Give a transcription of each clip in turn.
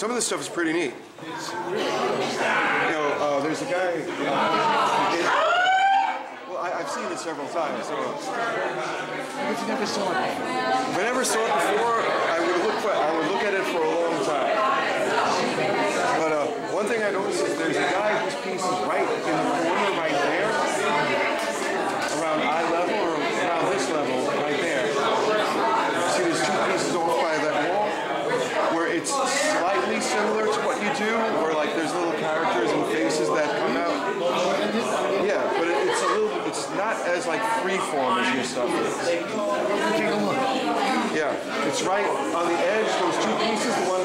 Some of this stuff is pretty neat. You know, uh, there's a guy. who did- well, I, I've seen it several times. So, uh, But you never saw it. if I never saw it before, I would look for, I would look at it for a long time. But uh, one thing I noticed is there's a guy whose piece is right in the corner right there, around eye level or around this level right there. See, there's two pieces off by that wall where it's similar to what you do, or like there's little characters and faces that come out. Yeah, but it, it's a little, it's not as like freeform as your stuff is. Take a look. Yeah, it's right on the edge, those two pieces, the one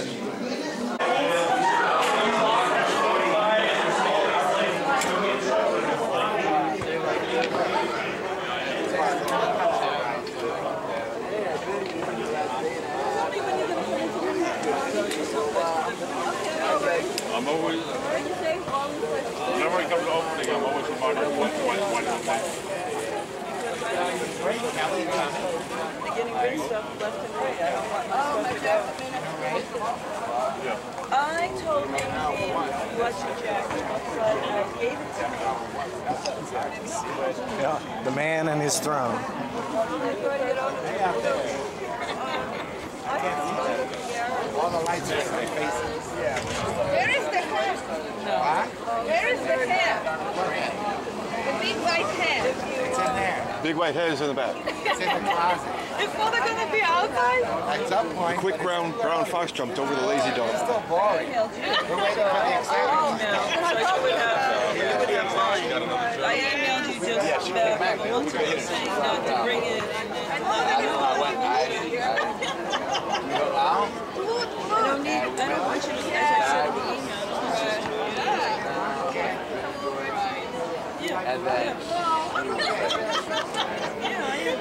I'm always, whenever I come to opening, I'm always reminded what, what, what to think. They're getting rid of stuff left and right. I don't want oh, my stuff to go. I told Nancy what to check, but I gave it to him. Yeah, the man and his throne. I brought it over there. Um, I can see it here. All the lights are in their faces. Where is the hair? Where is the hair? The big white hair. It's in there. Big white head is in the back. It's in the closet. Is mother gonna be outside? At some point. Quick brown brown fox jumped over the lazy dog. It's still boring. We're waiting for the excitement. Oh, so you would have, uh, you would have mine. I emailed you just about a month ago saying not to bring it and then let me know. I don't need, I don't want you to, as I said the email, And then, Yeah, I am.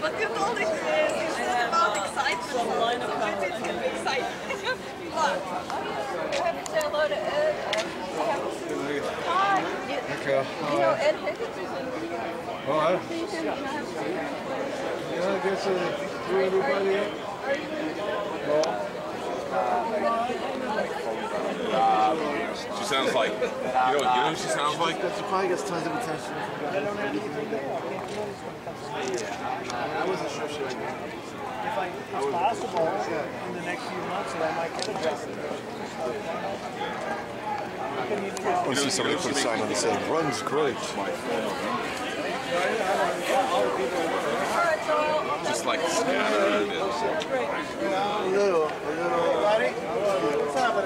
But you told us it's not about excitement. Some line of It's comments. about excitement. Look, I have to say hello to Ed. I have to Hi. Okay. you know Ed Higgins is in Well, I, see him, you know, have to- yeah, I guess uh, you everybody up. She sounds like, you know, you know who she sounds like? She probably gets tons of attention. I wasn't sure she would. If I, it's possible in the next few months that I might get a job. I couldn't even I want to see somebody put a sign on the saying, runs great. Just like scattered. and- A little, a little. Buddy? What's happening, man?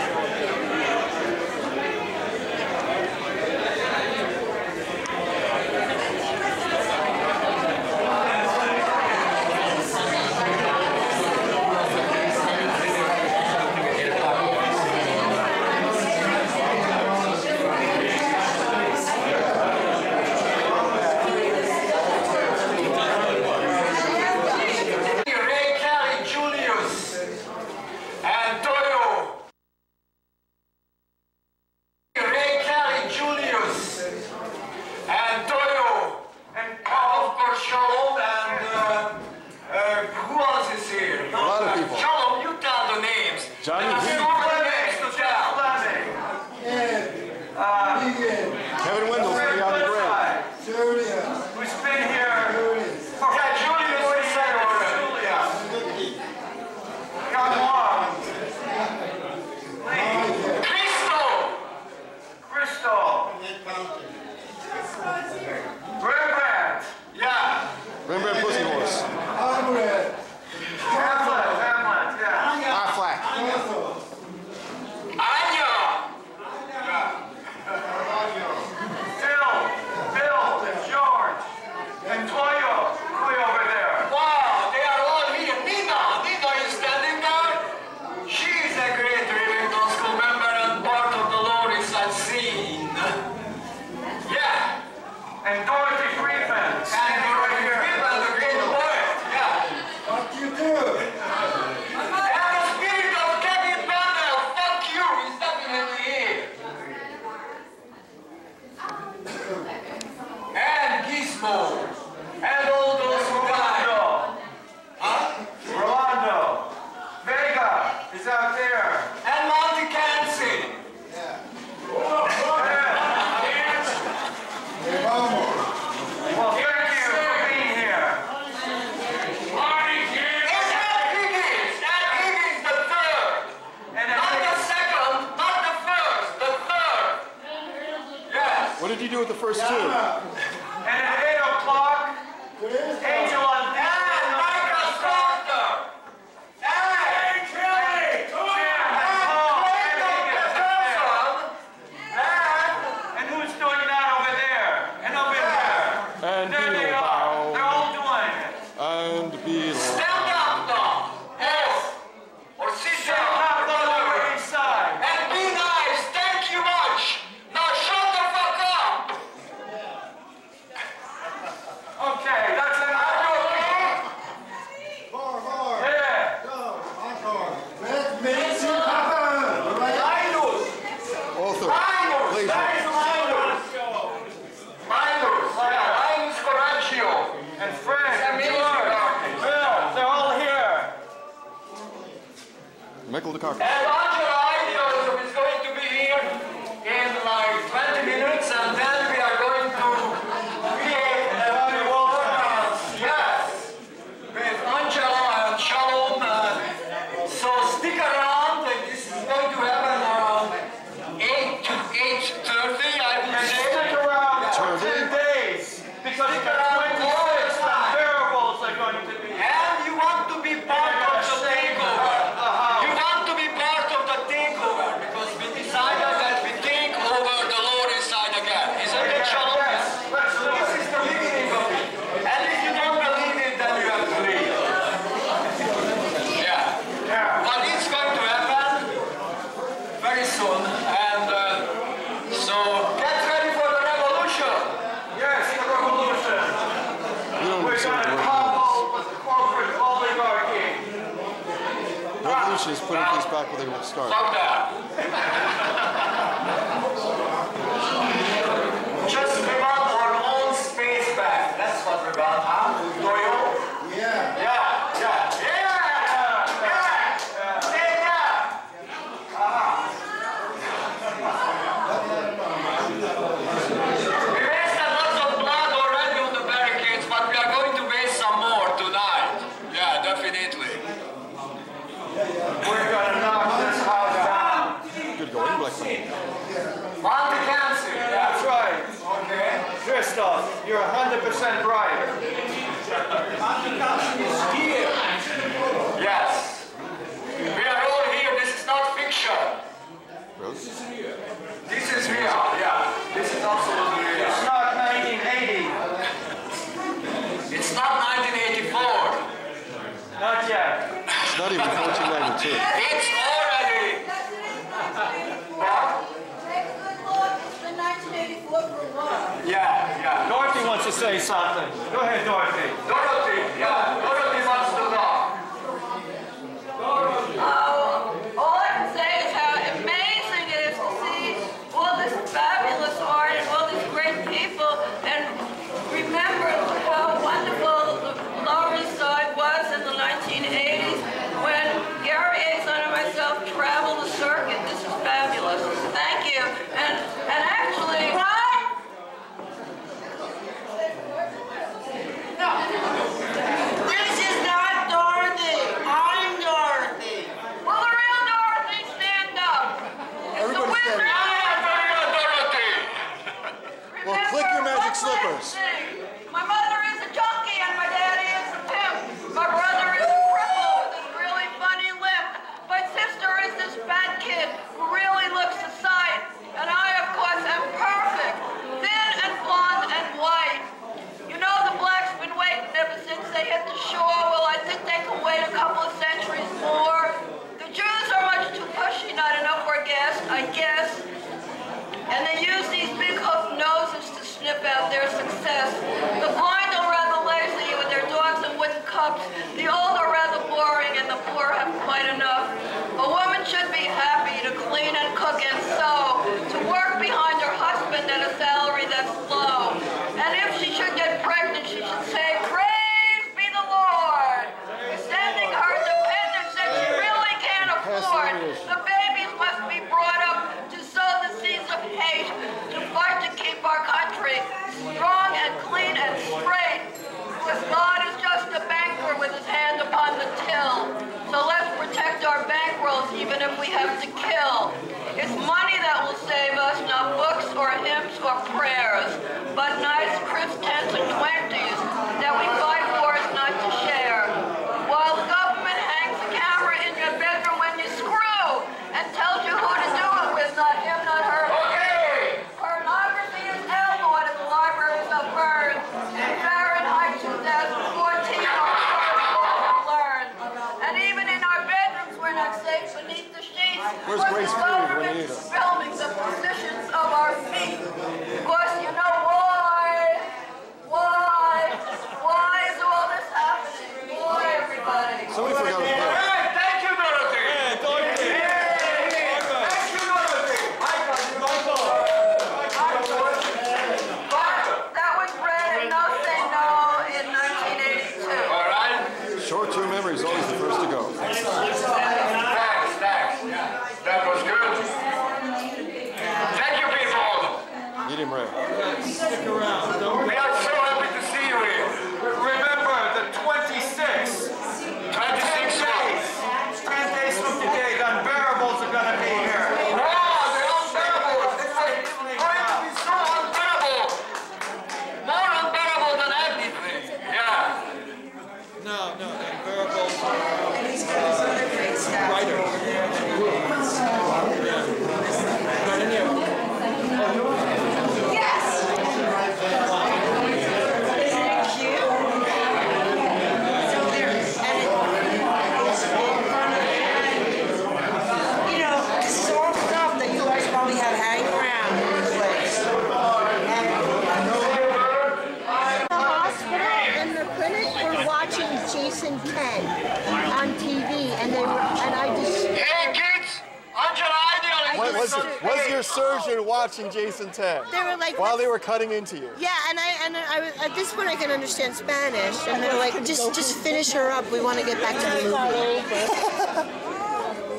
cutting into you? Yeah, and I and I was, at this point I can understand Spanish, and they're like, just just finish her up. We want to get back to the movie.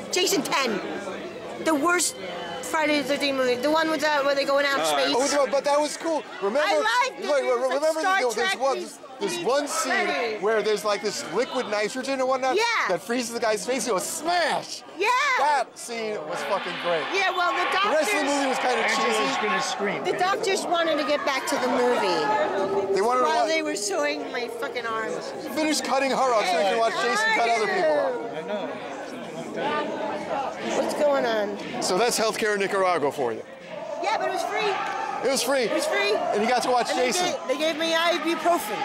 Jason 10, the worst Friday the 13th movie, the one with that where they go in outer space. Oh, no, but that was cool. Remember? I liked it. Wait, It was like remember Star the, there's one, meets- there's one scene Freddy. where there's like this liquid nitrogen and whatnot Yeah. that freezes the guy's face. He goes smash. Yeah. Scene was fucking great. Yeah, well, the The rest of the doctors, movie was kind of Angela's cheesy. gonna scream. the doctors wanted to get back to the movie They wanted while to they were sewing my fucking arms. finish cutting her off so they can watch Jason cut other people off. I know. What's going on? So that's healthcare in Nicaragua for you. Yeah, but it was free. It was free. It was free. And you got to watch And they Jason. gave, they gave me ibuprofen.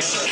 Thank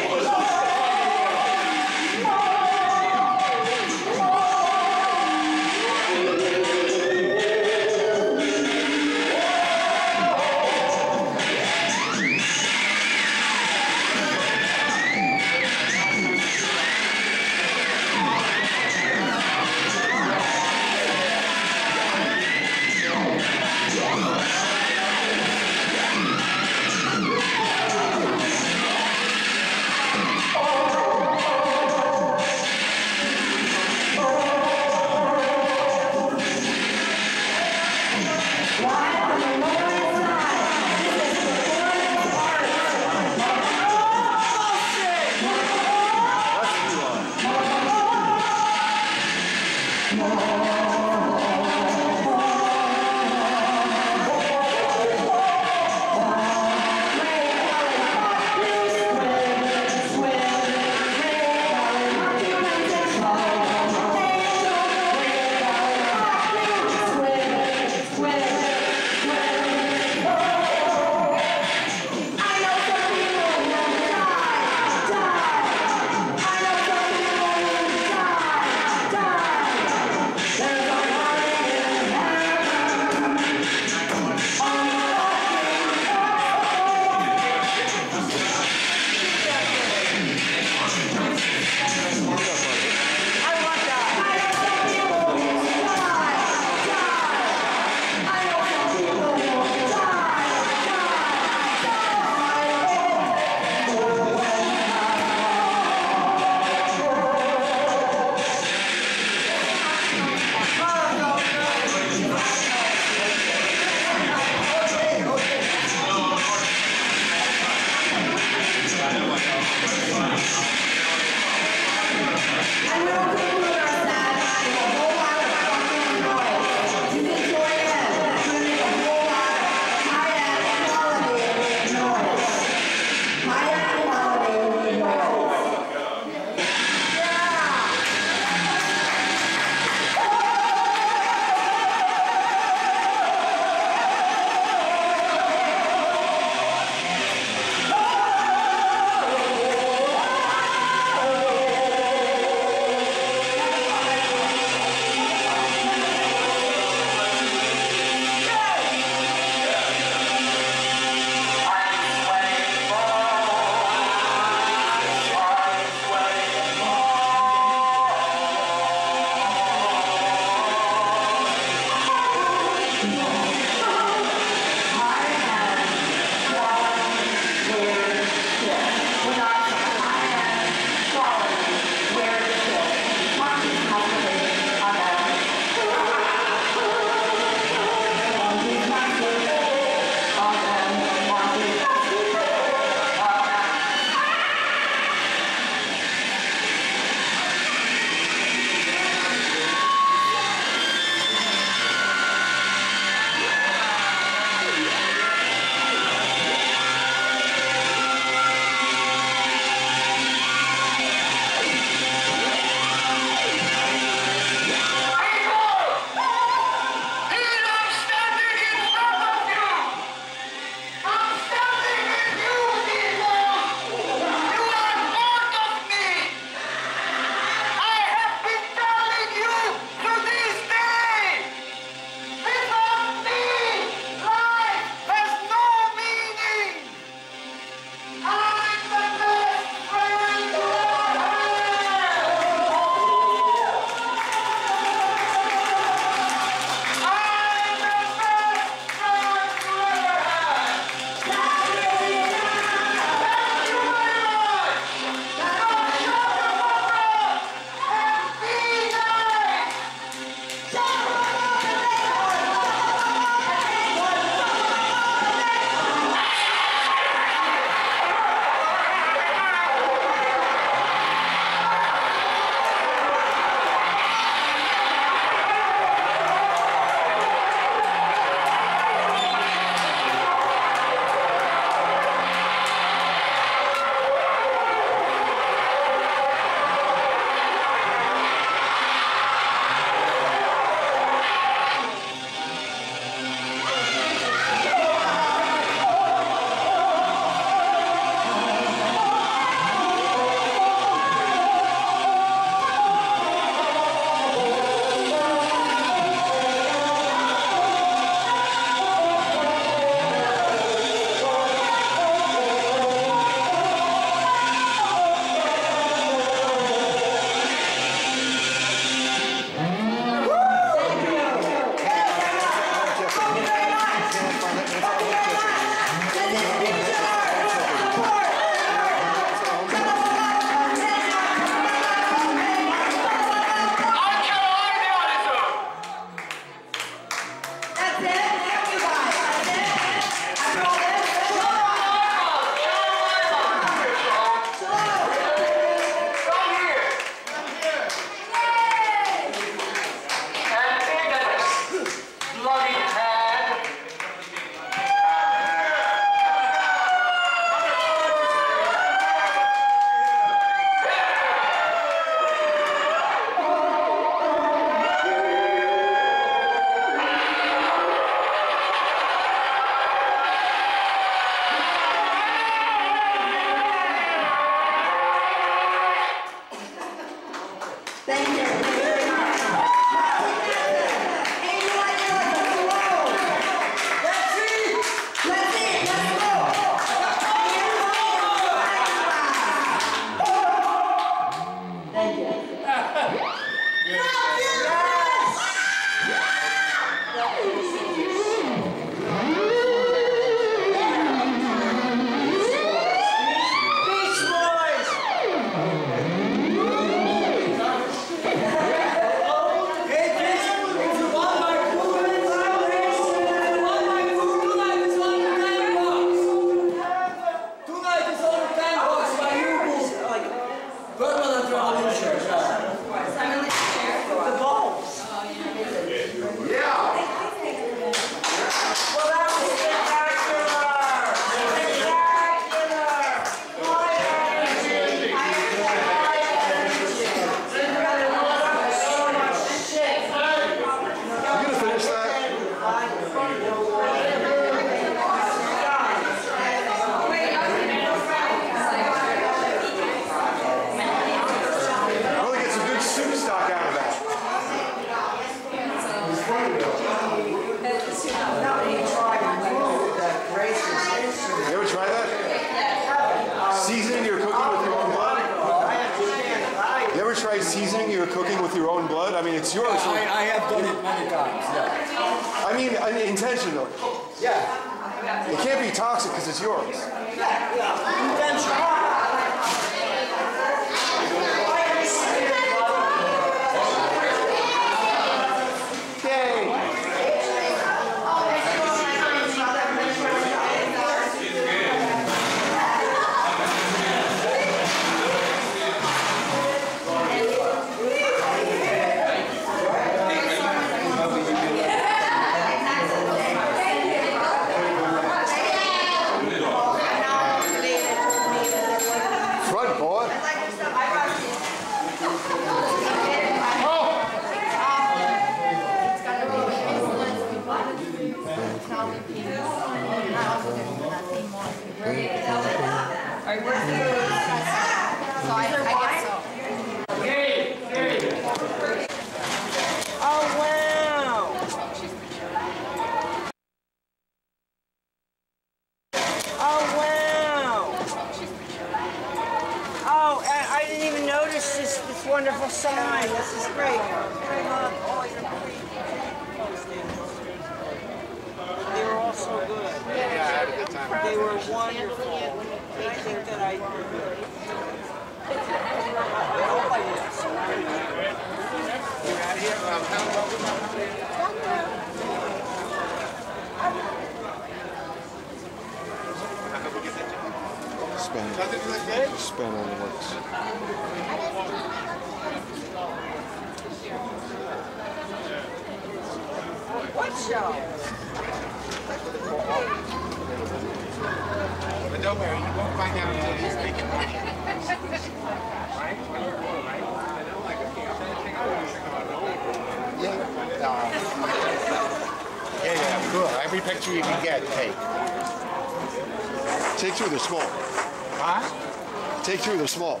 two, they're small.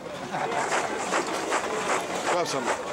Grab some.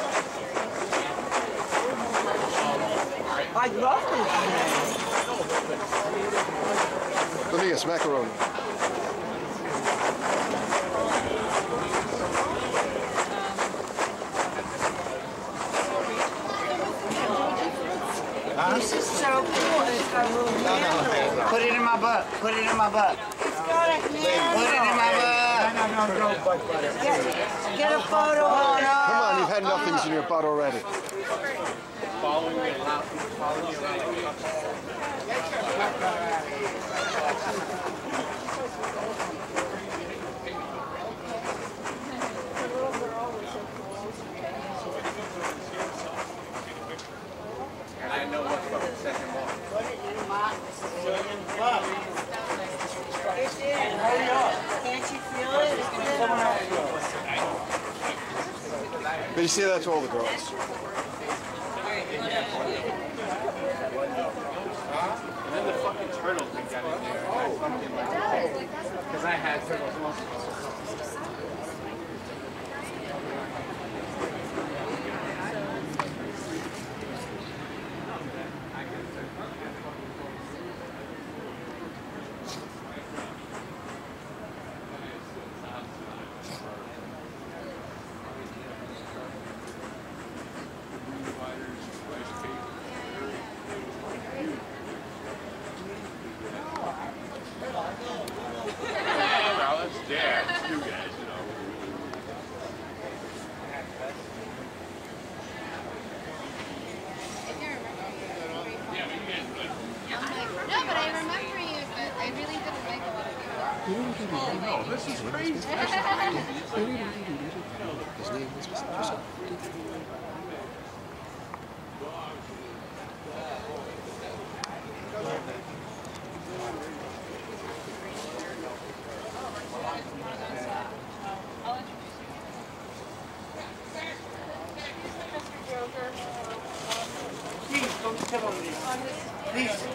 Please.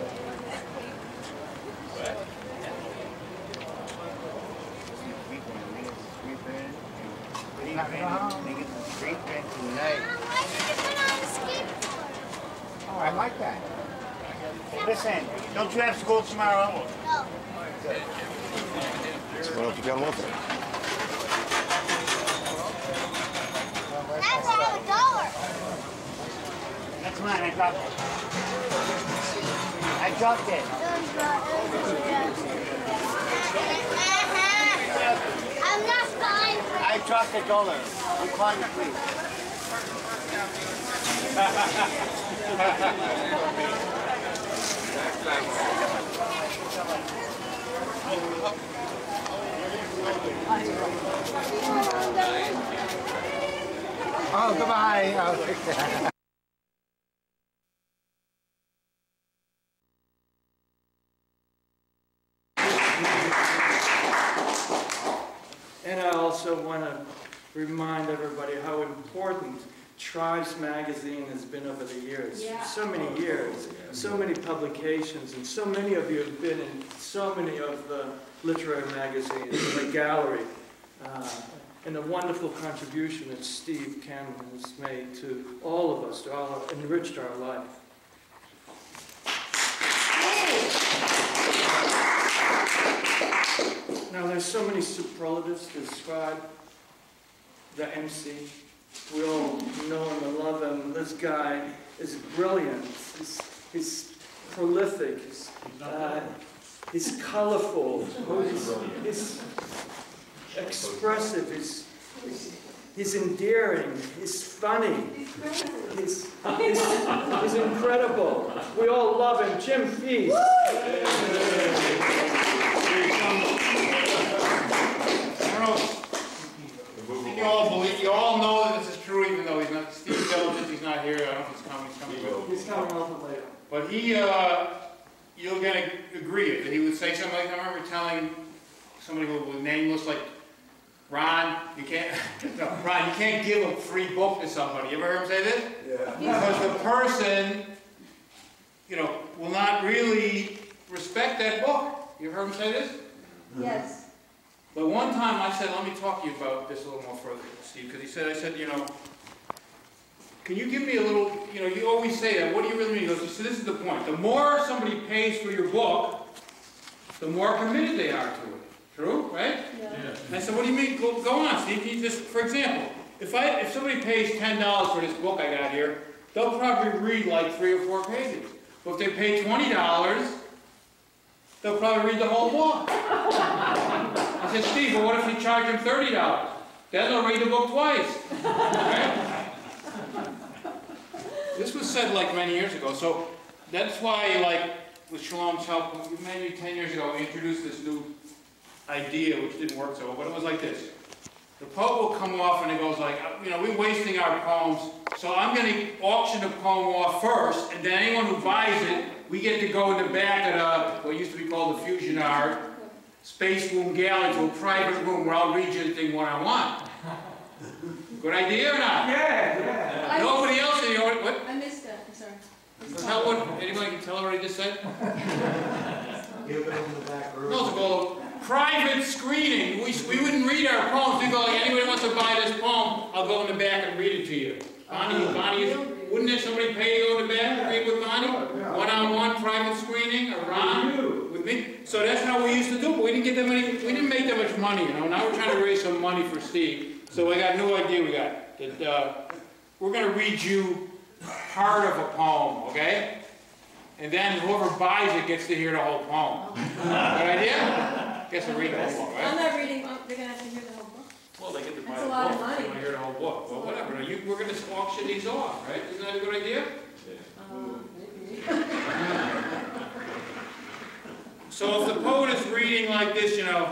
I like that. Listen, don't you have school tomorrow? No. Why don't you come? Come on, I dropped it. I dropped it. I'm not fine. I dropped the dollar. I'm calling the police. Oh, goodbye. I'll fix that. And I also want to remind everybody how important Tribes Magazine has been the years. So many years, so many publications, and so many of you have been in so many of the literary magazines, the gallery, uh, and a wonderful contribution that Steve Cannon has made to all of us, to all, enriched our life. Now, there's so many superlatives to describe the MC. We all know him and love him. This guy is brilliant. He's, he's prolific. He's, uh, he's colorful. He's, he's expressive. He's, he's, he's endearing. He's funny. He's, he's, he's incredible. We all love him. Jim Feast. I don't know. I think you all believe, you all know that this is true, even though he's not, Steve Diligent, he's not here, I don't know if he's coming, he's coming. He's coming over later. But he, uh, you're gonna agree that he would say something like, I remember telling somebody who was nameless, like, Ron, you can't, no, Ron, you can't give a free book to somebody. You ever heard him say this? Yeah. Because the person, you know, will not really respect that book. You ever heard him say this? Yes. But one time I said, let me talk to you about this a little more further, Steve, because he said, I said, you know, can you give me a little, you know, you always say that, what do you really mean? He goes, so this is the point. The more somebody pays for your book, the more committed they are to it. True, right? Yeah. And I said, what do you mean? Go, go on, Steve. Can you just, for example, if I, if somebody pays ten dollars for this book I got here, they'll probably read like three or four pages. But if they pay twenty dollars, they'll probably read the whole book. I said, Steve, but what if you charge them thirty dollars? Then they'll read the book twice. This was said like many years ago, so that's why, like, with Shalom's help, maybe ten years ago, we introduced this new idea, which didn't work so well, but it was like this. The poet will come off and it goes like, uh, you know, we're wasting our poems, so I'm gonna auction the poem off first, and then anyone who buys it, we get to go in the back of the, what used to be called the Fusion Art, Space Womb Gallery to a private room where I'll read you the thing one-on-one. Good idea or not? Yeah, yeah. Nobody else in the audience, what? I missed that, I'm sorry. Is that what, anybody can tell her what I just said? Give it in the back room. No, it's called private screening. We, we wouldn't read our poems. we'd go like, anybody wants to buy this poem, I'll go in the back and read it to you. Bonnie, oh. Bonnie, is- wouldn't there somebody pay to go in the back and read with Bonnie? One-on-one private screening, or Ron with me? So that's how we used to do it, but we didn't get that many, we didn't make that much money, you know? Now we're trying to raise some money for Steve. So I got a new idea we got, that, uh, we're gonna read you part of a poem, okay? And then whoever buys it gets to hear the whole poem. Good idea? Gets to read the whole poem, I'm right? not reading, oh, they're gonna have to hear the whole book. Well, they get to buy That's the a lot of book, they wanna hear the whole book, well, whatever, you, we're gonna auction these off, right? Isn't that a good idea? Um, maybe. So if the poet is reading like this, you know,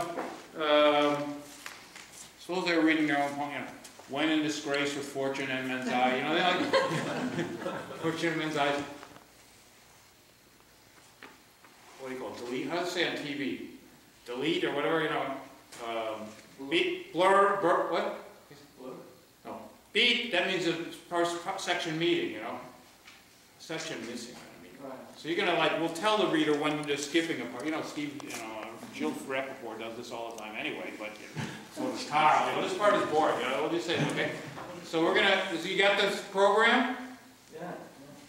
um, suppose they're reading their own poem, you know, when in disgrace with fortune and men's eye, you know, they like, fortune and men's eyes. What do you call it, delete, how does it say on TV? Delete or whatever, you know, um, beat, blur, blur, what? Blur? No, beat, that means a first section meeting, you know, section missing. So you're gonna like, we'll tell the reader when they're skipping a part, you know, Steve, you know, uh, Jill Rappaport does this all the time anyway, but so does Carl, you know, this part is boring, you know, we'll just say, okay? So we're gonna, so you got this program? Yeah.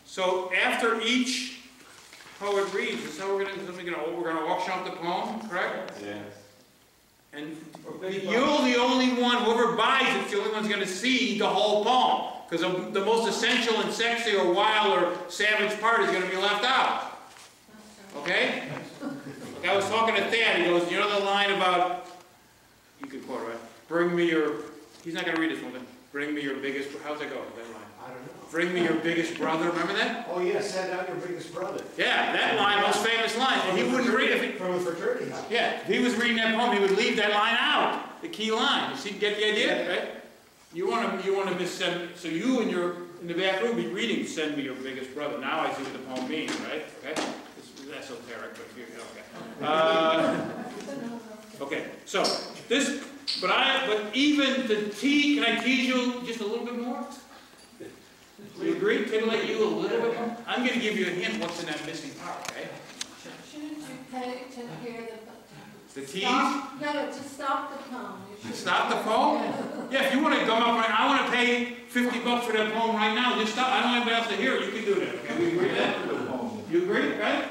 So after each poet reads, this is how we're gonna, then we're gonna, oh, we're gonna auction off the poem, correct? Yes. And you're the only one, whoever buys it's the only one's gonna see the whole poem. Because the, the most essential and sexy or wild or savage part is gonna be left out. Okay? Like I was talking to Thad, he goes, you know the line about, you can quote it, right? Bring me your, he's not gonna read this one, but bring me your biggest, how's that go, that line? I don't know. Bring me your biggest brother, remember that? Oh, yeah, send out your biggest brother. Yeah, that line, most famous line, and he wouldn't read it. From a fraternity house. Yeah, if he was reading that poem, he would leave that line out, the key line. You see, get the idea, right? You want to, you want to miss send, so you and your, in the back room, be reading, send me your biggest brother. Now I see what the poem means, right? Okay? Is esoteric, but here, okay. Uh, okay, so, this, but I, but even the tea. can I tease you just a little bit more? You agree, titillate you a little bit more? I'm gonna give you a hint what's in that missing part, okay? Shouldn't you pay to hear the... The T's? Stop- No, to stop the poem. You should- Stop the phone? Yeah, if you want to come up right, I want to pay fifty bucks for that poem right now, just stop, I don't want anybody else to hear it, you can do that, okay, we agree with that? You agree, right?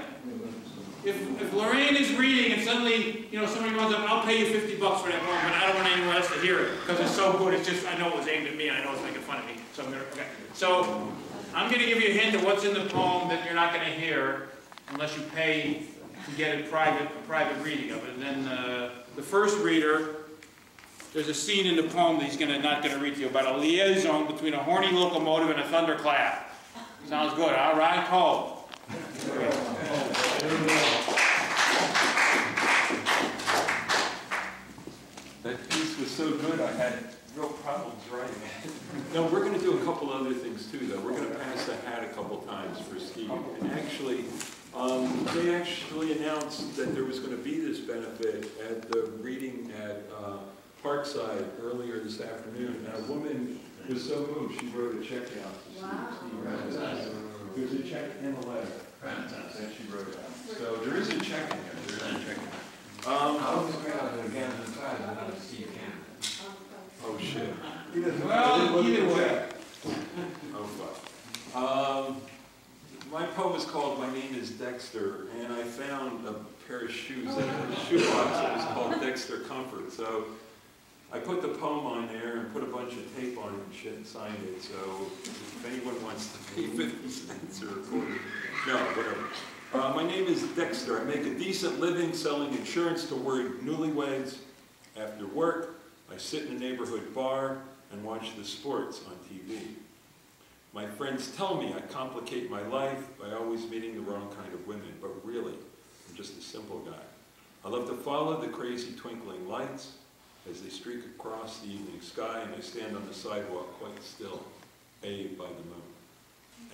If, if Lorraine is reading and suddenly, you know, somebody runs up, I'll pay you fifty bucks for that poem, but I don't want anyone else to hear it, because it's so good, it's just, I know it was aimed at me, and I know it's making fun of me, so I'm gonna, okay. So, I'm gonna give you a hint of what's in the poem that you're not gonna hear unless you pay to get a private, a private reading of it. And then, uh, the first reader, there's a scene in the poem that he's gonna, not gonna read to you, about a liaison between a horny locomotive and a thunderclap. Sounds good, all right, Cole? That piece was so good, I had real problems writing it. No, we're gonna do a couple other things too, though. We're gonna pass the hat a couple times for Steve. And actually, um, they actually announced that there was gonna be this benefit at the reading at, uh, Parkside earlier this afternoon. And a woman was so moved, she wrote a check out to Steve. Steve. There's a check and a letter that she wrote out. So there is a check in there, there is a check in there. Um, I was glad that again inside, and then Steve Cannon. Oh, shit. Well, either way. Oh, fuck. Um, my poem is called My Name is Dexter, and I found a pair of shoes in a shoebox that was called Dexter Comfort. So I put the poem on there and put a bunch of tape on it and shit and signed it. So if anyone wants to pay 50 cents or a quarter, no, whatever. Uh, my name is Dexter. I make a decent living selling insurance to worried newlyweds. After work, I sit in a neighborhood bar and watch the sports on TV. My friends tell me I complicate my life by always meeting the wrong kind of women, but really, I'm just a simple guy. I love to follow the crazy twinkling lights as they streak across the evening sky, and I stand on the sidewalk quite still, awed by the moon.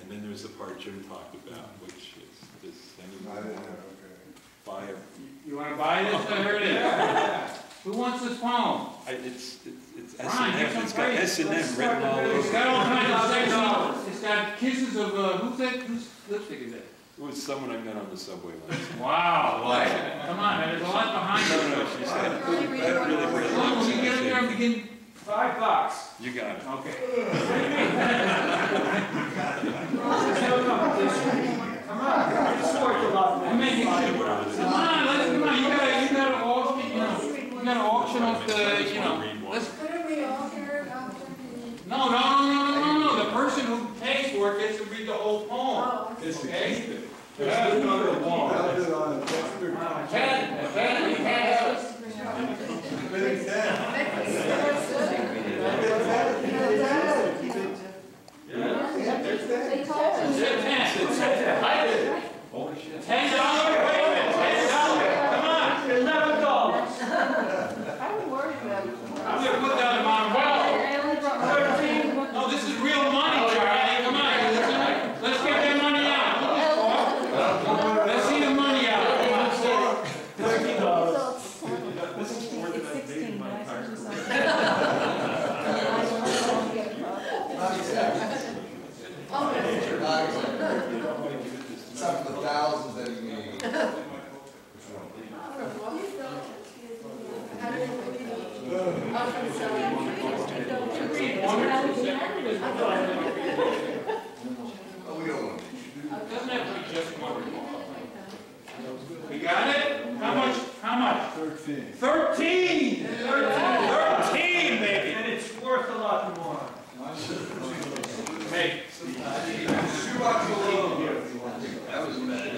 And then there's the part Jim talked about, which is this, any fire. You wanna buy this? I heard it. Who wants this poem? I, it's, it's, it's S and M. it's got. S and M written all over. It's got all kinds of sexy, it's got kisses of, uh, who's that, whose lipstick is that? It was someone I met on the subway last wow, Wow. Come on, man, there's a lot behind it. No, no, she said, really, really, really. Come on, you get up there and begin, Five bucks. You got it. okay. Come on, it's worth a lot. I'm come on, let's, come on, you gotta, you gotta auction, you know, you gotta auction off the, you know, let's, Couldn't we all hear about the... no, no, no, no, no, no, no, the person who pays for it gets to read the whole Oh, poem, It's the okay? keep it. Yeah. Put it on the wall. I'll do it on the Dexter. Ted, Ted, you can't have it. Big Ten. They told us. Sit ten. I did. Ten dollars, wait a minute, ten dollars, come on. Eleven dollars. I'm worried about it. I'm gonna put that in my well. I only brought Thirteen. No, this is real money, Charlie, come on, let's, let's get that money out. Let's see the money out, come on. Thirteen dollars. This is more than I paid in my entire Some of the thousands that he made. Oh, we don't want to. Doesn't have to be just one. We got it? How much, how much? Thirteen. Thirteen! Thirteen, baby! And it's worth a lot more. Hey. That was bad.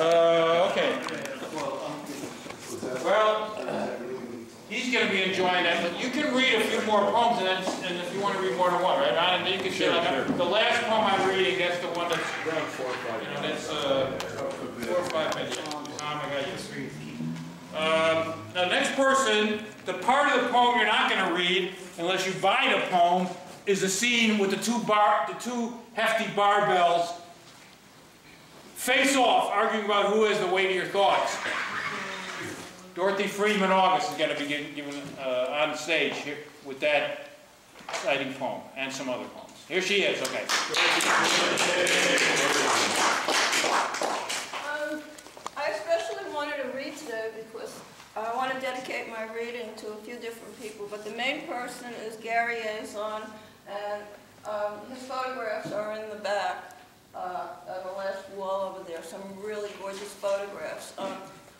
Uh, okay. Well, he's gonna be enjoying that, but you can read a few more poems, and then, and if you wanna read more than one, right? And you can say, Sure, like, sure. the last poem I'm reading, that's the one that's around four or five, you know, that's, uh, four or five minutes. Tom, I got you. Um, the next person, the part of the poem you're not gonna read, unless you buy the poem, is the scene with the two bar, the two hefty barbells face off, arguing about who has the weightier thoughts. Dorothy Friedman August is going to be given, given uh, on stage here with that exciting poem and some other poems. Here she is, okay. Um, I especially wanted to read today because I want to dedicate my reading to a few different people, but the main person is Gary Azon, and um, his photographs are in the back, uh, the last wall over there, some really gorgeous photographs, um,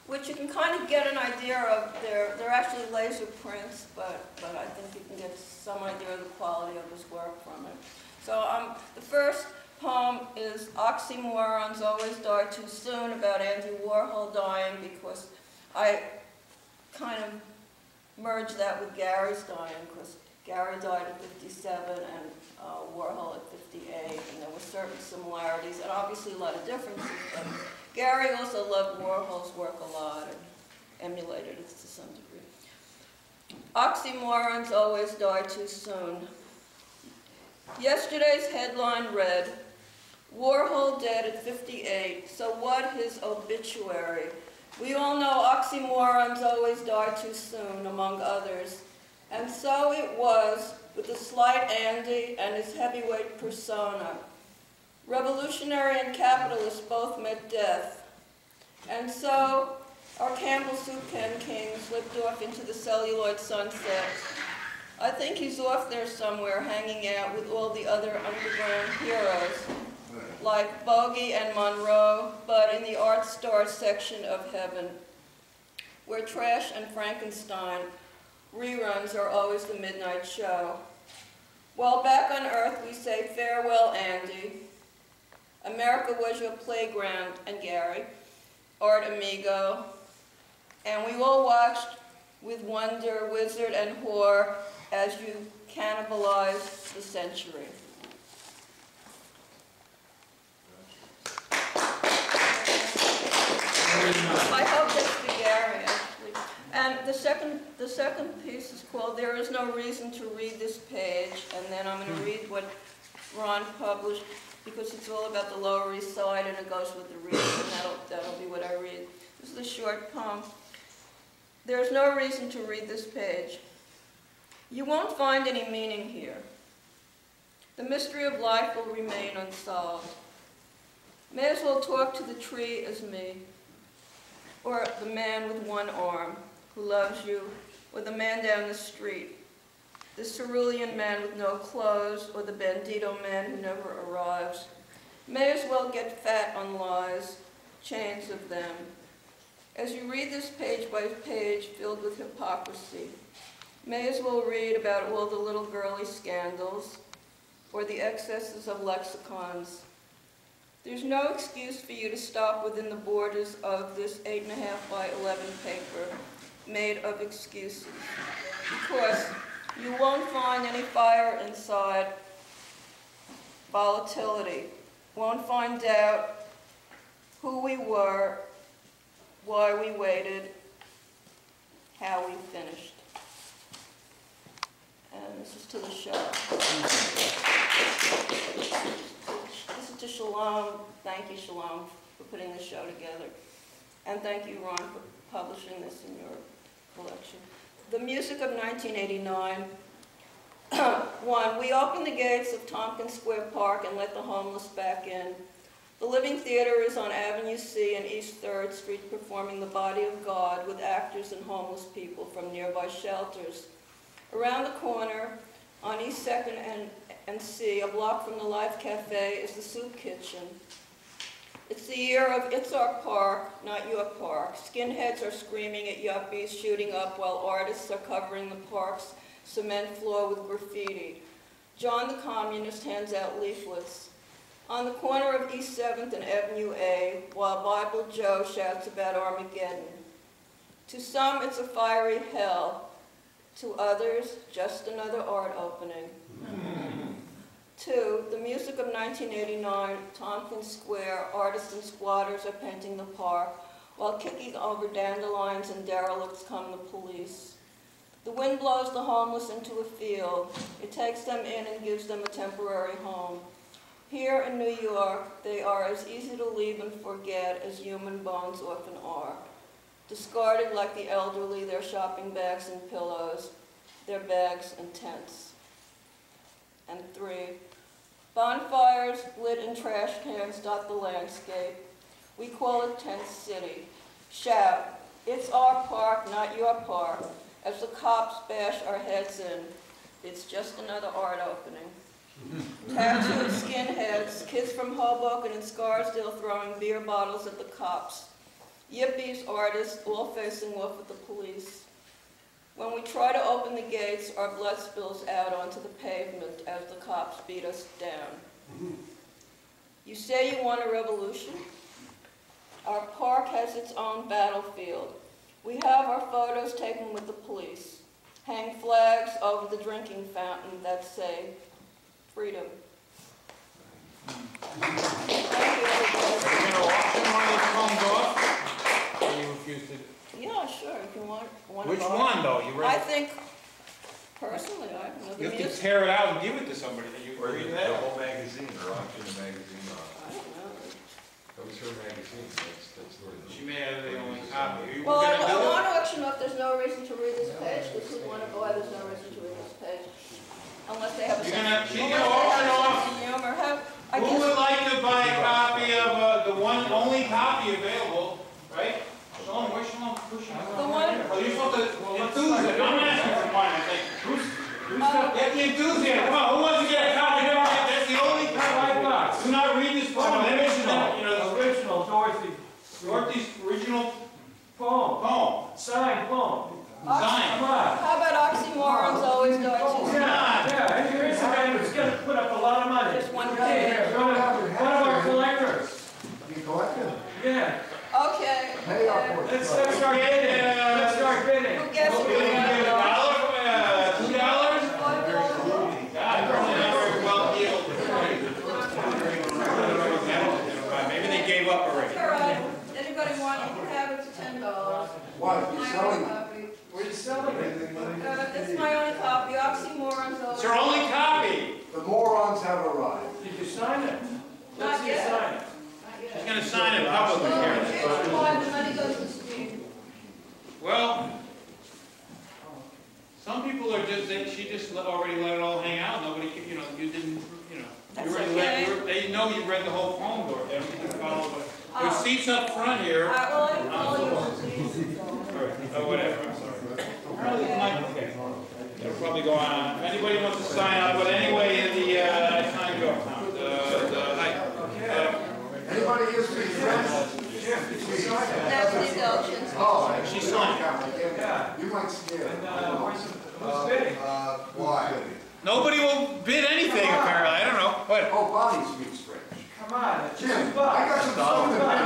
which you can kind of get an idea of. They're, they're actually laser prints, but, but I think you can get some idea of the quality of his work from it. So um, the first poem is Oxymorons Always Die Too Soon about Andy Warhol dying because I kind of merged that with Gary's dying because Gary died at 57 and uh, Warhol at 58 and there were certain similarities and obviously a lot of differences. Gary also loved Warhol's work a lot and emulated it to some degree. Oxymorons always die too soon. Yesterday's headline read, Warhol dead at 58, so what his obituary? We all know oxymorons always die too soon, among others. And so it was with the slight Andy and his heavyweight persona. Revolutionary and capitalist both met death. And so our Campbell Soup Can King slipped off into the celluloid sunset. I think he's off there somewhere hanging out with all the other underground heroes, like Bogey and Monroe, but in the art star section of heaven, where Trash and Frankenstein reruns are always the midnight show. Well, back on Earth, we say farewell, Andy. America was your playground, and Gary, art amigo, and we all watched with wonder, wizard, and whore as you cannibalized the century. I hope that's for Gary, actually. And the second, the second piece is called There Is No Reason to Read This Page, and then I'm going to read what Ron published, because it's all about the Lower East Side, and it goes with the reading, and that'll, that'll be what I read. This is a short poem. There's no reason to read this page. You won't find any meaning here. The mystery of life will remain unsolved. May as well talk to the tree as me, or the man with one arm who loves you, or the man down the street, the cerulean man with no clothes, or the bandito man who never arrives. May as well get fat on lies, chains of them. As you read this page by page filled with hypocrisy, may as well read about all the little girly scandals or the excesses of lexicons. There's no excuse for you to stop within the borders of this 8.5 by 11 paper made of excuses because you won't find any fire inside, volatility, won't find doubt, who we were, why we waited, how we finished. And this is to the show. This is to Shalom. Thank you, Shalom, for putting this show together. And thank you, Ron, for publishing this in your collection. The music of 1989. One, we opened the gates of Tompkins Square Park and let the homeless back in. The Living Theater is on Avenue C and East 3rd Street performing The Body of God with actors and homeless people from nearby shelters. Around the corner, on East 2nd and, and C, a block from the Life Cafe, is the Soup Kitchen. It's the year of It's Our Park, not your park. Skinheads are screaming at yuppies, shooting up while artists are covering the park's cement floor with graffiti. John the Communist hands out leaflets. On the corner of East 7th and Avenue A, while Bible Joe shouts about Armageddon. To some, it's a fiery hell. To others, just another art opening. Two, the music of 1989, Tompkins Square, artists and squatters are painting the park, while kicking over dandelions and derelicts come the police. The wind blows the homeless into a field. It takes them in and gives them a temporary home. Here in New York, they are as easy to leave and forget as human bones often are. Discarded like the elderly, their shopping bags and pillows, their bags and tents. And three, bonfires lit in trash cans dot the landscape. We call it Tent City. Shout, it's our park, not your park. As the cops bash our heads in, it's just another art opening. Tattooed skinheads, kids from Hoboken and Scarsdale throwing beer bottles at the cops. Yippies, artists, all facing off with the police. When we try to open the gates, our blood spills out onto the pavement as the cops beat us down. You say you want a revolution? Our park has its own battlefield. We have our photos taken with the police. Hang flags over the drinking fountain that say, freedom. Thank you, everybody. you gonna auction one of those poems off? Or you refuse to? Yeah, sure, if you want one. Which of one, though? You read- I think, personally, I don't know. the You have to music- tear it out and give it to somebody, do you Or agree the, the that? whole magazine, or auction the magazine off. I don't know. That was her magazine, that's, that's where. the- She may have the only copy. Are you Well, I gonna I do it? want to auction off, there's no reason to read this page, this is one of why there's no reason to read this page. Unless they have a You're sense, gonna- unless she's they gonna auction have a off- sense of humor, have, I Who would guess, like to buy a copy of, uh, the one, only copy available, right? Sean, where's Sean pushing? The one- Well, you're supposed to enthuse it, I'm asking for one, I think. Who's, who's uh, got, the enthusiasm, come on, who wants to get a copy? That's the only copy I've got. Do not read this poem, that is, you know, the Original Dorothy Dorothy's original poem, poem, signed poem. signed. Come on. how about oxymorons always go to? Yeah, yeah, and your Instagram is gonna put up a lot of money. Just one Okay, page. One of our collectors. You collected? Yeah, Okay. Pay up okay. for it. let's, let's start bidding, let's start bidding. Who gets You it? wanna give a dollar, uh, two dollars? God, probably very well heeled. Maybe they gave up already. All right, anybody want, you can have it for ten dollars. What, you selling? Where you selling it? Uh, this is my only copy, oxymorons. It's your only copy. The morons have arrived. Did you sign it? Not Let's see you yet. sign it. She's gonna sign it publicly Well, here. the money goes. Well, some people are just, they, she just already let it all hang out, nobody, you know, you didn't, you know. That's you already let- okay. were- They know you read the whole poem, or everything you followed, but there's Oh. seats up front here. Uh, well, I call you, Oh, whatever, I'm sorry. Okay. It'll probably go on. If anybody wants to sign up, but anyway, the, uh, I signed you up, Tom, the, the, hi. Uh, Anybody here speak French? That's the indulgence. Oh. She signed. Yeah. You might scare. And, uh, who's bidding? Uh, why? Nobody will bid anything apparently, I don't know. What? Oh, Bonnie speaks French. Come on, Jim, I got some stuff to bid on.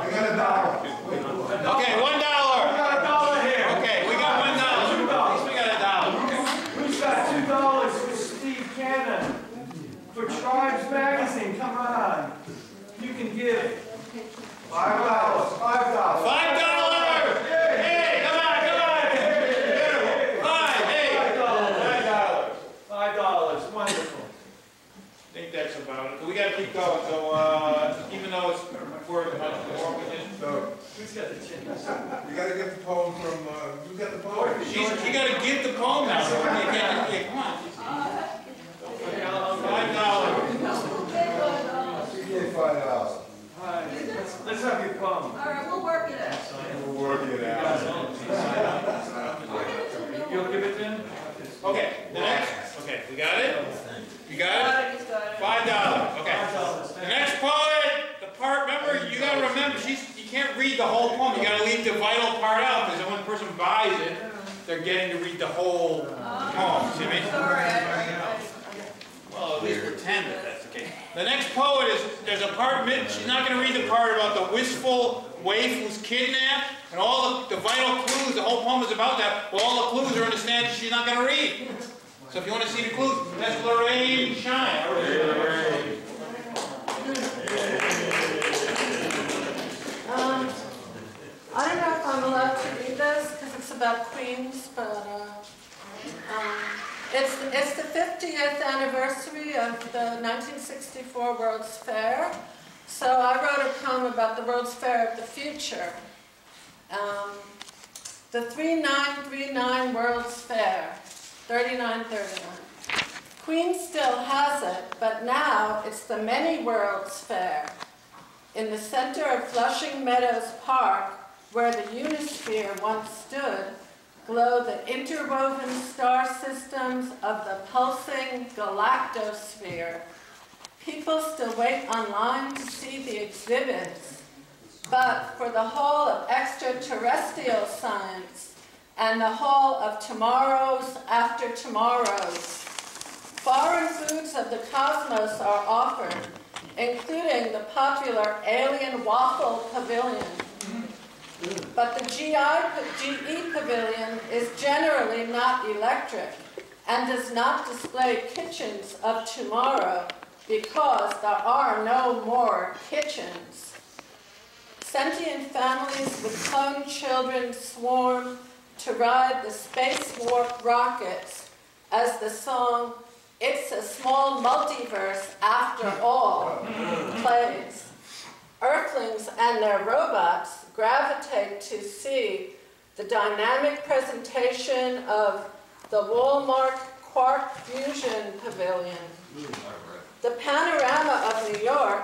I got a dollar. Okay, one We got a dollar here. Okay, we got one dollar. Two At dollars. least we got a dollar. Who's got two dollars for Steve Cannon? For Tribes Magazine, come on. You can give. Five dollars, five dollars. Five dollars! Hey, come on, come on! Five, hey! Five dollars. Five dollars. Five dollars, wonderful. I think that's about it. We gotta keep going, so, uh, even though it's worth much more, we just. Who's got the chin? You gotta get the poem from, uh, you got the poem? She's, she gotta give the poem now, so you can't, yeah, come on. Okay, I'll- I'll- Five dollars. She gave five dollars. All right, let's, let's have your poem. All right, we'll work it out. We'll work it You'll give it to him? Okay, the next, okay, we got it? You got it? Five dollars, okay. The next poet, the part, remember, you gotta remember, she's, you can't read the whole poem, you gotta leave the vital part out, because when the person buys it, they're getting to read the whole poem, see me? I, I, I'll at least pretend that that's the case. The next poet is, there's she's not gonna read the part about the wistful waif who's kidnapped, and all the, the vital clues, the whole poem is about that, well, all the clues are in the stanza she's not gonna read. So if you wanna see the clues, that's Lorraine Schein. Um, I don't know if I'm allowed to read this because it's about Queens, but uh, um, it's, it's the 50th anniversary of the 1964 World's Fair. So I wrote a poem about the World's Fair of the future. Um, the 3939 World's Fair, 3939. Queen still has it, but now it's the Many Worlds Fair. In the center of Flushing Meadows Park, where the Unisphere once stood, glow the interwoven star systems of the pulsing galactosphere. People still wait online to see the exhibits, but for the whole of extraterrestrial science and the whole of tomorrows after tomorrows, foreign foods of the cosmos are offered, including the popular Alien Waffle Pavilion. But the GI, GE Pavilion is generally not electric and does not display kitchens of tomorrow because there are no more kitchens. Sentient families with clone children swarm to ride the space warp rockets as the song It's a Small Multiverse After All plays. Earthlings and their robots gravitate to see the dynamic presentation of the Walmart Quark Fusion Pavilion. The panorama of New York,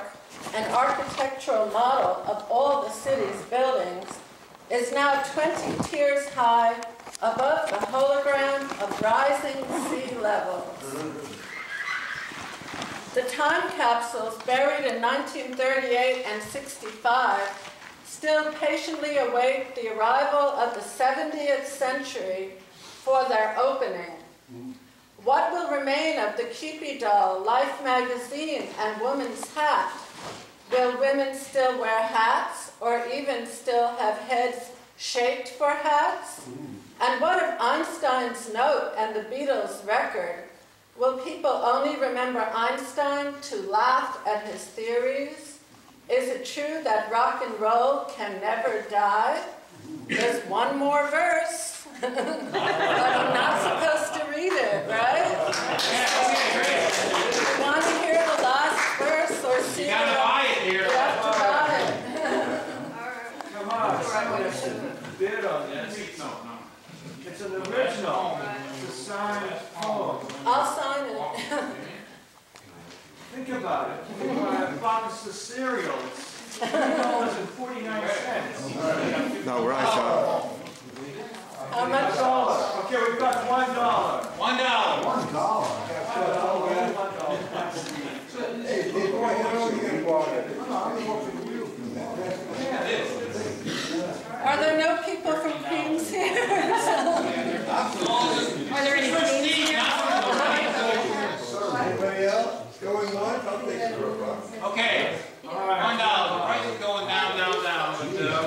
an architectural model of all the city's buildings, is now 20 tiers high above the hologram of rising sea levels. The time capsules buried in 1938 and 65 still patiently await the arrival of the 70th century for their opening. What will remain of the Cupid doll, Life magazine, and Woman's Hat? Will women still wear hats or even still have heads shaped for hats? Mm. And what of Einstein's note and the Beatles' record? Will people only remember Einstein to laugh at his theories? Is it true that rock and roll can never die? Mm. There's one more verse, but I'm not supposed to read it, right? If you want to hear the last verse or see You gotta it, buy it here. You have to buy it. Come on, someone should bid on this. No, no. It's an original. It's a signed poem. I'll sign it. Think about it. You can buy a box of cereal. It's three dollars and forty-nine cents. Now, where How much? Dollar. Okay, we've got one dollar. One dollar. One dollar. Hey, people, I know you. Are there no people from Queens here? Are there any Queens here? Anybody else? Going once, I'll take it for. Okay, one dollar, the price is going down, down, down, but, uh,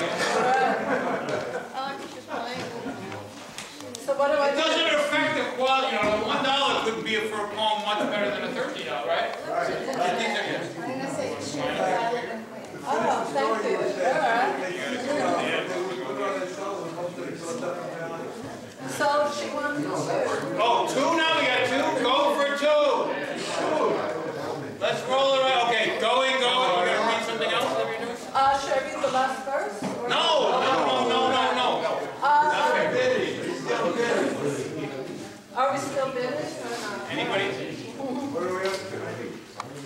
So what do I It do? doesn't affect the quality, you know, one dollar could be for a poem much better than a thirty dollar, right? I think they're. Oh, thank you. All right. So she wants to Oh, two now, we got two, go for two. Let's roll it out, okay, going, going, we're gonna read something else that we're doing? Uh, should I read the last verse? or- No, no, no, no, no, no. Uh, Okay. Are we still bidding or not? Anybody?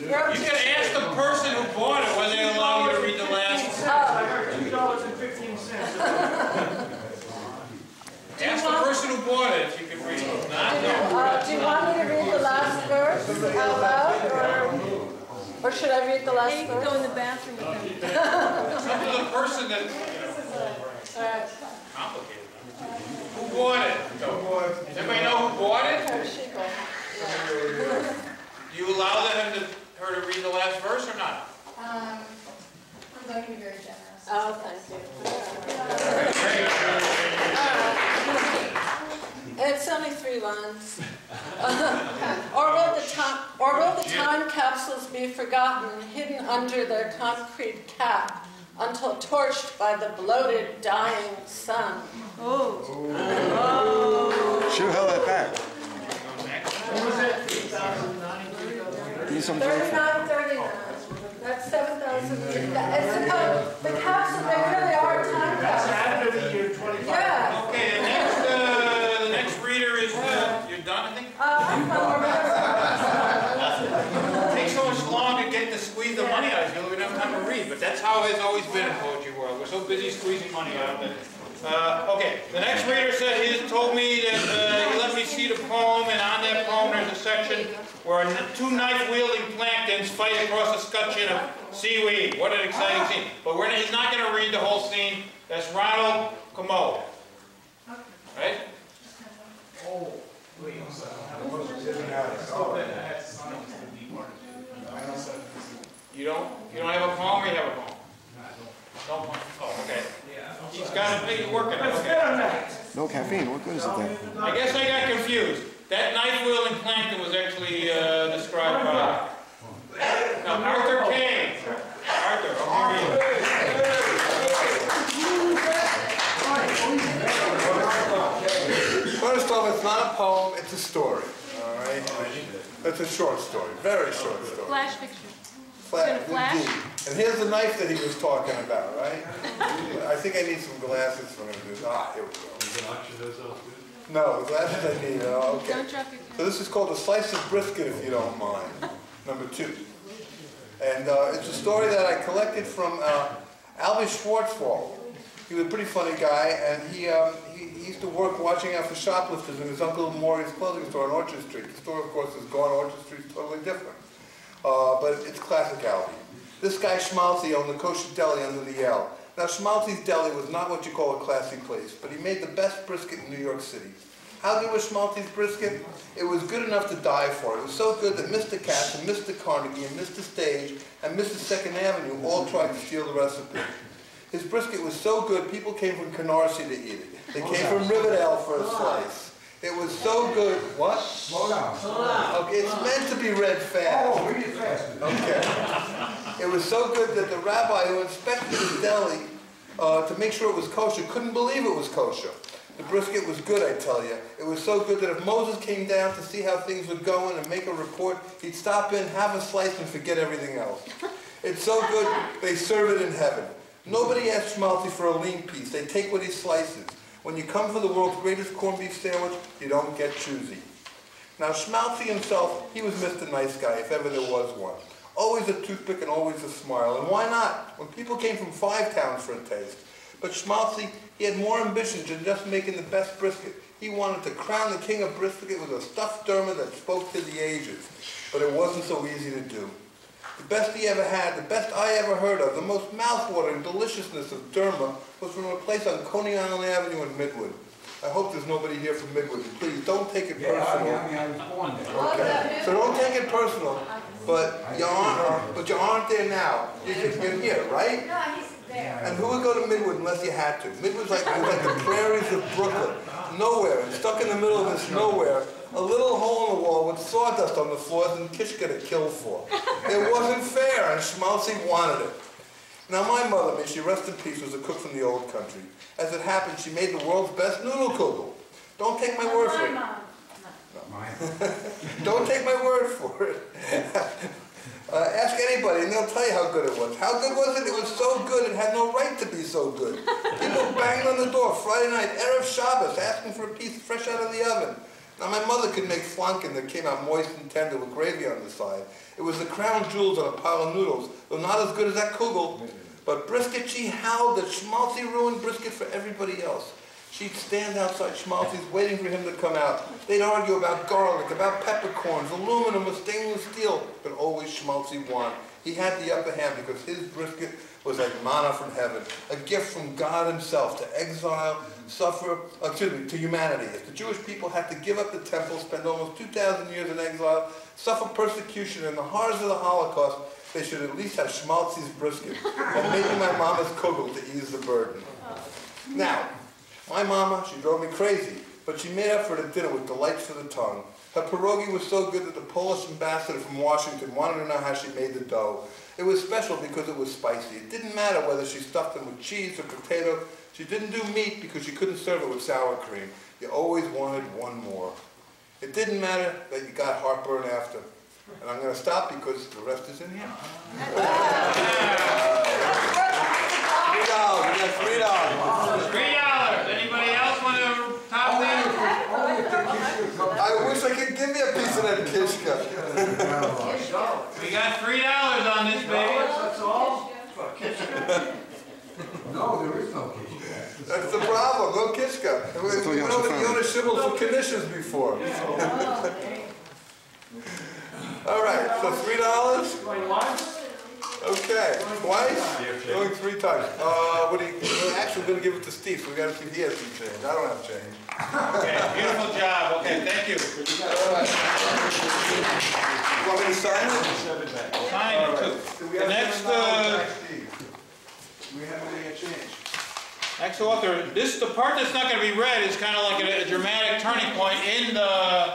You're up You can ask the person who bought it whether they allow you to read the last. I heard Two dollars and fifteen cents. Ask the person who bought it if you can read it. Not, no. Uh, do you want me to read the last verse out loud, or, or should I read the last You verse? can go in the bathroom. It's up to the person that, All right. complicated. Who bought it? Does anybody know who bought it? Her she go. Yeah. Do you allow them to, her to read the last verse or not? Um, I'm going to be very generous. Oh, thank you. It's only three lines. Or will the time, or will the time capsules be forgotten, hidden under their concrete cap, until torched by the bloated, dying sun? Oh. Should held that back. What was it? 2009? Need some joke for Thirty-nine, thirty-nine. That's seven thousand years. It's supposed, the capsules, they really are time That's after the year 20. Yeah. Okay, the next, uh, the next reader is, uh, you're done, I think? It takes so much long to get to squeeze the money out of you, we don't have time to read, but that's how it's always been in poetry world. We're so busy squeezing money out of it. Uh, okay, the next reader said he told me that, uh, he let me see the poem, and on that poem there's a section where two knife-wielding planktons fight across a scutcheon of seaweed. What an exciting scene. But he's not gonna read the whole scene. That's Ronald Comeau. Right? You don't, you don't have a poem or you have a poem? No poem? Oh, okay. He's got it, he's working, okay. No caffeine, what good is it then? I guess I got confused. That knife wielding plankton was actually uh, described by now, Arthur Kane. Arthur, I'll hear you. First off, it's not a poem, it's a story, all right? It's a short story, very short story. Flash picture. Flash, Gonna flash? indeed. And here's the knife that he was talking about, right? I think I need some glasses for him to do. Ah, here we go. No, the glasses I need, uh, okay. Don't drop your So this is called a slice of brisket, if you don't mind, number two. And uh, it's a story that I collected from uh, Albie Schwartzwald. He was a pretty funny guy, and he, um, he, he used to work watching out for shoplifters in his Uncle Maury's clothing store on Orchard Street. The store, of course, is gone. Orchard Street's totally different. Uh, but it's classicality. This guy Schmaltzy owned the kosher deli under the L. Now Schmaltzy's deli was not what you call a classy place, but he made the best brisket in New York City. How good was Schmaltzy's brisket? It was good enough to die for. It was so good that Mr. Katz and Mr. Carnegie and Mr. Stage and Mr. Second Avenue all tried to steal the recipe. His brisket was so good, people came from Canarsie to eat it. They came from Riverdale for a slice. It was so good. What? Slow down. Slow down. Okay, it's meant to be read fast. Oh, read it fast. Okay. It was so good that the rabbi who inspected the deli uh, to make sure it was kosher couldn't believe it was kosher. The brisket was good, I tell you. It was so good that if Moses came down to see how things were going and make a report, he'd stop in, have a slice, and forget everything else. It's so good, they serve it in heaven. Nobody asks Schmaltzy for a lean piece. They take what he slices. When you come for the world's greatest corned beef sandwich, you don't get choosy. Now, Schmaltzy himself, he was Mr. Nice Guy, if ever there was one. Always a toothpick and always a smile. And why not? When people came from five towns for a taste. But Schmaltzy, he had more ambitions than just making the best brisket. He wanted to crown the king of brisket with a stuffed derma that spoke to the ages. But it wasn't so easy to do. The best he ever had, the best I ever heard of, the most mouthwatering deliciousness of derma was from a place on Coney Island Avenue in Midwood. I hope there's nobody here from Midwood. Please, don't take it personal. Okay. So don't take it personal, but you aren't, but you aren't there now. You're, you're here, right? No, he's there. And who would go to Midwood unless you had to? Midwood's like, it was like the prairies of Brooklyn. Nowhere, stuck in the middle of this nowhere, a little hole in the wall with sawdust on the floors and Kish got a kill for. It wasn't fair, and Schmaltzy wanted it. Now my mother, may she rest in peace, was a cook from the old country. As it happened, she made the world's best noodle kugel. Don't take my word for it. Don't take my word for it. Uh, ask anybody and they'll tell you how good it was. How good was it? It was so good it had no right to be so good. People banged on the door Friday night, Erev Shabbos, asking for a piece fresh out of the oven. Now my mother could make flanken that came out moist and tender with gravy on the side. It was the crown jewels on a pile of noodles, though not as good as that kugel. But brisket, she howled that Schmaltzy ruined brisket for everybody else. She'd stand outside Schmaltzy's waiting for him to come out. They'd argue about garlic, about peppercorns, aluminum or stainless steel, but always Schmaltzy won. He had the upper hand because his brisket was like manna from heaven, a gift from God himself to exile, suffer, excuse me, to humanity. If the Jewish people had to give up the temple, spend almost 2,000 years in exile, suffer persecution in the horrors of the Holocaust, they should at least have Schmaltzy's brisket, and maybe my mama's kugel to ease the burden. Now, my mama, she drove me crazy, but she made up for the dinner with delights for the tongue. Her pierogi was so good that the Polish ambassador from Washington wanted to know how she made the dough. It was special because it was spicy. It didn't matter whether she stuffed them with cheese or potato. She didn't do meat because she couldn't serve it with sour cream. You always wanted one more. It didn't matter that you got heartburn after. And I'm going to stop because the rest is in here. Three dollars. We got three dollars. Three dollars. Anybody else want to top that? I wish I could give me a piece of that kishka. We got three dollars on this baby. That's all? No, there is no Kishka. That's the problem, no kishka. We That's all we you don't have to have the find. for conditions before. All right, so three dollars? Okay, twice? Going three times. Uh, what do you, we're actually gonna give it to Steve, so we gotta see if he has some change. I don't have change. Okay, beautiful job. Okay, thank you. You want me to sign it? Sign it too. The next, uh, Do we haven't made a change? next author, this, the part that's not gonna be read is kind of like a a dramatic turning point in the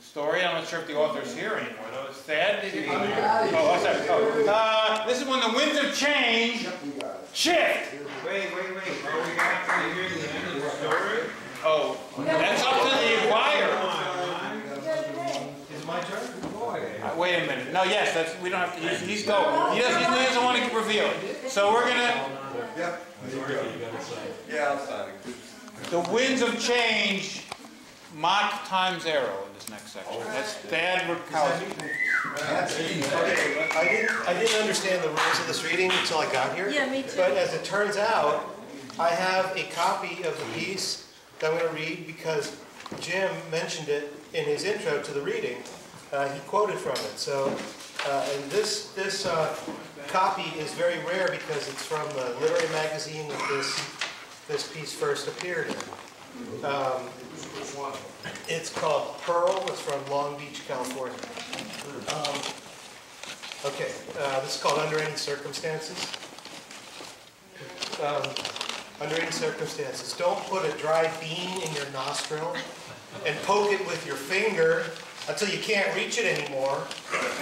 story. I'm not sure if the author's here anymore, though. Is Thad? Oh, what's that? Oh, uh, this is when the winds of change shift. Wait, wait, wait. Are we got to hear the end of the story? Oh, that's up to the buyer. Is it my turn? Uh, Wait a minute. No, yes, that's, we don't have to, he's, he's going. He doesn't, he doesn't want to reveal it. So we're gonna, Yep. Yeah, I'll sign the winds of change, Mach times arrow in this next section. That's Thad Rudkowski. Okay, I didn't, I didn't understand the rules of this reading until I got here. Yeah, me too. But as it turns out, I have a copy of the piece that I'm going to read because Jim mentioned it in his intro to the reading. Uh, he quoted from it. So, uh, and this, this uh, copy is very rare because it's from the literary magazine that this, this piece first appeared in. Um, it's called Pearl. It's from Long Beach, California. Um, Okay, this is called Under Any Circumstances. Um, Under any circumstances, don't put a dry bean in your nostril and poke it with your finger until you can't reach it anymore.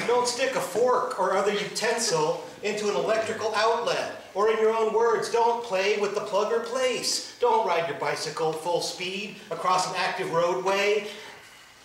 Don't stick a fork or other utensil into an electrical outlet. Or in your own words, don't play with the plug or place. Don't ride your bicycle full speed across an active roadway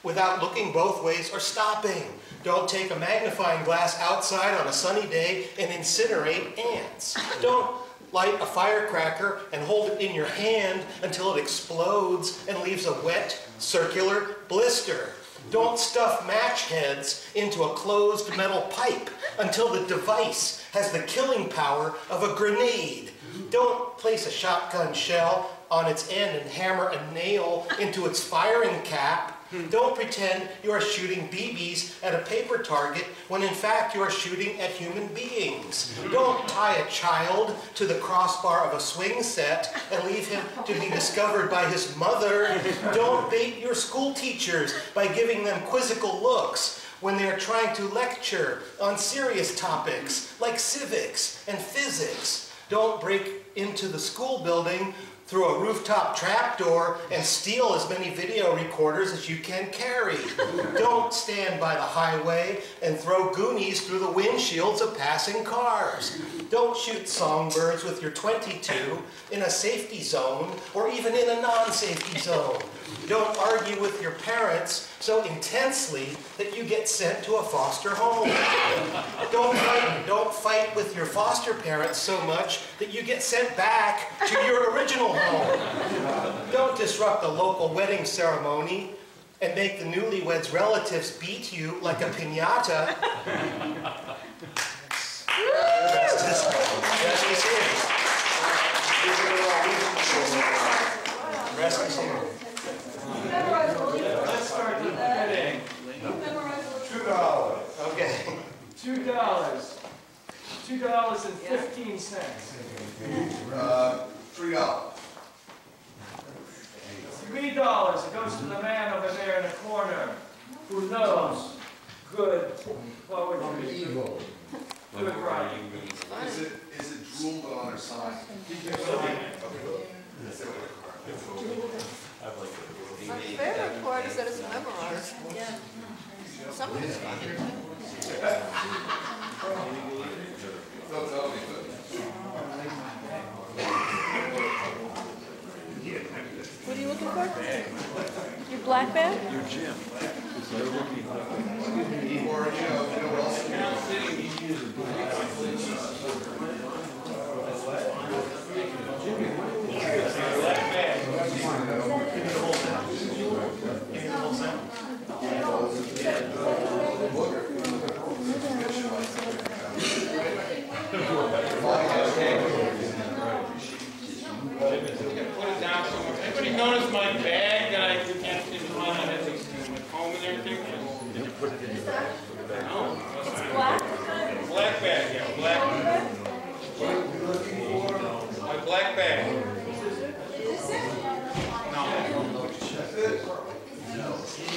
without looking both ways or stopping. Don't take a magnifying glass outside on a sunny day and incinerate ants. Don't light a firecracker and hold it in your hand until it explodes and leaves a wet, circular blister. Don't stuff match heads into a closed metal pipe until the device has the killing power of a grenade. Don't place a shotgun shell on its end and hammer a nail into its firing cap. Don't pretend you are shooting BBs at a paper target when in fact you are shooting at human beings. Don't tie a child to the crossbar of a swing set and leave him to be discovered by his mother. Don't bait your school teachers by giving them quizzical looks when they're trying to lecture on serious topics like civics and physics. Don't break into the school building through a rooftop trapdoor and steal as many video recorders as you can carry. Don't stand by the highway and throw goonies through the windshields of passing cars. Don't shoot songbirds with your 22 in a safety zone or even in a non-safety zone. Don't argue with your parents so intensely that you get sent to a foster home. Don't fight, don't fight with your foster parents so much that you get sent back to your original home. Don't disrupt the local wedding ceremony and make the newlyweds' relatives beat you like a piñata. Rest is here. Rest is here. Two dollars. Okay. Two dollars. Two dollars and fifteen cents. Uh, three dollars. Three dollars. It goes to the man over there in the corner who knows good poetry. Good writing. Is it, is it drool but on her side? My favorite part is that it's memorized. Some of it's fun. Don't tell me, What are you looking for? Your black bag? Your gym. Put it down somewhere. Anybody notice my bag that I kept in my, I had this, my comb and everything? No. It's black? Black bag, yeah, black. My black bag. No. Yeah,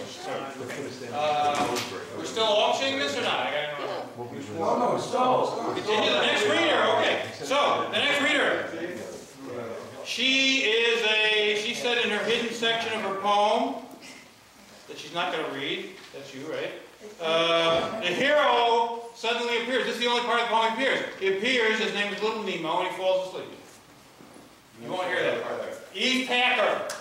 Uh, We're still auctioning this or not? I gotta know. No, no, stop. Continue the next reader, okay. So, the next reader. She is a, she said in her hidden section of her poem, that she's not gonna read, that's you, right? Uh, the hero suddenly appears, this is the only part of the poem he appears. He appears, his name is Little Nemo, and he falls asleep. You won't hear that part there. Eve Packer.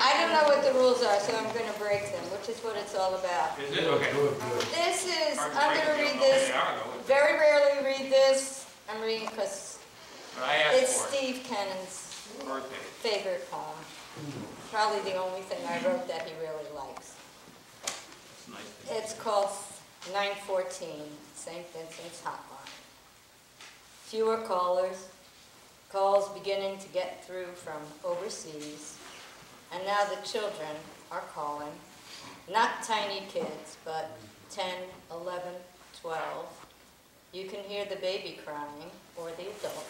I don't know what the rules are, so I'm going to break them, which is what it's all about. Is it? Okay. This is, I'm going to read this, very rarely read this. I'm reading because But I asked it's. Steve Cannon's Birthday. favorite poem. Probably the only thing I wrote that he really likes. It's. It's called 914, St. Vincent's Hotline. Fewer callers, calls beginning to get through from overseas, and now the children are calling. Not tiny kids, but 10, 11, 12. You can hear the baby crying, or the adult.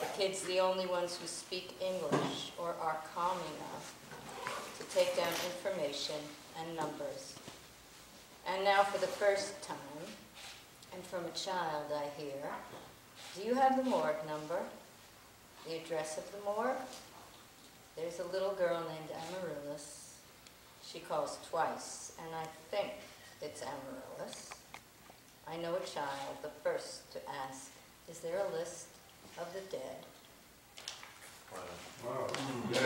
The kids the only ones who speak English or are calm enough to take down information and numbers. And now for the first time, and from a child I hear, do you have the morgue number? The address of the morgue? There's a little girl named Amaryllis. She calls twice, and I think it's Amaryllis. I know a child, the first to ask, is there a list of the dead? Wow. Mm-hmm. Yeah.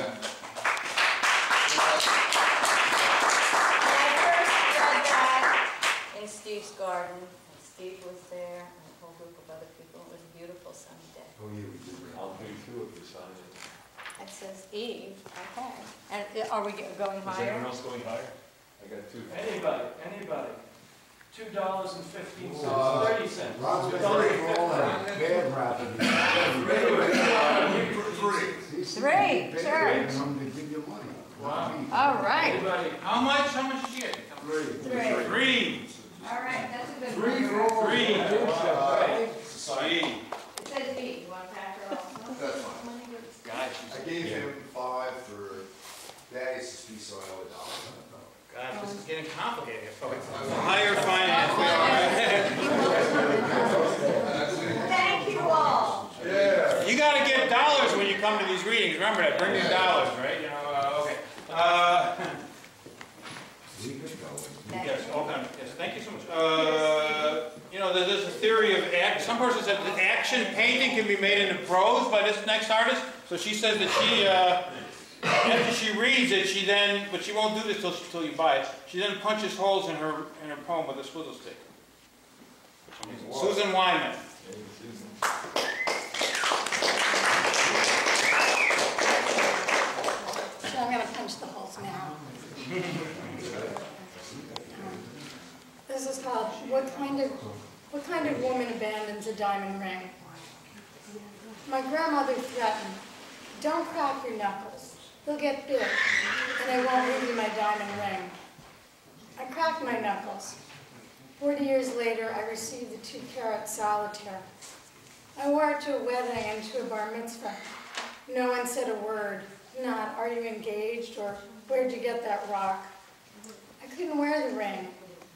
When I first read that in Steve's garden, Steve was there, and a whole group of other people, it was a beautiful sunny day. Oh, yeah, we did. I'll pay two if you sign it. It says E, okay. And are we go- going Is higher? anyone else going higher? I got two. Anybody, anybody. Two dollars and fifteen cents, Uh, thirty cents. Ron's Two been dollars very all that bad rapping. Three. Three, sure. I'm gonna give you money. All right. Anybody, how much, how much did you get? Three. Three. Three. All right, that's a good Three for all. Three. Three. It says B, you want to pack her off? That's fine. God, I gave him five for Daddy's speech, so I owe a dollar. God, this is getting. Higher finance. Thank you all. Yeah. You gotta get dollars when you come to these readings, remember that, bring your dollars, right, you know, uh, okay. Uh, Yes, okay, yes, thank you so much. Uh, You know, there- there's a theory of act, some person said that action painting can be made into prose by this next artist, so she says that she, uh, after she reads it, she then, but she won't do this till you buy it, she then punches holes in her, in her poem with a swizzle stick. Susan Wyman. So I'm gonna punch the holes now. This is called, what kind of, what kind of woman abandons a diamond ring? My grandmother threatened, don't crack your knuckles. They'll get big, and I won't give you my diamond ring. I cracked my knuckles. Forty years later, I received the two carat solitaire. I wore it to a wedding and to a bar mitzvah. No one said a word, not, are you engaged, or where'd you get that rock? I couldn't wear the ring.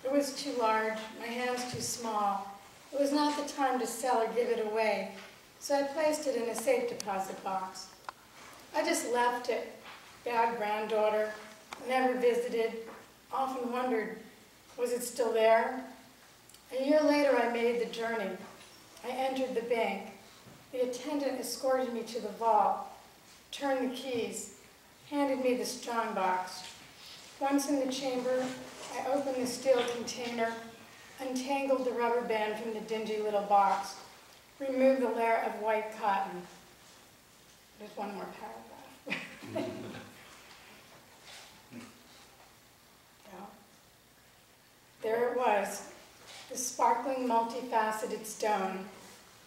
It was too large, my hands too small. It was not the time to sell or give it away, so I placed it in a safe deposit box. I just left it. Bad granddaughter, never visited, often wondered, was it still there? A year later, I made the journey. I entered the bank. The attendant escorted me to the vault, turned the keys, handed me the strong box. Once in the chamber, I opened the steel container, untangled the rubber band from the dingy little box, removed the layer of white cotton. There's one more paragraph. There it was, the sparkling, multifaceted stone.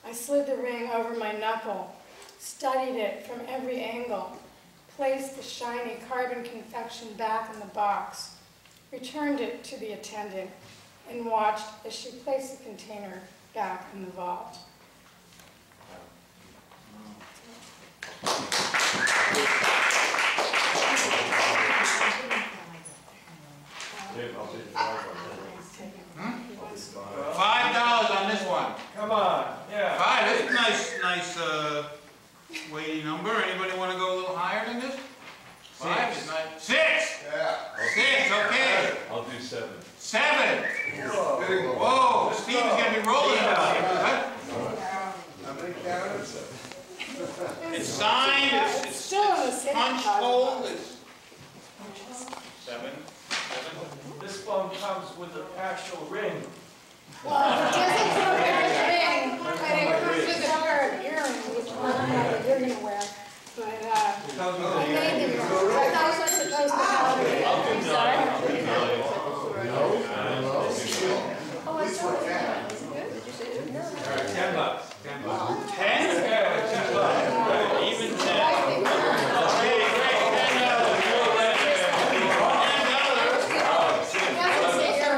I slid the ring over my knuckle, studied it from every angle, placed the shiny carbon confection back in the box, returned it to the attendant, and watched as she placed the container back in the vault. Five dollars on this one. Come on, yeah. Five, that's a nice, nice, uh, weighty number. Anybody wanna go a little higher than this? Five is nice. Six! Yeah. Six, okay. I'll do seven. Seven. Whoa, Steve is gonna be rolling about it. Huh? How many carats? It's signed, it's, it's Still in the same punch deposit hole, box. it's seven. This phone comes with an actual ring. Well, it doesn't a ring, but it comes a you're gonna wear. But, uh, I made it. I'm sorry. Oh, I saw it. Ten bucks. Ten? Yeah, ten bucks. Even ten. Okay, great, ten dollars.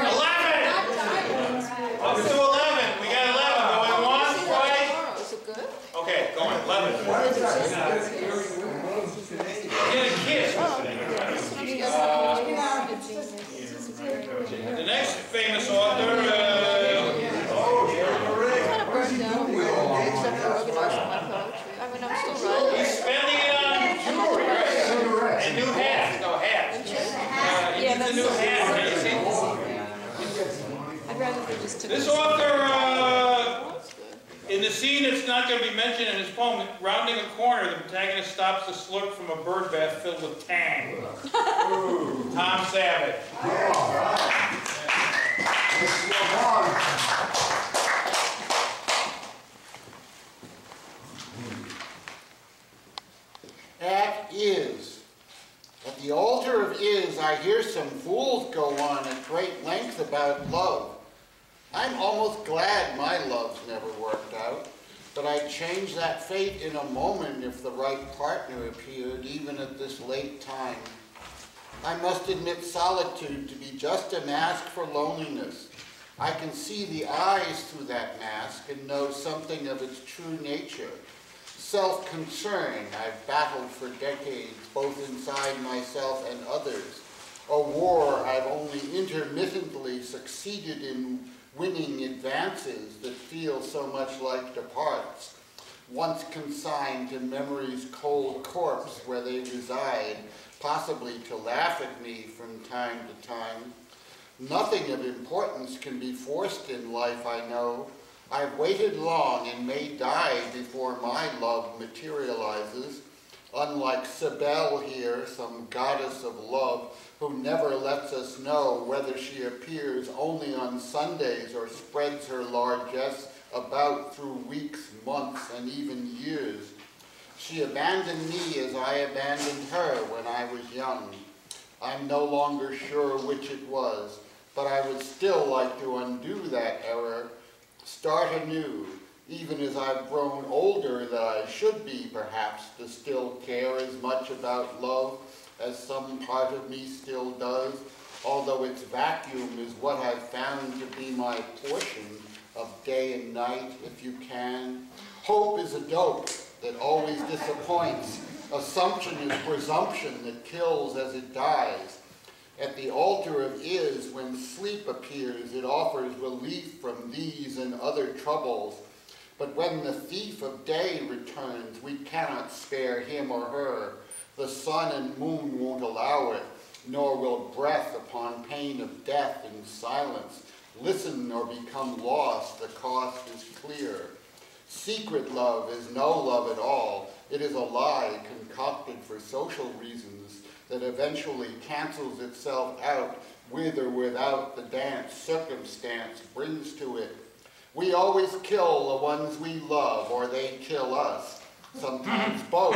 Eleven! Up to eleven, we got eleven, going once, twice? Is it good? Okay, going, eleven. Get a kiss. The next famous author, uh, I mean, I'm still writing. he's spending it on jewelry, right? And new hats, no hats. Uh, Yeah, He needs a that's new so hat, right? You see? I'd rather they just took. This author, uh, in the scene that's not going to be mentioned in his poem, rounding a corner, the protagonist stops to slurp from a bird bath filled with tang. Tom Savage. At is. At the altar of is, I hear some fools go on at great length about love. I'm almost glad my love's never worked out, but I'd change that fate in a moment if the right partner appeared, even at this late time. I must admit solitude to be just a mask for loneliness. I can see the eyes through that mask and know something of its true nature. Self-concern I've battled for decades, both inside myself and others. A war I've only intermittently succeeded in winning advances that feel so much like departs. Once consigned to memory's cold corpse where they reside, possibly to laugh at me from time to time. Nothing of importance can be forced in life, I know. I've waited long and may die before my love materializes. unlike Cybele here, some goddess of love, who never lets us know whether she appears only on Sundays or spreads her largesse about through weeks, months, and even years. She abandoned me as I abandoned her when I was young. I'm no longer sure which it was, but I would still like to undo that error, start anew, even as I've grown older than I should be, perhaps, to still care as much about love as some part of me still does, although its vacuum is what I've found to be my portion of day and night, if you can. Hope is a dope that always disappoints. Assumption is presumption that kills as it dies. At the altar of is, when sleep appears, it offers relief from these and other troubles. But when the thief of day returns, we cannot spare him or her. The sun and moon won't allow it, nor will breath upon pain of death in silence listen or become lost, the cost is clear. Secret love is no love at all. It is a lie concocted for social reasons that eventually cancels itself out with or without the dance circumstance brings to it. We always kill the ones we love or they kill us, sometimes both.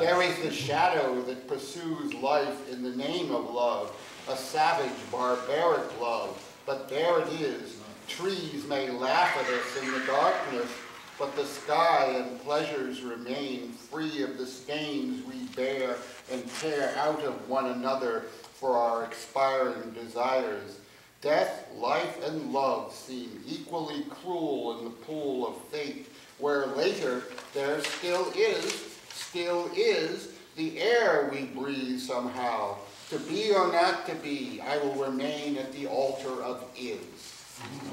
There is the shadow that pursues life in the name of love, a savage, barbaric love, but there it is. Trees may laugh at us in the darkness, but the sky and pleasures remain free of the stains we bear and tear out of one another for our expiring desires. Death, life, and love seem equally cruel in the pool of fate, where later there still is, still is, the air we breathe somehow. To be or not to be, I will remain at the altar of is.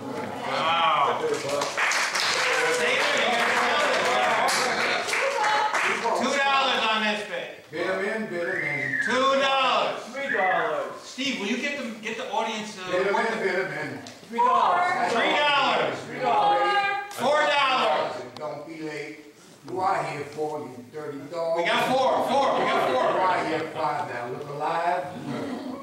Wow. Two dollars on this bit. Bid 'em in, bid 'em in. Two dollars. Three dollars. Steve, will you get the, get the audience, uh, Bid 'em in, bid 'em in. Three dollars. Three dollars. Three dollars. Four dollars. Don't be late. Who I here for, you dirty dog? We got four, four, we got four. Who I here five now, look alive?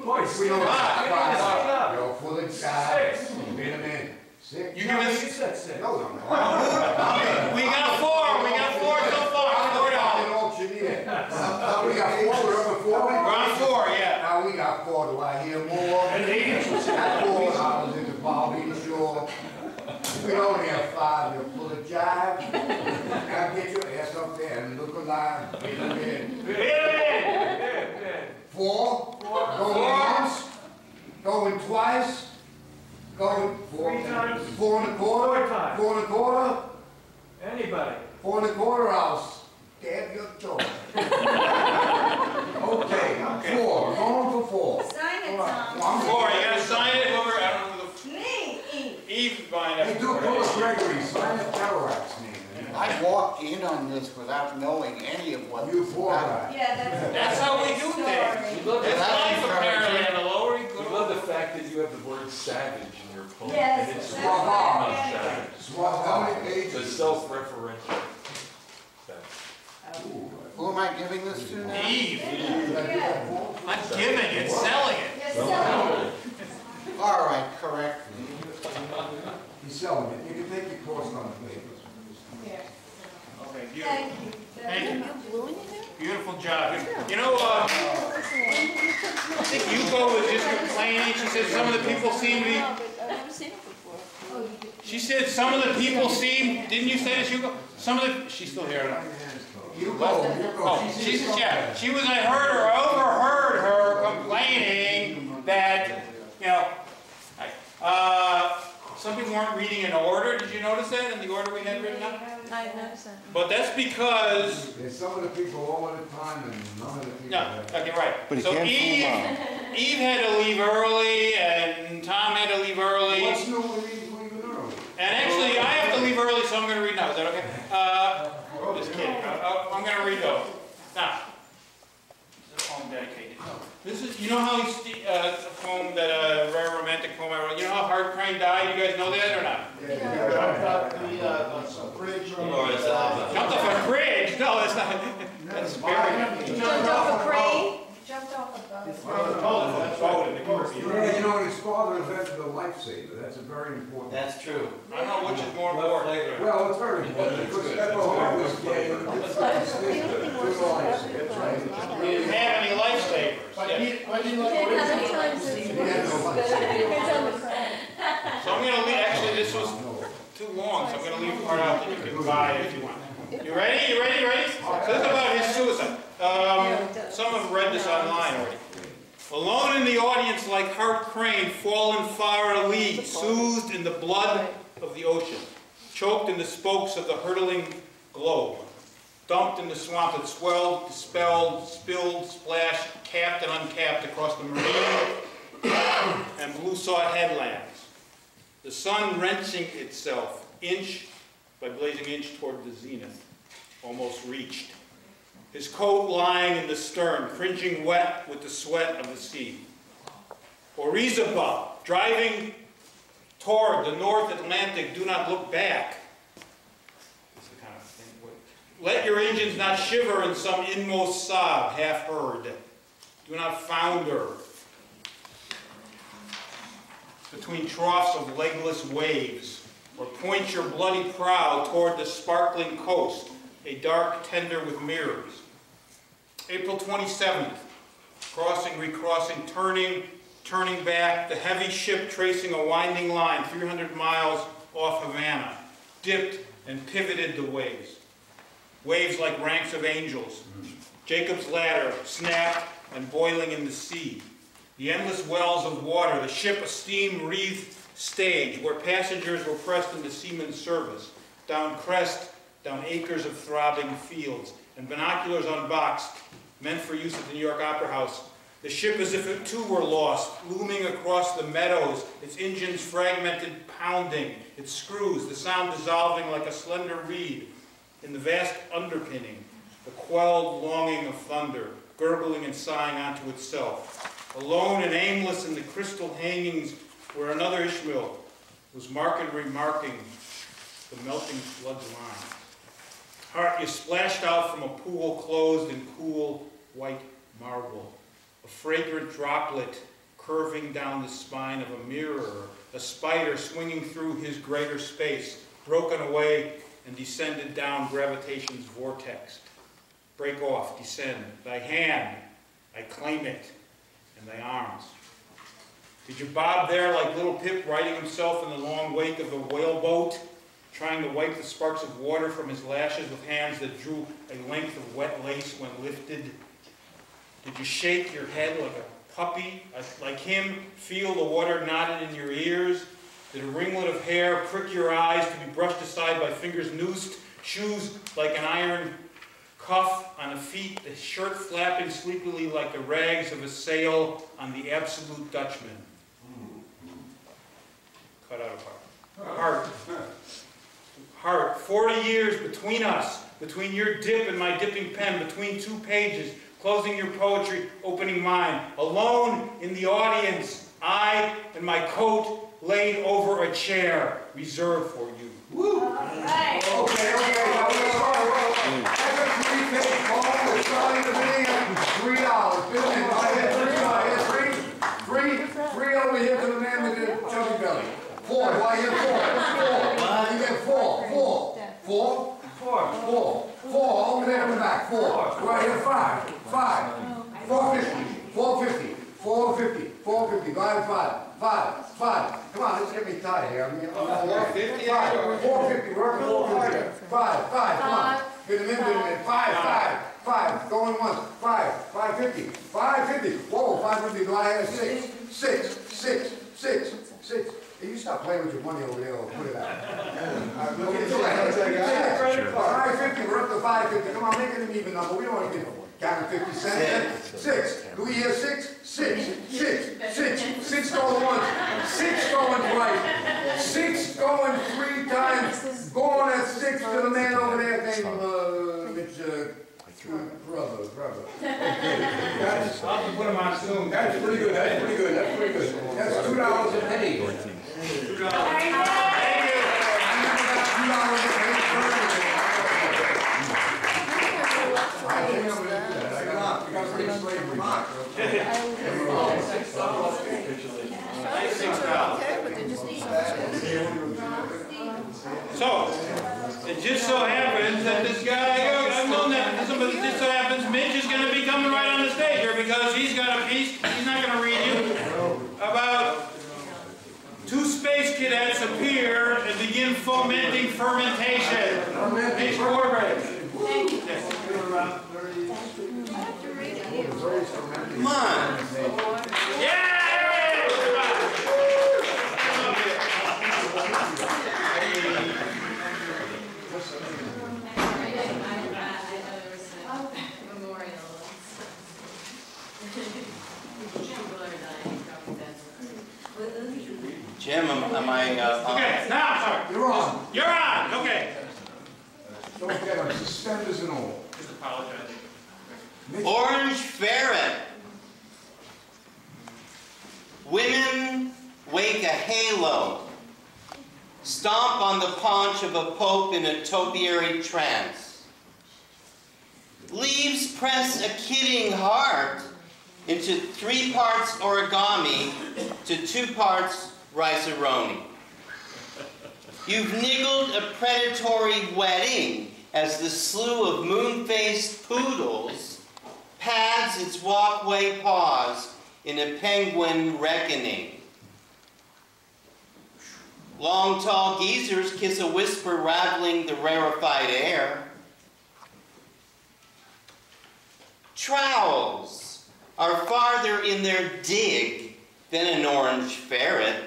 Boys, we don't five. Five. five. You're full of guys. Six. Bid 'em in. Six. You give us- You said six. No, no, no. We got four, we got four so far, four dollars. auctioneer. Now we got four, we're up four. We're four, yeah. Now we got four, do I hear more? And eight. At four dollars in the Bobby Shore. We only have five, you're full of jive. Now get your ass up there and look alive, bid 'em in. Bid 'em in. Four? Going Four. once? Going twice? Going four? Three times. Four and a quarter? Four times. Four and a quarter? Anybody. Four and a quarter, I'll stab your jaw. Okay, four, going for four. Sign it, Tom. I'm Four, you gotta sign it over, I don't know who Me, Eve. the, Eve buying it. Hey, do pull a Gregory, sign the Kerouac's name. I walked in on this without knowing any of what You this poor about. guy. Yeah, that's. That's how we do things. You love It's the life fact- apparently on the lower, you You go. love the fact that you have the word savage in your poem. Yes, And it's that's wrong, right. not savage. Swap how many It's a pages? self-referential. Who am I giving this to now? Eve, not giving it, selling it. Yes, so. All right, correct. He's selling it, you can take your course on the papers. Okay, beautiful. Thank you. Thank you. You? Beautiful job. You know, uh, I think Yuko was just complaining, she said some of the people seem to be, No, but I've never seen it before. she said some of the people seem, didn't you say this, Yuko? Some of the, she's still here or not? You go. Oh, she's, yeah, she was, I heard her, overheard her complaining that, you know, uh, some people weren't reading in order, did you notice that, in the order we had written up? I noticed that. But that's because, There's some of the people all the time and none of the people. no, have- okay, right. But So Eve, Eve had to leave early, and Tom had to leave early. What's new with me leaving early? And actually, I have to leave early, so I'm gonna read now, is that okay? Uh, just kidding, I- I- I'm gonna read those. Now, this is a poem dedicated. This is, you know how he's, uh, a poem that uh, a uh, very romantic poem I wrote. You know how Hart Crane died? You guys know that or not? Yeah, jumped off the uh, bridge. Oh, or is uh, that jumped off a bridge? No, that's not. That's very. Jumped off a crane jumped off of those. Yeah, you know, his father invented the lifesaver, that's a very important. That's true. I don't know which is more important later. Well, it's very important, because that's the whole was getting. He didn't have any lifesavers. But he, but he looked. Depends how many times it's. Depends on the friend. So I'm gonna leave, actually, this was too long, so I'm gonna leave part out that you can buy if you want. You ready, you ready, you ready? So this is about his suicide. Um, some have read this online already. Alone in the audience like Hart Crane, fallen far a league, soothed in the blood of the ocean, choked in the spokes of the hurtling globe, dumped in the swamp that swelled, dispelled, spilled, splashed, capped and uncapped across the marine and blue-sought headlands. The sun wrenching itself inch by blazing inch toward the zenith, almost reached. His coat lying in the stern, fringing wet with the sweat of the sea. Orizaba, driving toward the North Atlantic, do not look back. Kind of thing. Let your engines not shiver in some inmost sob, half heard. Do not founder between troughs of legless waves, or point your bloody prow toward the sparkling coast, a dark tender with mirrors. April 27th, crossing, recrossing, turning, turning back, the heavy ship tracing a winding line 300 miles off Havana, dipped and pivoted the waves. Waves like ranks of angels. Jacob's ladder snapped and boiling in the sea. The endless wells of water, the ship a steam-wreathed stage where passengers were pressed into seaman's service, down crest, down acres of throbbing fields, and binoculars unboxed, meant for use at the New York Opera House. The ship as if it too were lost, looming across the meadows, its engines fragmented, pounding, its screws, the sound dissolving like a slender reed in the vast underpinning, the quelled longing of thunder, gurgling and sighing onto itself. Alone and aimless in the crystal hangings where another Ishmael was mark and remarking the melting flood's line. Hart, you splashed out from a pool closed in cool white marble, a fragrant droplet curving down the spine of a mirror, a spider swinging through his greater space, broken away and descended down gravitation's vortex. Break off, descend. Thy hand, I claim it, and thy arms. Did you bob there like little Pip riding himself in the long wake of a whaleboat, trying to wipe the sparks of water from his lashes with hands that drew a length of wet lace when lifted? Did you shake your head like a puppy, like him, feel the water knotted in your ears? Did a ringlet of hair prick your eyes to be brushed aside by fingers noosed, shoes like an iron cuff on the feet, the shirt flapping sleepily like the rags of a sail on the absolute Dutchman? Hmm. Cut out a part. Heart. Hart. 40 years between us, between your dip and my dipping pen, between two pages, closing your poetry, opening mine. Alone in the audience, I and my coat laid over a chair reserved for you. Woo! Okay, okay, now we're sorry, That's a three-page poem, it's selling the video, three dollars. Business, I had three, I had three, three, three over here to the man with the chubby belly. Four, do I hear four? Four, you get four, four, four? Four. Four, four, over there in the back, four. Do I hear five? Five. Four fifty, four fifty, four fifty, four fifty, do I have five? Five, five. Come on, let's get me tired here. I'm, I'm, Four fifty? Five, four fifty, we're up to four fifty. Five, five, come on. Hit him in, hit him in. Five, five, five. Going once. Five, five fifty, five fifty. Whoa, five fifty. Do I have six? Six, six, six, six. Hey, you stop playing with your money over there or put it out. Uh, look at this. Five fifty, we're up to five fifty. Come on, make it an even number. We don't want to give get counting fifty cents. Six. Do we hear six? Six. Six. Six. Six going once, six going twice, six going three times, going at six to the man over there named, uh, Mitch, uh, brother, brother. That's, I'll have put him on soon. that's pretty good, that's pretty good, that's pretty good. That's two dollars a penny. So, it just so happens that this guy cadets appear and begin fomenting fermentation. Mitch Corbett. Come on. Jim, am, am I, uh, on? Okay, now, sorry. You're on. You're on, okay. Don't get them, suspenders and all. Just apologize. Orange ferret. Women wake a halo. Stomp on the paunch of a pope in a topiary trance. Leaves press a kidding heart into three parts origami to two parts rice-a-roni. You've niggled a predatory wedding as the slew of moon-faced poodles pads its walkway paws in a penguin reckoning. Long, tall geezers kiss a whisper rattling the rarefied air. Trowels are farther in their dig than an orange ferret.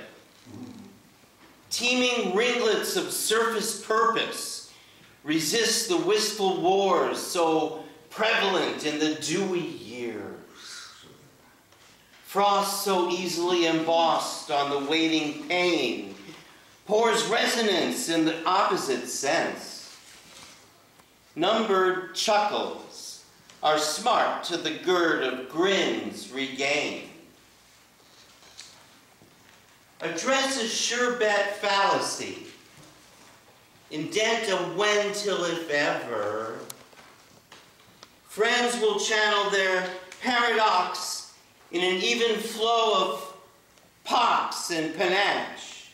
Teeming ringlets of surface purpose resist the wistful wars so prevalent in the dewy years. Frost so easily embossed on the waiting pane pours resonance in the opposite sense. Numbered chuckles are smart to the gird of grins regained. Address a sure bet fallacy. Indent a when till if ever. Friends will channel their paradox in an even flow of pox and panache.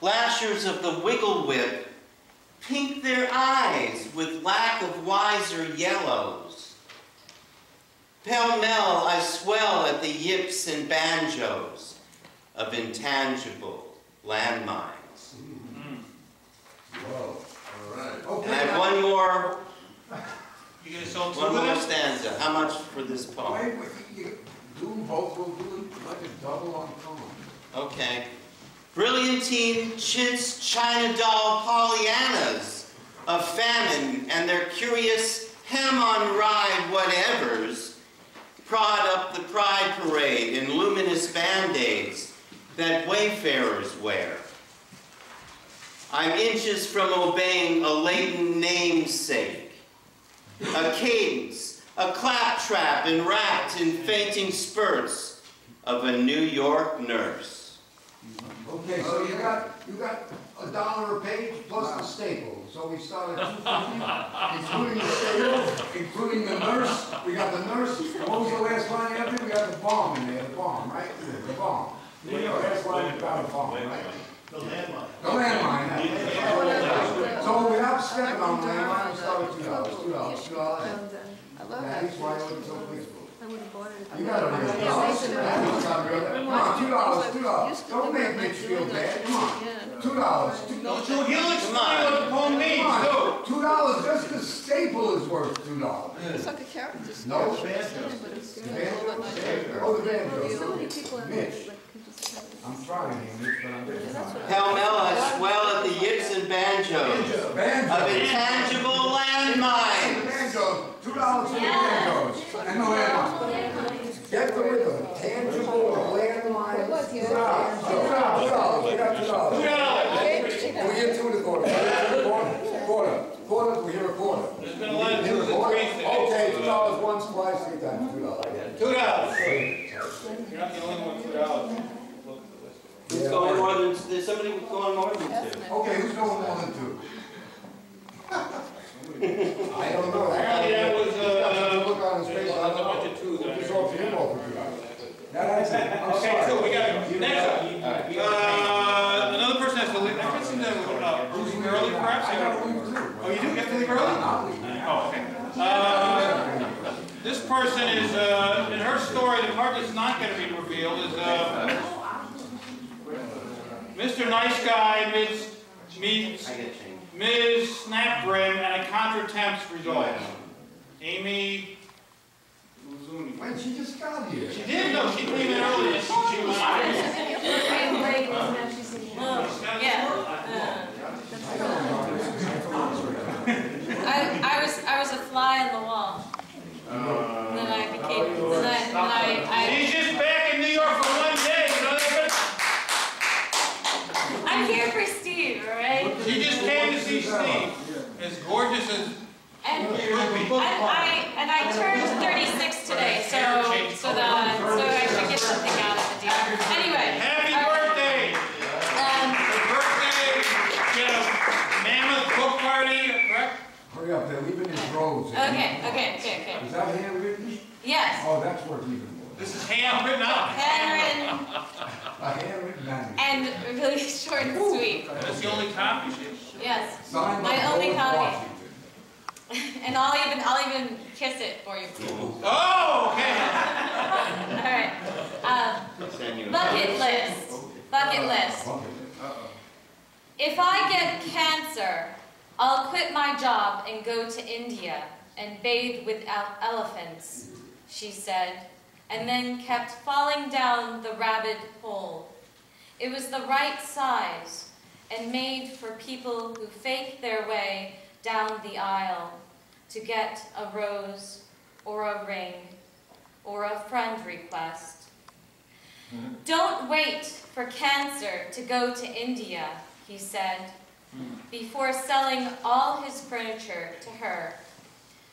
Lashers of the wiggle whip pink their eyes with lack of wiser yellows. Pell mell I swell at the yips and banjos of intangible landmines. Whoa, all right. Oh, and I have one more, You gonna sell two one more them? stanza. How much for this poem? Wait, wait, you, do them both, we'll do like a double on poem. Okay. Brilliantine chintz china doll Pollyannas of famine and their curious ham on ride whatevers prod up the pride parade in luminous band-aids that wayfarers wear. I'm inches from obeying a latent namesake, a cadence, a claptrap enwrapped in fainting spurts of a New York nurse. Okay, so you got, you got a dollar a page plus the staple, so we start at two fifty, including the staple, including the nurse, we got the nurse, what was the last line had? We got the bomb in there, the bomb, right? The bomb. The last line about the bomb, right? The landmine. The landmine, that's- so without stepping on the landmine, we start with two dollars, two dollars, two dollars. That's why it was so peaceful. You got a real dollar. That was not real. Come on, two dollars, two dollars. Don't make Mitch feel bad, come on. Two dollars, two dollars. So he'll explain what the poem means, Come too. on, two dollars, just the staple is worth two dollars. It's like a character. No. sketch. But it's The banjo? Oh, the banjo. So many people have Mitch, like, could just have this. I'm trying here, Mitch, but I'm just trying. Pell mell I swell at the yips and banjos Banjo. of intangible landmines. Banjos, two dollars for the banjos, and the landmine. Get the rhythm, tangible landmine. Two dollars, two dollars, two dollars, we got two dollars. Two dollars. And we get two and a quarter, we get two quarter, quarter, quarter, we hear a quarter. There's been a lot of Hear a twos quarter? Okay, two dollars once, twice, three times, two dollars. Two dollars. You're not the only one, two dollars. Look at the list. Who's going more than, there's somebody who's going more than two. Okay, who's going more than two? I don't know. Apparently that was, uh, Look on his face, I There's a don't bunch know. of twos on Just here. off him over two dollars. That's it, I'm Okay, sorry. so we got, next up, uh, another person has to leave, next person that, uh, Who's leave early perhaps? I gotta leave too. Oh, you do have to leave early? I'll leave. Oh, okay. Uh, This person is, uh, in her story, the part that's not gonna be revealed is, uh, Mr. Nice Guy meets, meets Ms. Snapbrim and a contretemps results. Amy Ouzoonian. When she just got here. She did, no, she came in early and she she went out. Oh, yeah. I, I was I was a fly on the wall. And then I became then I then I, I She's just back in New York for one day, you know, they're gonna- I'm here for Steve, all right? She just came to see Steve. As gorgeous as And, he would be. and I and I turned 36 today, so so that so I should get something out of the deal. Anyway. Happy all right. birthday! Um, Her birthday, she had a mammoth book party, correct? Hurry up, they're leaving in droves. Okay, okay, okay, okay. Is that handwritten? Yes. Oh, that's worth even more. This is handwritten out. Handwritten A handwritten manuscript. and really short and sweet. That's the only copy she Yes. Signed by My only George copy. Washington. And I'll even I'll even kiss it for you. Oh, okay. All right. Um, bucket list. Bucket list. If I get cancer, I'll quit my job and go to India and bathe with elephants, she said, and then kept falling down the rabid hole. It was the right size and made for people who fake their way down the aisle to get a rose or a ring or a friend request. Mm-hmm. Don't wait for cancer to go to India, he said, mm-hmm. before selling all his furniture to her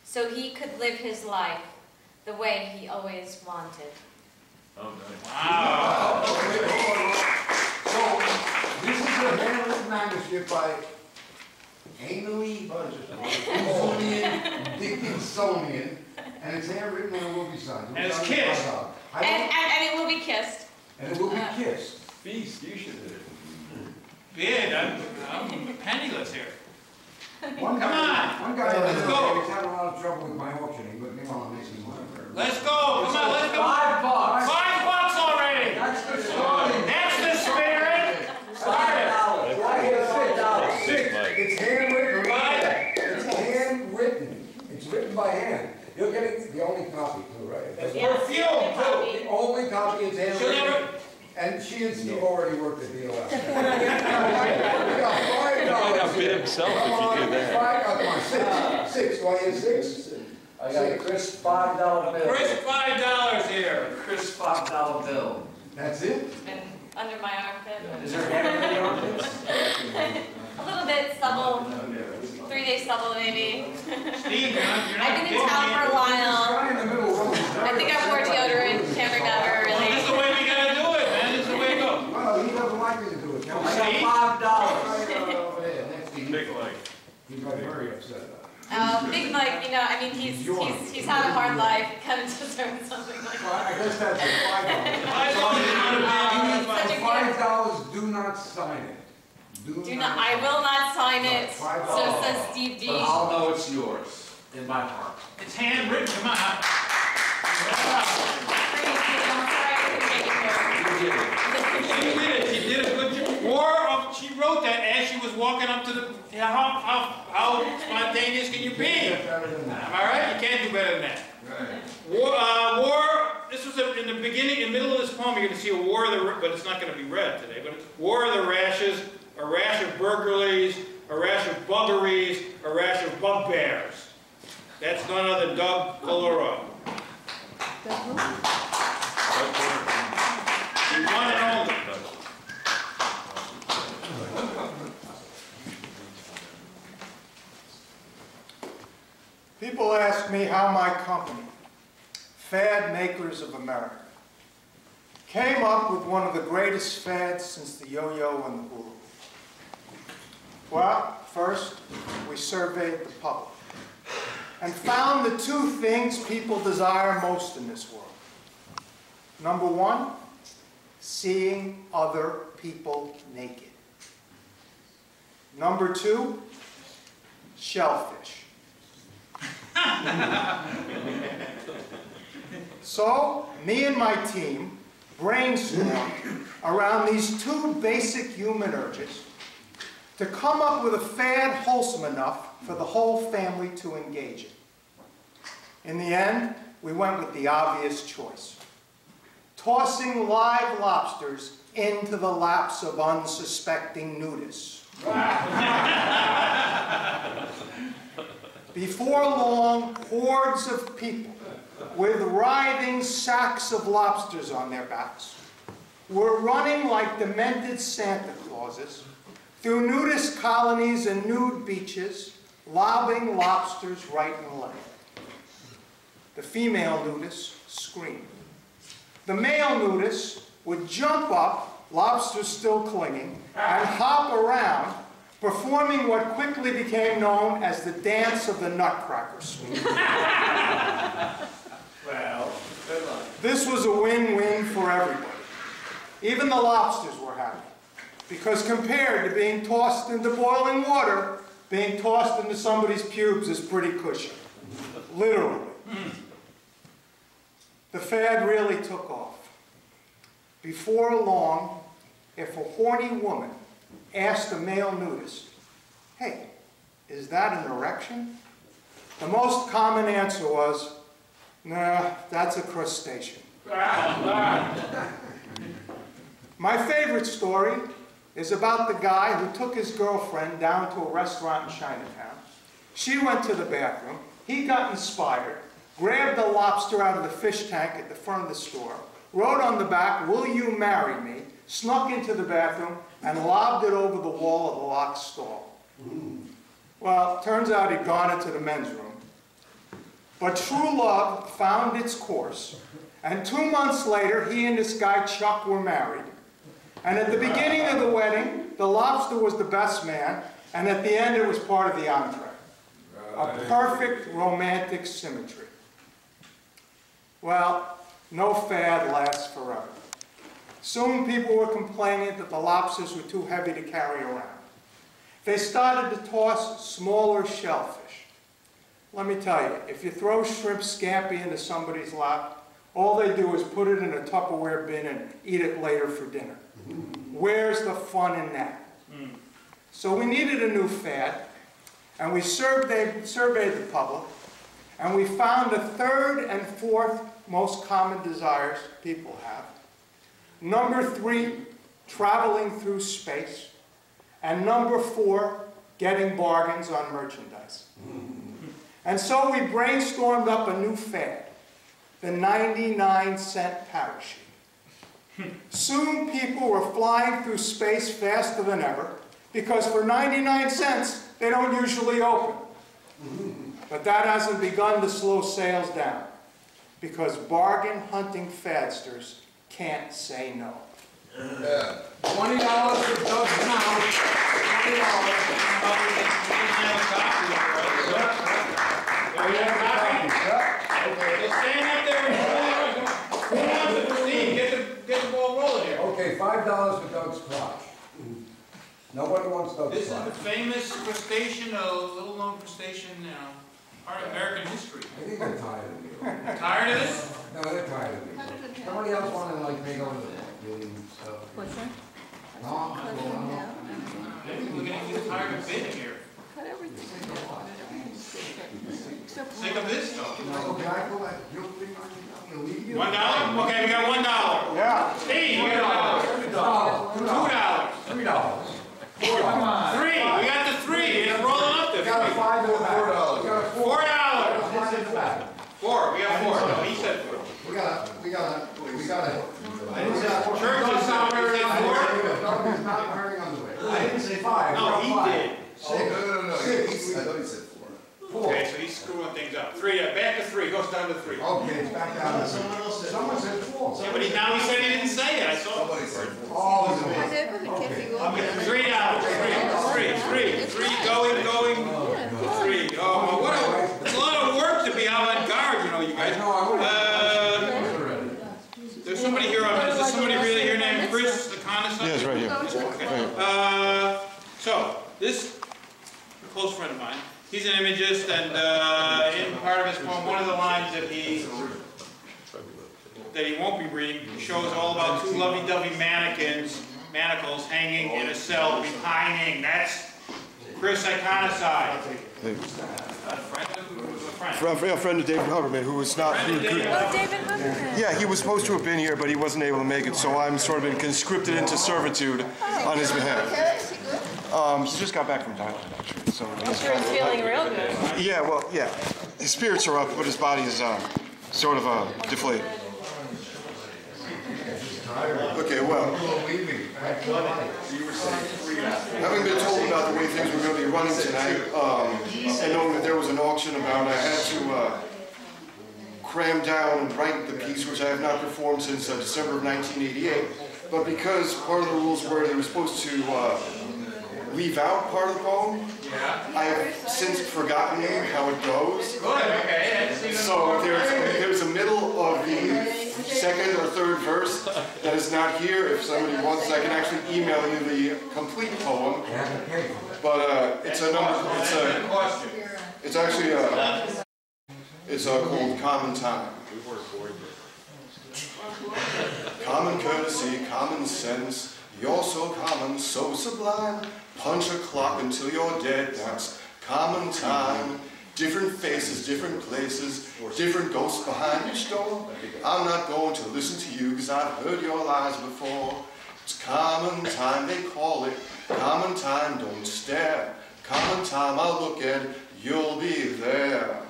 so he could live his life the way he always wanted. Oh, nice. Wow. So, this is a handwritten manuscript by Amy Ouzoonian Dickinsonian, and it's handwritten and it will be signed. And it's It will be kissed. And, and, and it will be kissed. And it will be uh-huh. kissed. Beast, you should hit it. Bid, I'm, I'm penniless here. One Come guy, on. one guy Let's was go. he's having a lot of trouble with my auctioning, but me on making money. Let's go, come on, let's go. Five bucks. Five bucks already. That's the starting. That's the spirit. Start it. I get six. Six. It's handwritten. Read Mike. that. It's handwritten. It's written by hand. You're getting the only copy too, right? It's Yes, perfume, copy. too. The only copy is She'll handwritten. never, And she and Steve already worked the deal out. We got five dollars. outbid here. himself if Come you do that. Five, uh, come on, six. Six, do I hear six? I got a crisp five dollar bill. Chris, five dollars here. Crisp five dollar bill. That's it? And under my armpit. Is there handwriting on this? A little bit stubble. Three day stubble maybe. Steve, you're not, I've been in town for a while. Guy in the middle was I think I wore deodorant, can't remember Well, This is the way we gotta do it, man. This is the way it goes. Well, he doesn't like me to do it. I got five dollars. Right over there, next to you. Big like. He got very upset about it. Uh, Big Mike, you know, I mean, he's, he's, he's had a hard life, kind of deserves something like Well, I that. guess that's a five dollars. Five dollars is not a big, Such a For five dollars, do not sign it. Do not, I will not sign it, Five so dollars. says Steve D. I'll know it's yours, in my heart. it's handwritten, come on. I'm sorry I couldn't make it here. She did it, she did a good job. War of, she wrote that as she was walking up to the, you know, how, how, how spontaneous can you be? Better. Am I right? You can't do better than that. War, uh, war, this was a- in the beginning, in the middle of this poem, you're gonna see a war of the, but it's not gonna be read today, but it's war of the rashes, a rash of burglaries, a rash of buggeries, a rash of bugbears. That's none other than Doug Calora. The one and only. People ask me how my company, Fad Makers of America, came up with one of the greatest fads since the yo-yo and the hula. Well, first, we surveyed the public and found the two things people desire most in this world. Number one, seeing other people naked. Number two, shellfish. So, me and my team brainstormed around these two basic human urges to come up with a fad wholesome enough for the whole family to engage in. In the end, we went with the obvious choice. Tossing live lobsters into the laps of unsuspecting nudists. Before long, hordes of people with writhing sacks of lobsters on their backs were running like demented Santa Clauses through nudist colonies and nude beaches, lobbing lobsters right and left. The female nudists screamed. The male nudists would jump up, lobsters still clinging, and hop around, performing what quickly became known as the dance of the nutcracker suite. Well, good luck. This was a win-win for everybody. Even the lobsters were happy. Because compared to being tossed into boiling water, being tossed into somebody's pubes is pretty cushy. Literally. The fad really took off. Before long, if a horny woman asked a male nudist, hey, is that an erection? The most common answer was, nah, that's a crustacean. My favorite story is about the guy who took his girlfriend down to a restaurant in Chinatown. She went to the bathroom. He got inspired, grabbed the lobster out of the fish tank at the front of the store, wrote on the back, will you marry me, snuck into the bathroom, and lobbed it over the wall of the locked stall. Well, turns out he'd gone into the men's room. But true love found its course, and two months later, he and this guy Chuck were married. And at the beginning of the wedding, the lobster was the best man, and at the end, it was part of the entree. A perfect romantic symmetry. Well, no fad lasts forever. Soon people were complaining that the lobsters were too heavy to carry around. They started to toss smaller shellfish. Let me tell you, if you throw shrimp scampi into somebody's lap, all they do is put it in a Tupperware bin and eat it later for dinner. Where's the fun in that? So we needed a new fad, and we surveyed, surveyed the public, and we found the third and fourth most common desires people have. Number three, traveling through space. And number four, getting bargains on merchandise. And so we brainstormed up a new fad, the 99 cent parachute. Soon people were flying through space faster than ever because for 99 cents, they don't usually open. But that hasn't begun to slow sales down because bargain hunting fadsters can't say no. Yeah. Twenty dollars for Doug's mouth. Twenty Just stand up there and who wants it? Steve, get the, get the ball rolling here. Okay, five dollars for Doug's crotch. Nobody wants Doug's This is the famous crustacean, a little known crustacean, know, part of American history. I think they're tired of me. Tired of this? No, they're tired of me. Somebody else wanna like make over the building stuff. What's that? No, I'm Cut cool, it Maybe we're getting too tired of bidding here. Cut everything down. Sick of this stuff. No, can I go back? Guilt free money? I'll leave you. One dollar? Okay, we got one dollar. Yeah. Steve, we got a dollar. Two dollars. Two dollars. Three dollars. Three, we got the three, it's rolling up We to got a three. five in the back. We got a four. Four dollars. Five in the back. Four, we got four, no, he said four. We got a, we got a, we got a. I didn't say four. Church is not wearing I four. didn't say Doug is not wearing underwear. I didn't say five. No, he did. Six. No, no, no, no, Six. I thought he said four. Four. Okay, so he's screwing things up. Three, uh, back to three, goes down to three. Okay, it's back down. to- Someone said four. Yeah, but he, now he said he didn't say it, I saw. Somebody said four. Oh, he's a- okay. Three dollars, three, three, three, three, going, going, Uh, so, this, close friend of mine, he's an imagist, and uh, in part of his poem, one of the lines that he that he won't be reading shows all about two lovey-dovey mannequins, manacles hanging in a cell, repining. That's Chris Iconicide. A friend of, a friend. Friend, of David Huberman, who was not. Who, who- Oh, David Huberman. yeah, he was supposed to have been here, but he wasn't able to make it, so I'm sort of been conscripted into servitude on his behalf. Um, he just got back from Thailand, actually. So I'm sure he's feeling real good. Yeah, well, yeah. His spirits are up, but his body is uh, sort of uh, deflated. Okay, well, having been told about the way things were going to be running tonight, um, and knowing that there was an auction about, I had to uh, cram down and write the piece, which I have not performed since uh, December of 1988. But because part of the rules were they were supposed to uh, leave out part of the poem, I have since forgotten how it goes. Good, okay. So there's, there's a middle of the second or third verse that is not here. If somebody wants, I can actually email you the complete poem. But uh, it's a number, it's a, it's actually a, it's a called Common Time. Common courtesy, common sense, you're so common, so sublime. Punch a clock until you're dead, that's common time. Different faces, different places, different ghosts behind each door. I'm not going to listen to you because I've heard your lies before. It's common time, they call it. Common time, don't stare. Common time, I'll look at, you'll be there.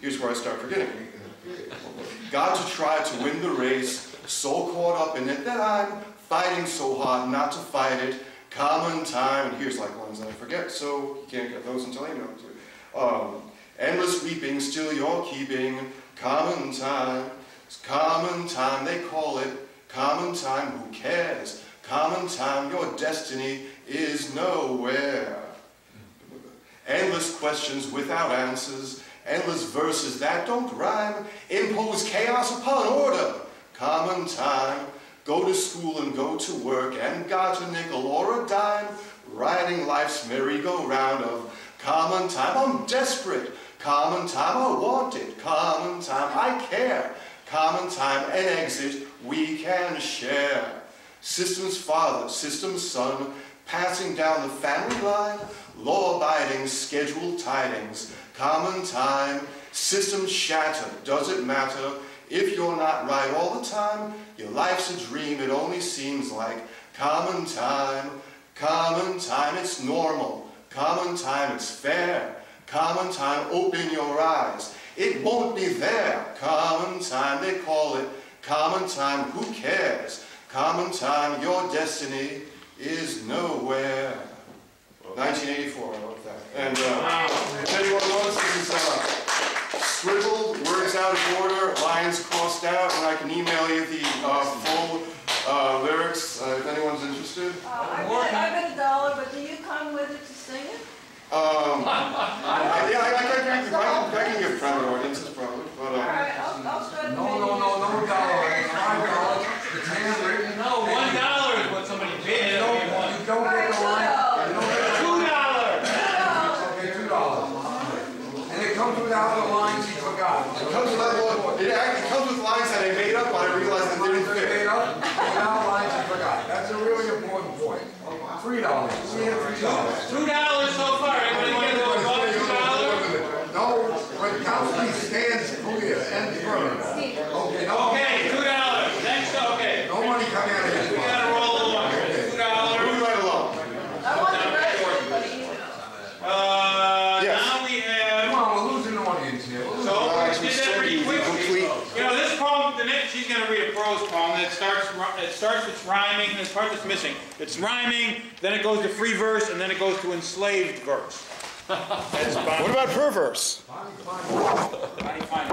Here's where I start forgetting. Got to try to win the race, so caught up in it that I'm fighting so hard not to fight it. Common time, and here's like ones that I forget, so you can't get those until I know to. Um, endless weeping, still you're keeping. Common time, it's common time, they call it. Common time, who cares? Common time, your destiny is nowhere. Endless questions without answers, endless verses that don't rhyme, impose chaos upon order. Common time, go to school and go to work, and got a nickel or a dime, riding life's merry-go-round of common time. I'm desperate. Common time, I want it. Common time, I care. Common time, an exit we can share. System's father, system's son, passing down the family line, law-abiding, scheduled tidings, common time, system shatter, does it matter? If you're not right all the time, your life's a dream, it only seems like common time, common time, it's normal, common time, it's fair, common time, open your eyes, it won't be there, common time, they call it, common time, who cares? Common time, your destiny is nowhere. 1984, I wrote that. And uh, if anyone wants, this is uh, scribbled, words out of order, lines crossed out, and I can email you the uh, full uh, lyrics uh, if anyone's interested. I bet, I bet a dollar, but do you come with it to sing it? Um, I, yeah, I, I, can- I, can- I, I can give private audiences probably, but uh, I'll, I'll start. No, no, no, no dollar, it's five dollars, it's handwritten. No, one dollar is what somebody bid. You don't, you don't get the line. you don't get the Two dollars. Okay, two dollars. And it comes without the lines he forgot. it comes with that, it actually comes with lines that I made up, but I realized that they didn't Made fit. up, without lines he forgot. That's a really important point. Three dollars. Two dollars so far. Anybody want to go above two dollars? No, when Kowski stands clear and firm. Okay, no. Okay, two dollars. Next, okay. No money coming out of his We pocket. gotta roll along here. Two dollars. Moving right along. I want the rest, everybody. Uh, Yes. now we have. Come on, we're losing an audience here. We're losing- So Guys, we we did that still pretty need the quickly. complete. You know, this poem, the next, she's gonna read a prose poem that starts, ri- it starts, it's rhyming, there's part that's missing. It's rhyming, then it goes to free verse, and then it goes to enslaved verse. That's Bonnie. What about perverse? Bonnie Fine.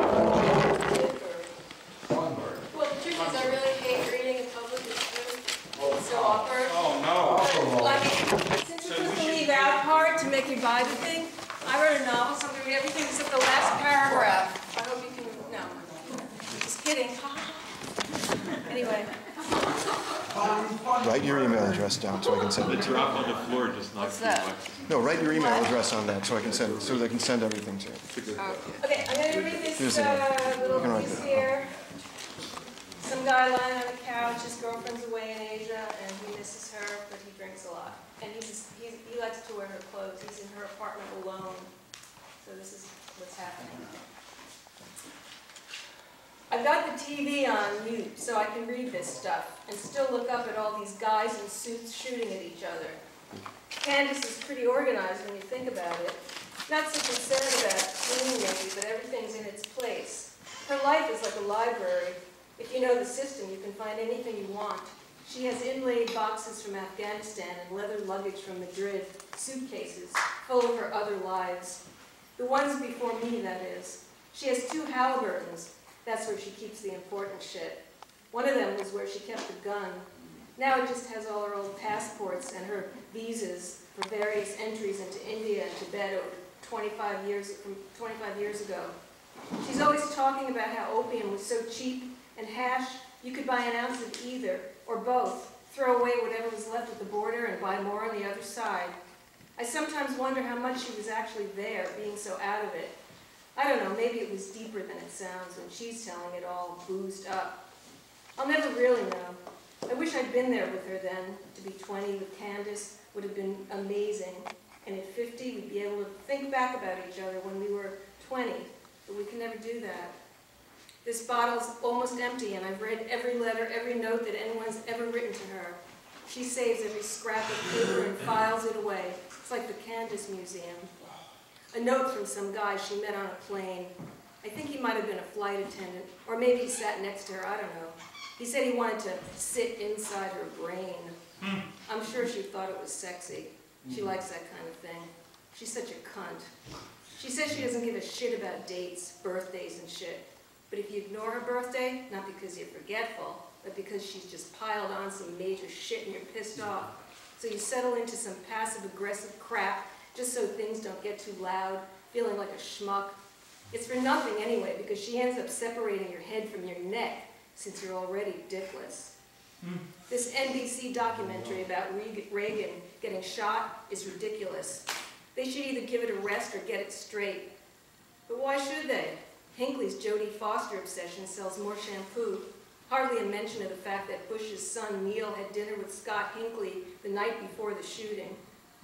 Well, the truth is, I really hate reading in public, it's so oh, awkward. Oh, no. Like, since you put the leave out part to make you buy the thing, I wrote a novel, so I'm gonna read everything except the last paragraph. I hope you can, no, just kidding. Anyway. Write your email address down so I can send it to you. drop on the floor just knocked What's that? No, write your email address on that so I can send, it, so they can send everything to you. Okay, I'm gonna read Here's this the- uh, you little can write piece that. here. Some guy lying on the couch, his girlfriend's away in Asia, and he misses her, but he drinks a lot. And he's, he's, he likes to wear her clothes. He's in her apartment alone. So this is what's happening. I've got the TV on mute so I can read this stuff and still look up at all these guys in suits shooting at each other. Candace is pretty organized when you think about it. Not so concerned about cleaning maybe, but everything's in its place. Her life is like a library. If you know the system, you can find anything you want. She has inlaid boxes from Afghanistan and leather luggage from Madrid, suitcases full of her other lives. The ones before me, that is. She has two Halliburtons. That's where she keeps the important shit. One of them was where she kept the gun. Now it just has all her old passports and her visas for various entries into India and Tibet over 25 years, from 25 years ago. She's always talking about how opium was so cheap and hash, you could buy an ounce of either, or both, throw away whatever was left at the border and buy more on the other side. I sometimes wonder how much she was actually there, being so out of it. I don't know, maybe it was deeper than it sounds when she's telling it all boozed up. I'll never really know. I wish I'd been there with her then. To be 20 with Candace would have been amazing. And at 50, we'd be able to think back about each other when we were 20. But we can never do that. This bottle's almost empty, and I've read every letter, every note that anyone's ever written to her. She saves every scrap of paper and files it away. It's like the Candace Museum. A note from some guy she met on a plane. I think he might have been a flight attendant, or maybe he sat next to her, I don't know. He said he wanted to sit inside her brain. Hmm. I'm sure she thought it was sexy. She hmm. likes that kind of thing. She's such a cunt. She says she doesn't give a shit about dates, birthdays, and shit. But if you ignore her birthday, not because you're forgetful, but because she's just piled on some major shit and you're pissed off, so you settle into some passive-aggressive crap just so things don't get too loud, feeling like a schmuck. It's for nothing anyway, because she ends up separating your head from your neck, since you're already dickless. Hmm. This NBC documentary about Reagan getting shot is ridiculous. They should either give it a rest or get it straight. But why should they? Hinckley's Jodie Foster obsession sells more shampoo. Hardly a mention of the fact that Bush's son Neil had dinner with Scott Hinckley the night before the shooting.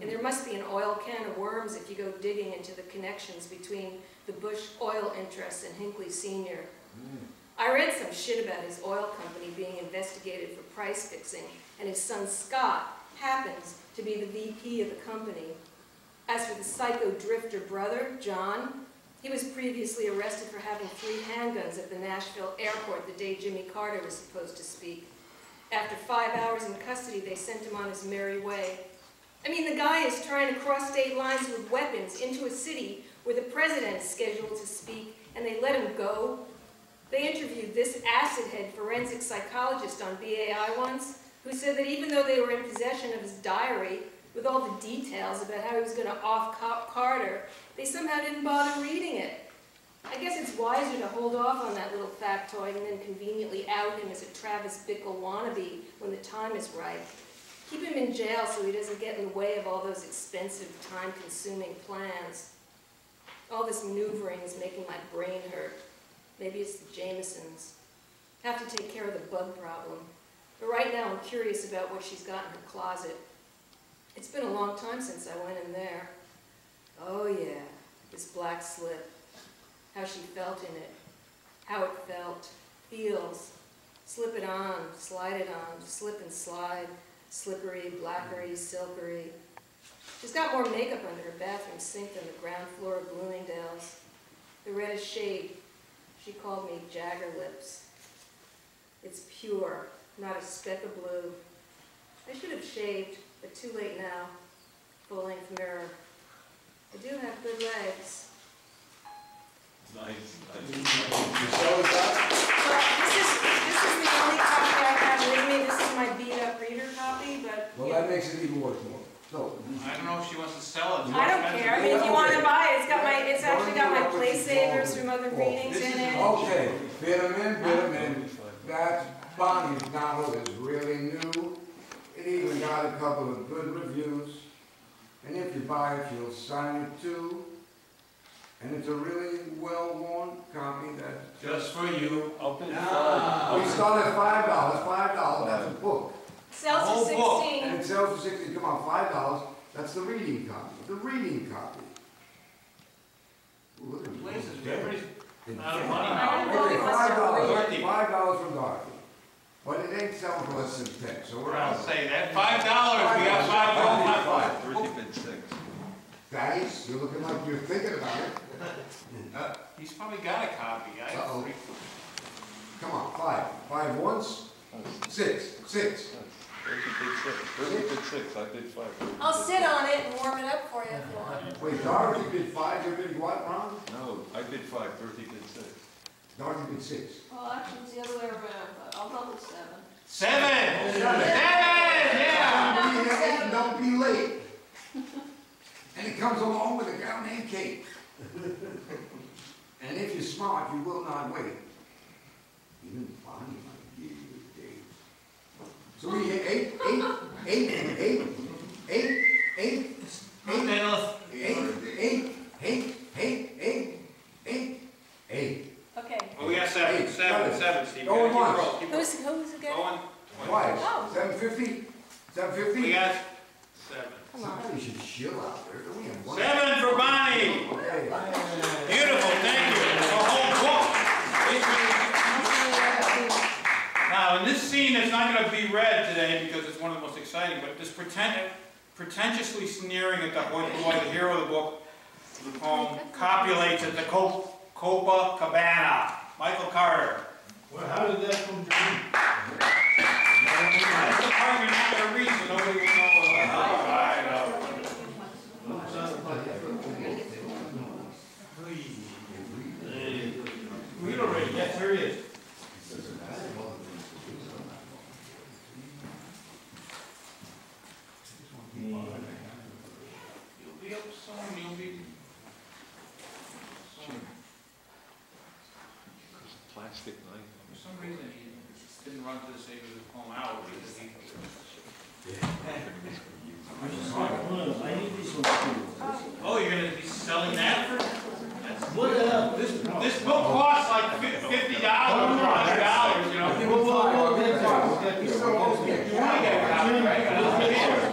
And there must be an oil can of worms if you go digging into the connections between the Bush oil interests and Hinckley Sr. Mm. I read some shit about his oil company being investigated for price fixing, and his son Scott happens to be the VP of the company. As for the psycho drifter brother, John, he was previously arrested for having three handguns at the Nashville airport the day Jimmy Carter was supposed to speak. After five hours in custody, they sent him on his merry way. I mean, the guy is trying to cross state lines with weapons into a city where the president is scheduled to speak, and they let him go. They interviewed this acid head forensic psychologist on BAI once, who said that even though they were in possession of his diary, with all the details about how he was going to off cop Carter, they somehow didn't bother reading it. I guess it's wiser to hold off on that little factoid and then conveniently out him as a Travis Bickle wannabe when the time is right. Keep him in jail so he doesn't get in the way of all those expensive, time-consuming plans. All this maneuvering is making my brain hurt. Maybe it's the Jamesons. Have to take care of the bug problem. But right now I'm curious about what she's got in her closet. It's been a long time since I went in there. Oh yeah, this black slip. How she felt in it. How it felt. Feels. Slip it on, slide it on, slip and slide. Slippery, blackery, silkery. She's got more makeup under her bathroom sink than the ground floor of Bloomingdale's. The reddish shade. She called me Jagger Lips. It's pure, not a speck of blue. I should have shaved, but too late now. Full-length mirror. I do have good legs. Nice. Well, this is, this is the only copy I have with me. This is my beat-up reader copy, but Well, that makes it even worth more. So. I don't know if she wants to sell it. I don't care. I mean, if you want to buy it, it's got my, it's actually got my play savers from other readings in it. Okay, fit 'em in, fit 'em in. That Bonnie's novel is really new. It even got a couple of good reviews. And if you buy it, you'll sign it too. And it's a really well-worn copy that. Just for you. Open ah. We start at five dollars, five dollars, that's a book. Sells Whole for book. sixteen. And it sells for sixteen, come on, five dollars, that's the reading copy, the reading copy. Ooh, Look at Place is this. everybody's It's- out of money now. Okay, five dollars, Dorothy. five dollars from Dorothy. But it ain't selling for less than ten, so we're I'll out. say that, five dollars, we got five dollars. Five. Dorothy bid six. Guys, you're looking like you're thinking about it. Uh, He's probably got a copy. I Uh-oh. Come on, five, five once, six, six. Dorothy bid six. Dorothy bid six, I bid five. I'll sit on it and warm it up for you if you want. Wait, Dorothy bid five, you bid what, Ron? No, I bid five, Dorothy bid six. Dorothy bid six. Well, actually, it's the other way around, but I'll go with seven. Seven! Seven. Seven, yeah! Don't be late, and don't be late. And it comes along with a gal named Kate. And if you're smart, you will not wait. Even Bonnie might give you a date. So we get eight, eight, eight, eight, eight, eight, eight, eight, eight, eight, eight, eight, eight, eight. Okay. Oh, we got seven, Eight, seven, seven, Steve. Going Keep once. rolling, keep rolling. Who's, who's again? Going Twice. Oh. Seven fifty? Seven fifty? We got seven. Somebody should chill out there. We have one- Seven for Bonnie. Okay. Beautiful, thank you. The whole book. Now, in this scene, it's not gonna be read today because it's one of the most exciting, but this pretend, pretentiously sneering at the hoi polloi, the hero of the book, the poem, copulates at the Co- Copa Cabana. Michael Carter. Well, how did that come to be? That's the part you're not gonna read, so nobody will know. uh, I know. Read already, yes, here he is. You'll be up soon, you'll be. soon. Plastic knife. For some reason, he didn't run to the save of the poem out, because he. I need these ones too. Oh, you're gonna be selling that for? that's- What the hell? This, this book costs like fif- fifty dollars, hundred dollars, you know? Whoa, whoa, whoa, that's all. We got these. You wanna get a copy, right?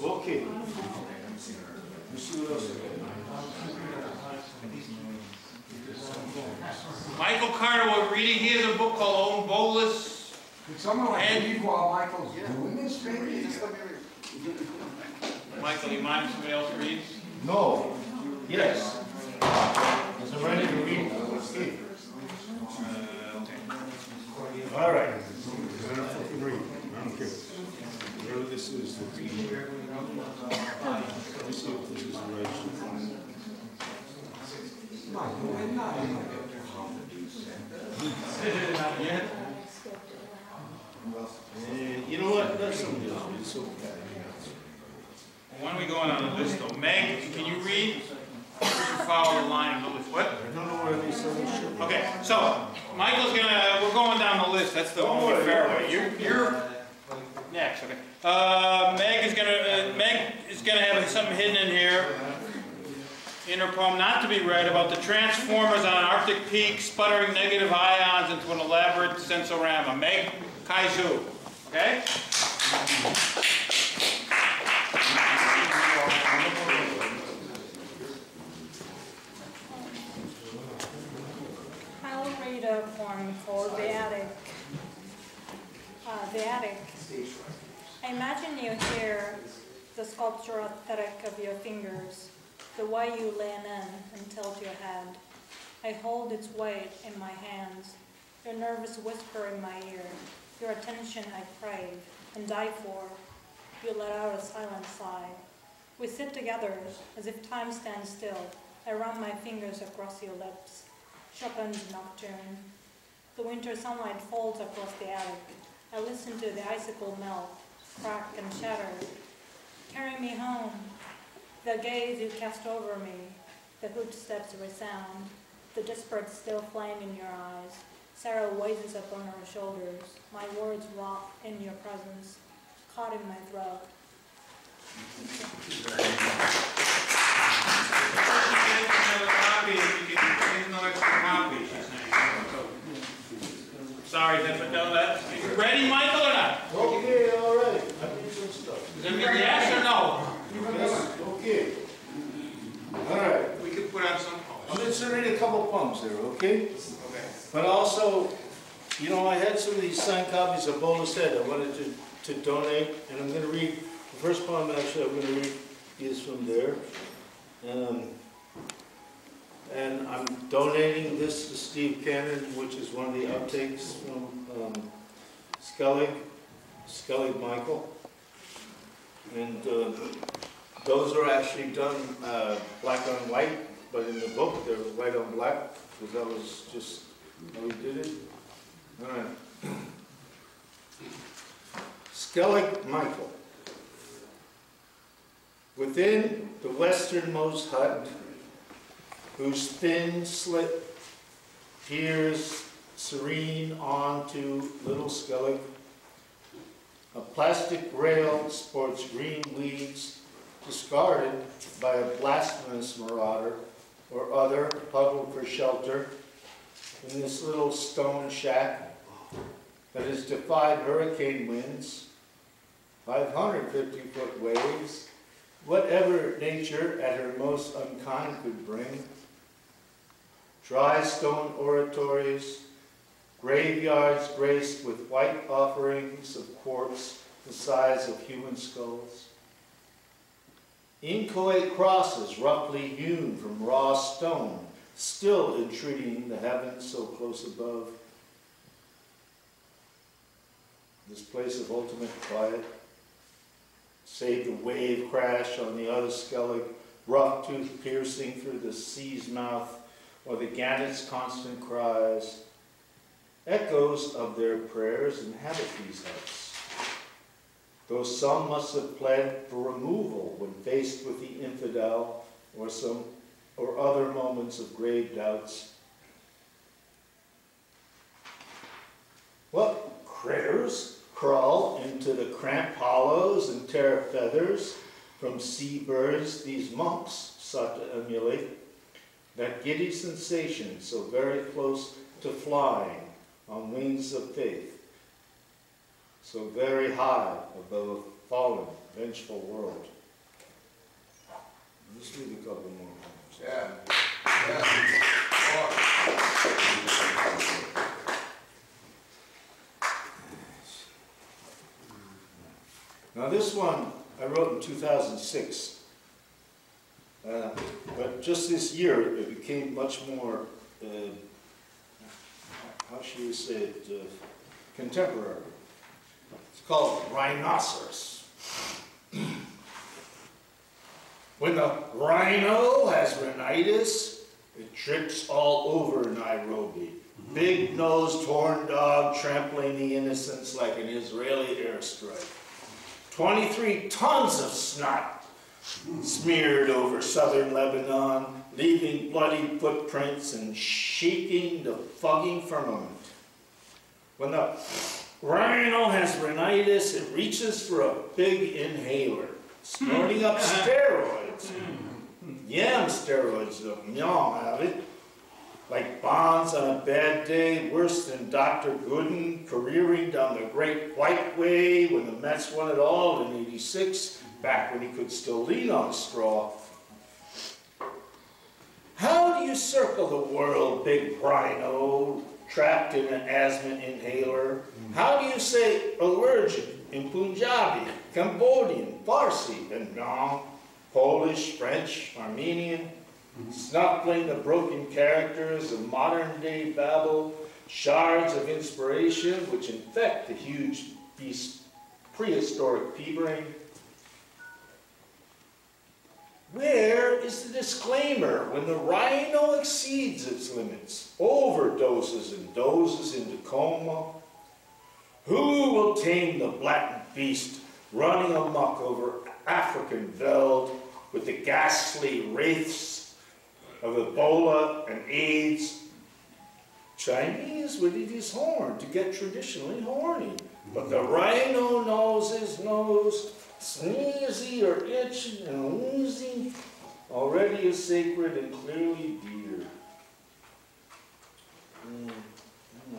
Okay. Let's see what else I Michael Carter, we're reading, he has a book called Own Bolus. Could someone like And- read while Michael's doing this, maybe? Michael, you mind if somebody else reads? No. Yes. Because I'm ready to read. Uh, okay. All right. Gonna fucking read. I don't care. Whatever this is. Let me see if this is the right shit. Not yet. Eh, You know what? That's something else. It's. Why don't we go on the list though? Meg, can you read? Follow the line of the list. What? I don't know where these should be. Okay, so Michael's gonna, we're going down the list. That's the only fair way. You're, you're, next, okay. Uh, Meg is gonna, uh, Meg is gonna have something hidden in here. In her poem, not to be read, about the transformers on an Arctic peak sputtering negative ions into an elaborate sensorama. Meg Kaiju, okay? A poem called The Attic. Uh, the Attic. I imagine you hear the sculptural aesthetic of your fingers, the way you lean in and tilt your head. I hold its weight in my hands, your nervous whisper in my ear, your attention I crave and die for. You let out a silent sigh. We sit together as if time stands still. I run my fingers across your lips. Chopin's Nocturne. The winter sunlight falls across the attic. I listen to the icicle melt, crack and shatter. Carry me home. The gaze you cast over me, the footsteps resound, the desperate still flame in your eyes. Sarah weighs upon her shoulders, my words rot in your presence, caught in my throat. Sorry, then, but no, that, ready, Michael, or not? Okay, all right. I need some stuff. Does it mean yes or no? Yes, okay. All right. We could put on some I'm going to read a couple poems there, okay? Okay. But also, you know, I had some of these signed copies of Bolas Head I wanted to, to donate, and I'm going to read, the first poem actually I'm going to read is from there. Um, and I'm donating this to Steve Cannon, which is one of the outtakes from um, Skellig, Skellig Michael. And uh, those are actually done uh, black on white, but in the book they're white on black, because that was just how we did it. All right. Skellig Michael. Within the westernmost hut, whose thin slit peers serene onto Little Skellig, a plastic rail sports green weeds discarded by a blasphemous marauder or other huddled for shelter in this little stone shack that has defied hurricane winds, 550 foot waves, whatever nature at her most unkind could bring. Dry stone oratories, graveyards graced with white offerings of quartz the size of human skulls. Inchoate crosses roughly hewn from raw stone, still entreating the heavens so close above. This place of ultimate quiet, save the wave crash on the other skellig, rough tooth piercing through the sea's mouth, or the gannet's constant cries, echoes of their prayers inhabit these huts. Though some must have pled for removal when faced with the infidel or some or other moments of grave doubts. What critters crawl into the cramped hollows and tear feathers from seabirds these monks sought to emulate? That giddy sensation so very close to flying on wings of faith, so very high above a fallen, vengeful world. Let's read a couple more poems. Yeah. Now this one I wrote in 2006, uh, but just this year it became much more, uh, how should you say it, uh, contemporary. It's called Rhinoceros. when the rhino has rhinitis, it trips all over Nairobi. Big nosed horn dog trampling the innocents like an Israeli airstrike. 23 tons of snot smeared over southern Lebanon, leaving bloody footprints and shaking the fogging firmament. When the Rhino has rhinitis and reaches for a big inhaler, snorting up steroids. Mm. Yam steroids, though. Y'all have it. Like Bonds on a bad day, worse than Dr. Gooden careering down the Great White Way when the Mets won it all in 86, back when he could still lean on a straw. How do you circle the world, big rhino, trapped in an asthma inhaler? How do you say allergic in Punjabi, Cambodian, Farsi, and Polish, French, Armenian? Snuffling the broken characters of modern-day Babel, shards of inspiration which infect the huge prehistoric pea brain? Where is the disclaimer when the rhino exceeds its limits, overdoses and dozes into coma? Who will tame the black beast running amok over African veld with the ghastly wraiths of Ebola and AIDS? Chinese would eat his horn to get traditionally horny, but the rhino knows his nose, sneezy or itching and woozy, already is sacred and clearly dear. Mm,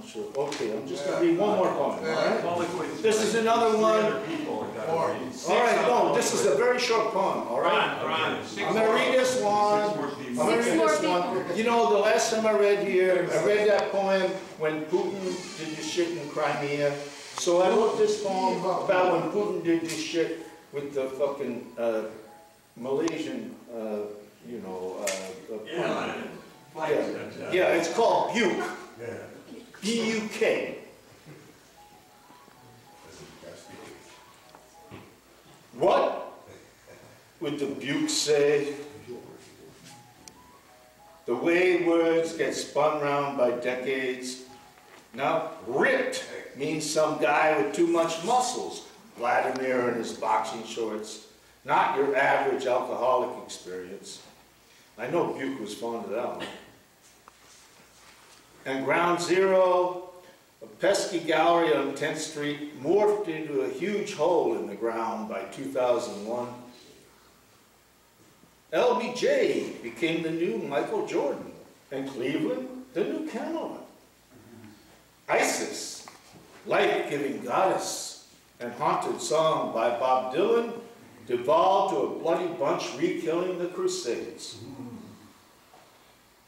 sure. Okay, I'm just going to read one more poem, all right? This is another one. All right, no, this is a very short poem, all right? Ron, Ron, I'm going to read this one. I'm going to Six read more this one. people. You know, the last time I read here, I read that poem when Putin did this shit in Crimea. So I wrote this poem about when Putin did this shit with the fucking uh, Malaysian, uh, you know, uh, uh, Yeah. yeah. yeah, it's called Buke. B-U-K. What would the Buke say? The way words get spun round by decades. Now, ripped means some guy with too much muscles. Vladimir in his boxing shorts. Not your average alcoholic experience. I know Buke was fond of that one. And Ground Zero, a pesky gallery on 10th Street, morphed into a huge hole in the ground by 2001. LBJ became the new Michael Jordan, and Cleveland, the new Camelot. Isis, life-giving goddess, and haunted song by Bob Dylan, devolved to a bloody bunch rekilling the Crusades.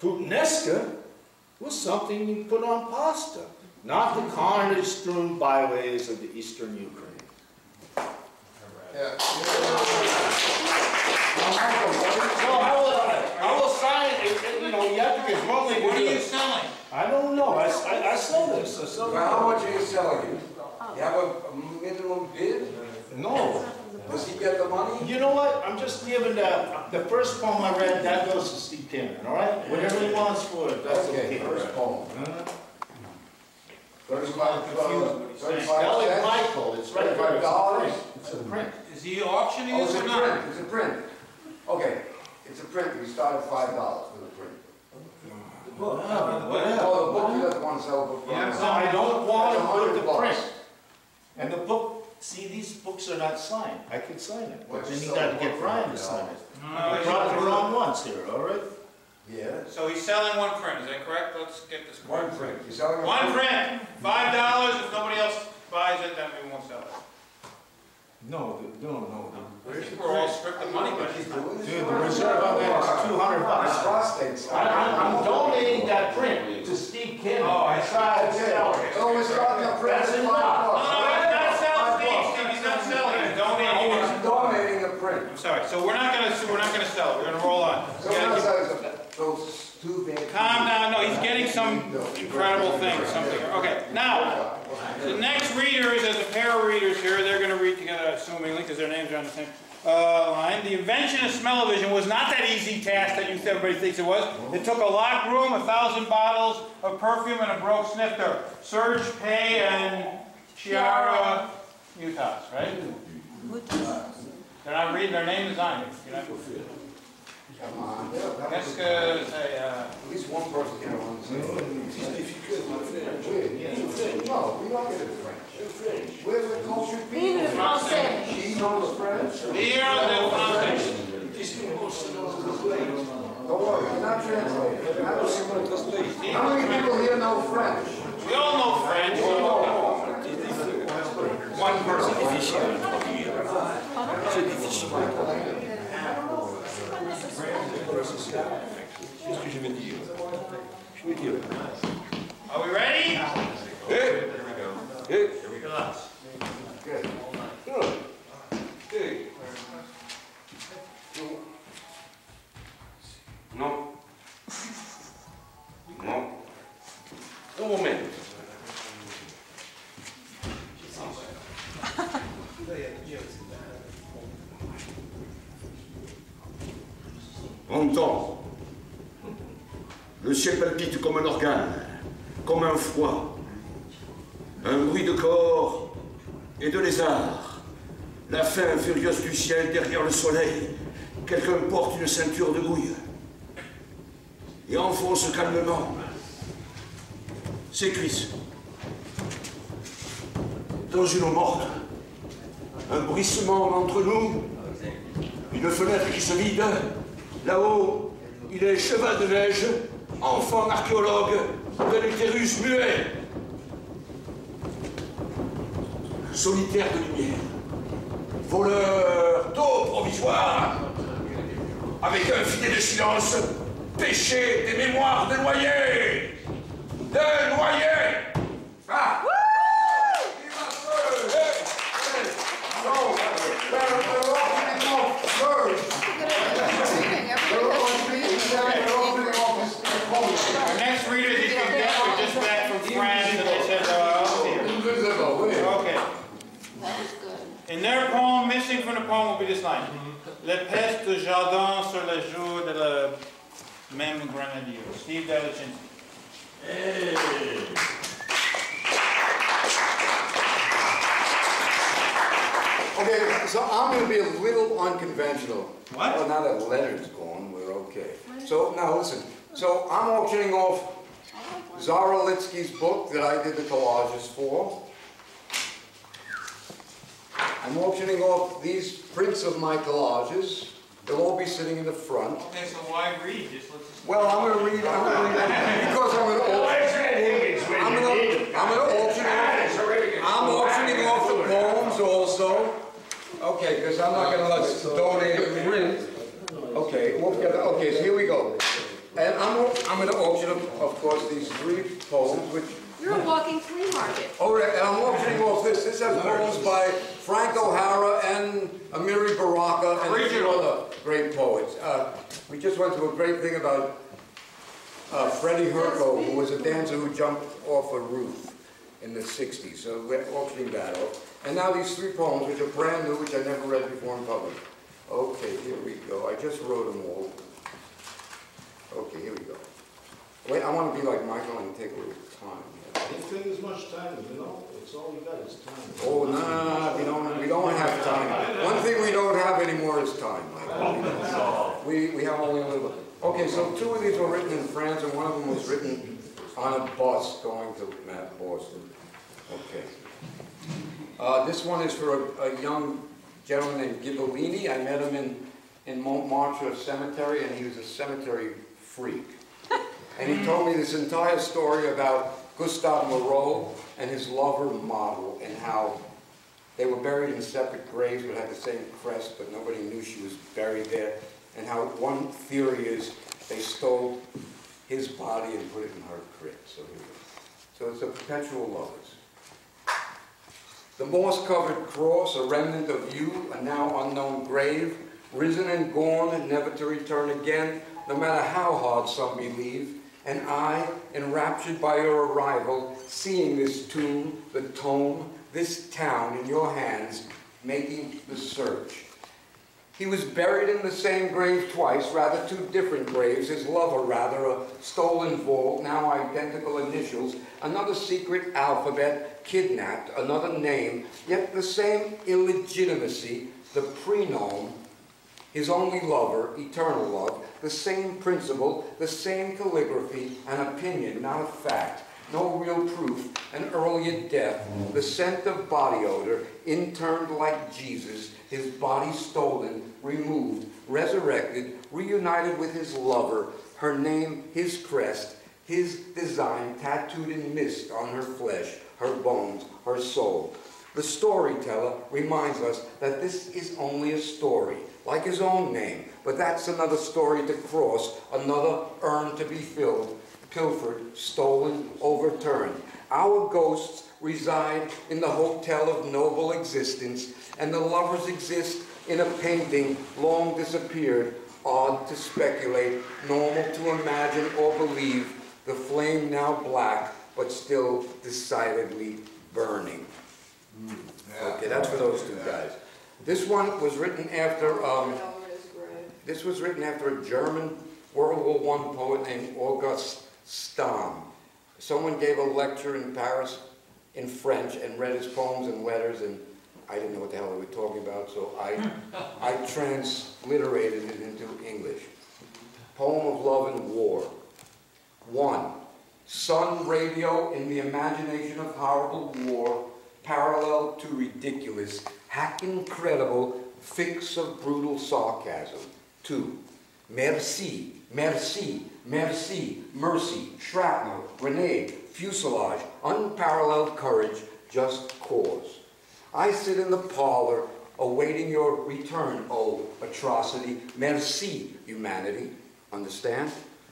Putinesca was something you put on pasta, not the carnage-strewn byways of the eastern Ukraine. So I will, I will sign, it, it, you know, you have to get normally. What are you selling? I don't know, I, I, I sell this, I sell. Well, how much are you selling it? You have a a minimum bid? No. Does he get the money? You know what, I'm just giving the, the first poem I read, that goes to Steve Cannon, all right? Whatever he wants for it, that's okay. Okay, first poem. Huh? Thirty-five, uh, thirty-five Ellie cents? Michael, it's right there. Thirty-five dollars? It's a print. Is he auctioning Oh, this it's a or not? print, it's a print. Okay, it's a print, we start at five dollars for the print. Well, Oh, the book, you doesn't want to sell a book. Yeah, no, I don't want to put hundred the bucks. print. And the book, see, these books are not signed. I can sign it, but What's then you the got to get for? Brian to sign it. No, I brought the wrong ones here, all right? Yeah. So he's selling one print, is that correct? Let's get this One correct. print, you're selling a One print, five dollars, if nobody else buys it, then we won't sell it. No, no, no. I think we're all stripped of money, but. Dude, the reserve on that is two hundred bucks. Prostates. I, I'm, I'm donating that print to Steve Cannon. Oh, I tried to sell it. Oh, it's got the print. That's at enough. five bucks. No, no, he's not selling Five Steve, bucks. Steve, he's not selling it, donating Oh, it. he's donating a print. I'm sorry, so we're not gonna, so we're not gonna sell it, we're gonna roll on. So We gotta now those two big. Calm down, no, he's getting some incredible thing, something, okay, now, the next reader, there's a pair of readers here, they're gonna read together assumingly, because their names are on the same uh, line. The invention of smell-o-vision was not that easy task that you everybody thinks it was. It took a locked room, a thousand bottles of perfume, and a broke snifter. Serge Pay and Chiara Mutas, right? They're not reading their name on it. You? Come on. That's good. Say, uh, At least one person can on If you could, my friend. No, we don't get it French. We're the cultured people. Even French. She knows French. Here are the French. Don't worry, I'm not translating. I don't. How many people here know French? We all know French. One person. Qu'est-ce que je vais dire Je vais dire. Are we ready? Hey! Hey! Here we go. Hey! Non. Non. Un momento. Entends. Le ciel palpite comme un organe, comme un foie. Un bruit de corps et de lézard. La fin furieuse du ciel derrière le soleil. Quelqu'un porte une ceinture de houille et enfonce calmement ses cuisses dans une eau morte. Un bruissement entre nous, une fenêtre qui se vide. Là-haut, il est cheval de neige, enfant archéologue de l'utérus muet. Solitaire de lumière, voleur d'eau provisoire, avec un filet de silence, péché des mémoires de noyés. De noyés Ah poem, missing from the poem will be this line. Le peste de jardin sur les jours de la même grenadier. Steve Dalachinsky. Okay, so I'm gonna be a little unconventional. What? Well, now that Leonard's gone, we're okay. So, now listen, so I'm auctioning off Zara Litsky's book that I did the collages for. I'm auctioning off these prints of my collages. They'll all be sitting in the front. Okay, so why read? Just let's. Well, I'm gonna read, I'm gonna read, because I'm gonna auction. I'm gonna, I'm gonna auction off, I'm auctioning off the poems also. Okay, because I'm not gonna let donate a print. Okay, we'll get, okay, so here we go. And I'm, I'm gonna auction, of of course, these three poems, which You're a walking flea market. all right, and I'm auctioning off this. This has poems by Frank O'Hara and Amiri Baraka and a few other great poets. Uh, we just went through a great thing about uh, Freddie Herko, who was a dancer who jumped off a roof in the 60s. So we're auctioning that off. And now these three poems, which are brand new, which I never read before in public. Okay, here we go. I just wrote them all. Okay, here we go. Wait, I want to be like Michael and take a little time. Don't take as much time, you know, it's all we got is time. Oh, no, no, we don't, we don't have time. One thing we don't have anymore is time. We, we have only a little. Okay, so two of these were written in France, and one of them was written on a bus going to Boston. Okay. Uh, this one is for a, a young gentleman named Ghibellini. I met him in, in Montmartre Cemetery, and he was a cemetery freak. And he told me this entire story about Gustave Moreau and his lover model and how they were buried in separate graves but had the same crest, but nobody knew she was buried there. And how one theory is they stole his body and put it in her crypt. So, so it's a perpetual lovers. The moss-covered cross, a remnant of you, a now unknown grave, risen and gone, and never to return again, no matter how hard some believe. And I, enraptured by your arrival, seeing this tomb, the tome, this town in your hands, making the search. He was buried in the same grave twice, rather two different graves, his lover rather, a stolen vault, now identical initials, another secret alphabet, kidnapped, another name, yet the same illegitimacy, the prenome, his only lover, eternal love, the same principle, the same calligraphy, an opinion, not a fact. no real proof, an earlier death, the scent of body odor, interned like Jesus, his body stolen, removed, resurrected, reunited with his lover, her name, his crest, his design tattooed in mist on her flesh, her bones, her soul. The storyteller reminds us that this is only a story, like his own name, but that's another story to cross, another urn to be filled, pilfered, stolen, overturned. Our ghosts reside in the hotel of noble existence, and the lovers exist in a painting long disappeared, odd to speculate, normal to imagine or believe, the flame now black, but still decidedly burning. Okay, that's for those two guys. This one was written after, um, this was written after a German World War I poet named August Stramm. Someone gave a lecture in Paris in French and read his poems and letters, and I didn't know what the hell they were talking about, so I, I transliterated it into English. Poem of Love and War. One, sun radio in the imagination of horrible war, parallel to ridiculous, hack incredible, fix of brutal sarcasm. Two, merci, merci, merci, mercy, shrapnel, grenade, fuselage, unparalleled courage, just cause. I sit in the parlor awaiting your return, oh atrocity. Merci, humanity. Understand?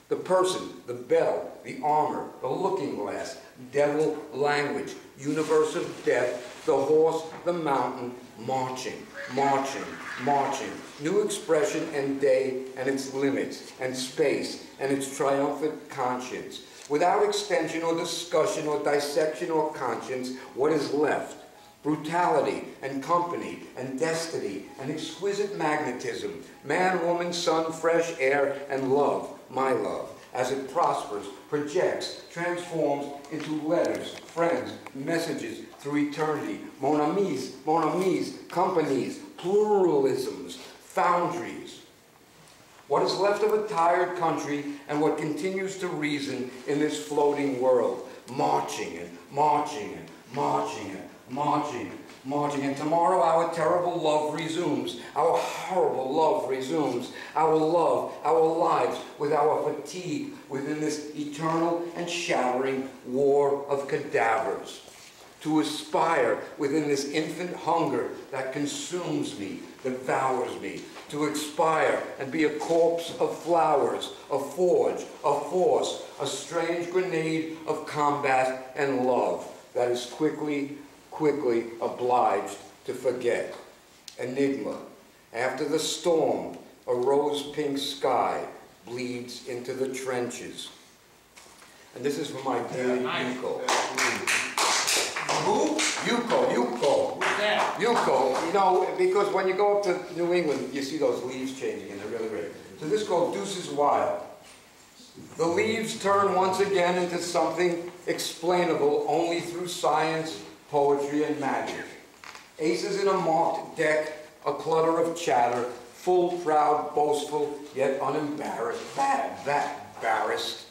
The person, the bell, the armor, the looking glass, devil language, universe of death, the horse, the mountain, marching, marching, marching. New expression and day and its limits, and space and its triumphant conscience. Without extension or discussion or dissection or conscience, what is left? brutality and company and destiny and exquisite magnetism, man, woman, sun, fresh air, and love, my love, as it prospers, projects, transforms into letters, friends, messages through eternity, mon amis, mon amis, companies, pluralisms, foundries. What is left of a tired country and what continues to reason in this floating world, marching and marching and marching and marching, and marching. And tomorrow our terrible love resumes. Our horrible love resumes. Our love, our lives, with our fatigue within this eternal and shattering war of cadavers. To aspire within this infant hunger that consumes me, devours me. To expire and be a corpse of flowers, a forge, a force, a strange grenade of combat and love that is quickly quickly obliged to forget. Enigma. After the storm, a rose-pink sky bleeds into the trenches. And this is for my dear Yuko. Who? Yuko, Yuko. Who's that? Yuko, you know, because when you go up to New England, you see those leaves changing and they're really great. So this is called Deuces Wild. The leaves turn once again into something explainable only through science poetry, and magic. Aces in a marked deck, a clutter of chatter, full, proud, boastful, yet unembarrassed, bad, that embarrassed.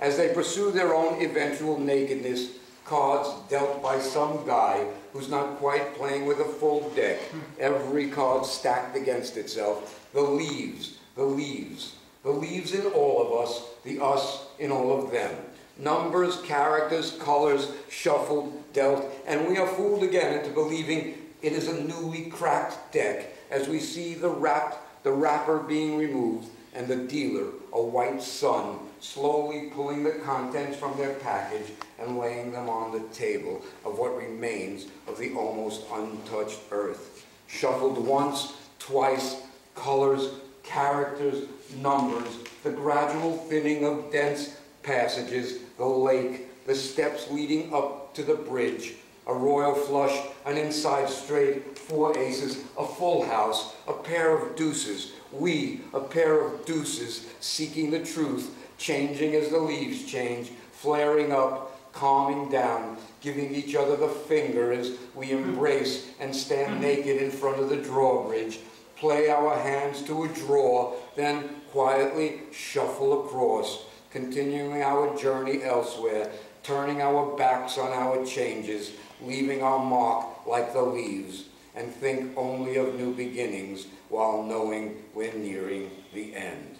As they pursue their own eventual nakedness, cards dealt by some guy who's not quite playing with a full deck, every card stacked against itself, the leaves, the leaves, the leaves in all of us, the us in all of them. Numbers, characters, colors, shuffled, dealt, and we are fooled again into believing it is a newly cracked deck as we see the wrap, the wrapper being removed and the dealer, a white sun, slowly pulling the contents from their package and laying them on the table of what remains of the almost untouched earth. Shuffled once, twice, colors, characters, numbers, the gradual thinning of dense passages, the lake, the steps leading up to the bridge, a royal flush, an inside straight, four aces, a full house, a pair of deuces, we, a pair of deuces, seeking the truth, changing as the leaves change, flaring up, calming down, giving each other the finger as we embrace and stand hmm. naked in front of the drawbridge, play our hands to a draw, then quietly shuffle across, continuing our journey elsewhere, turning our backs on our changes, leaving our mark like the leaves, and think only of new beginnings while knowing we're nearing the end.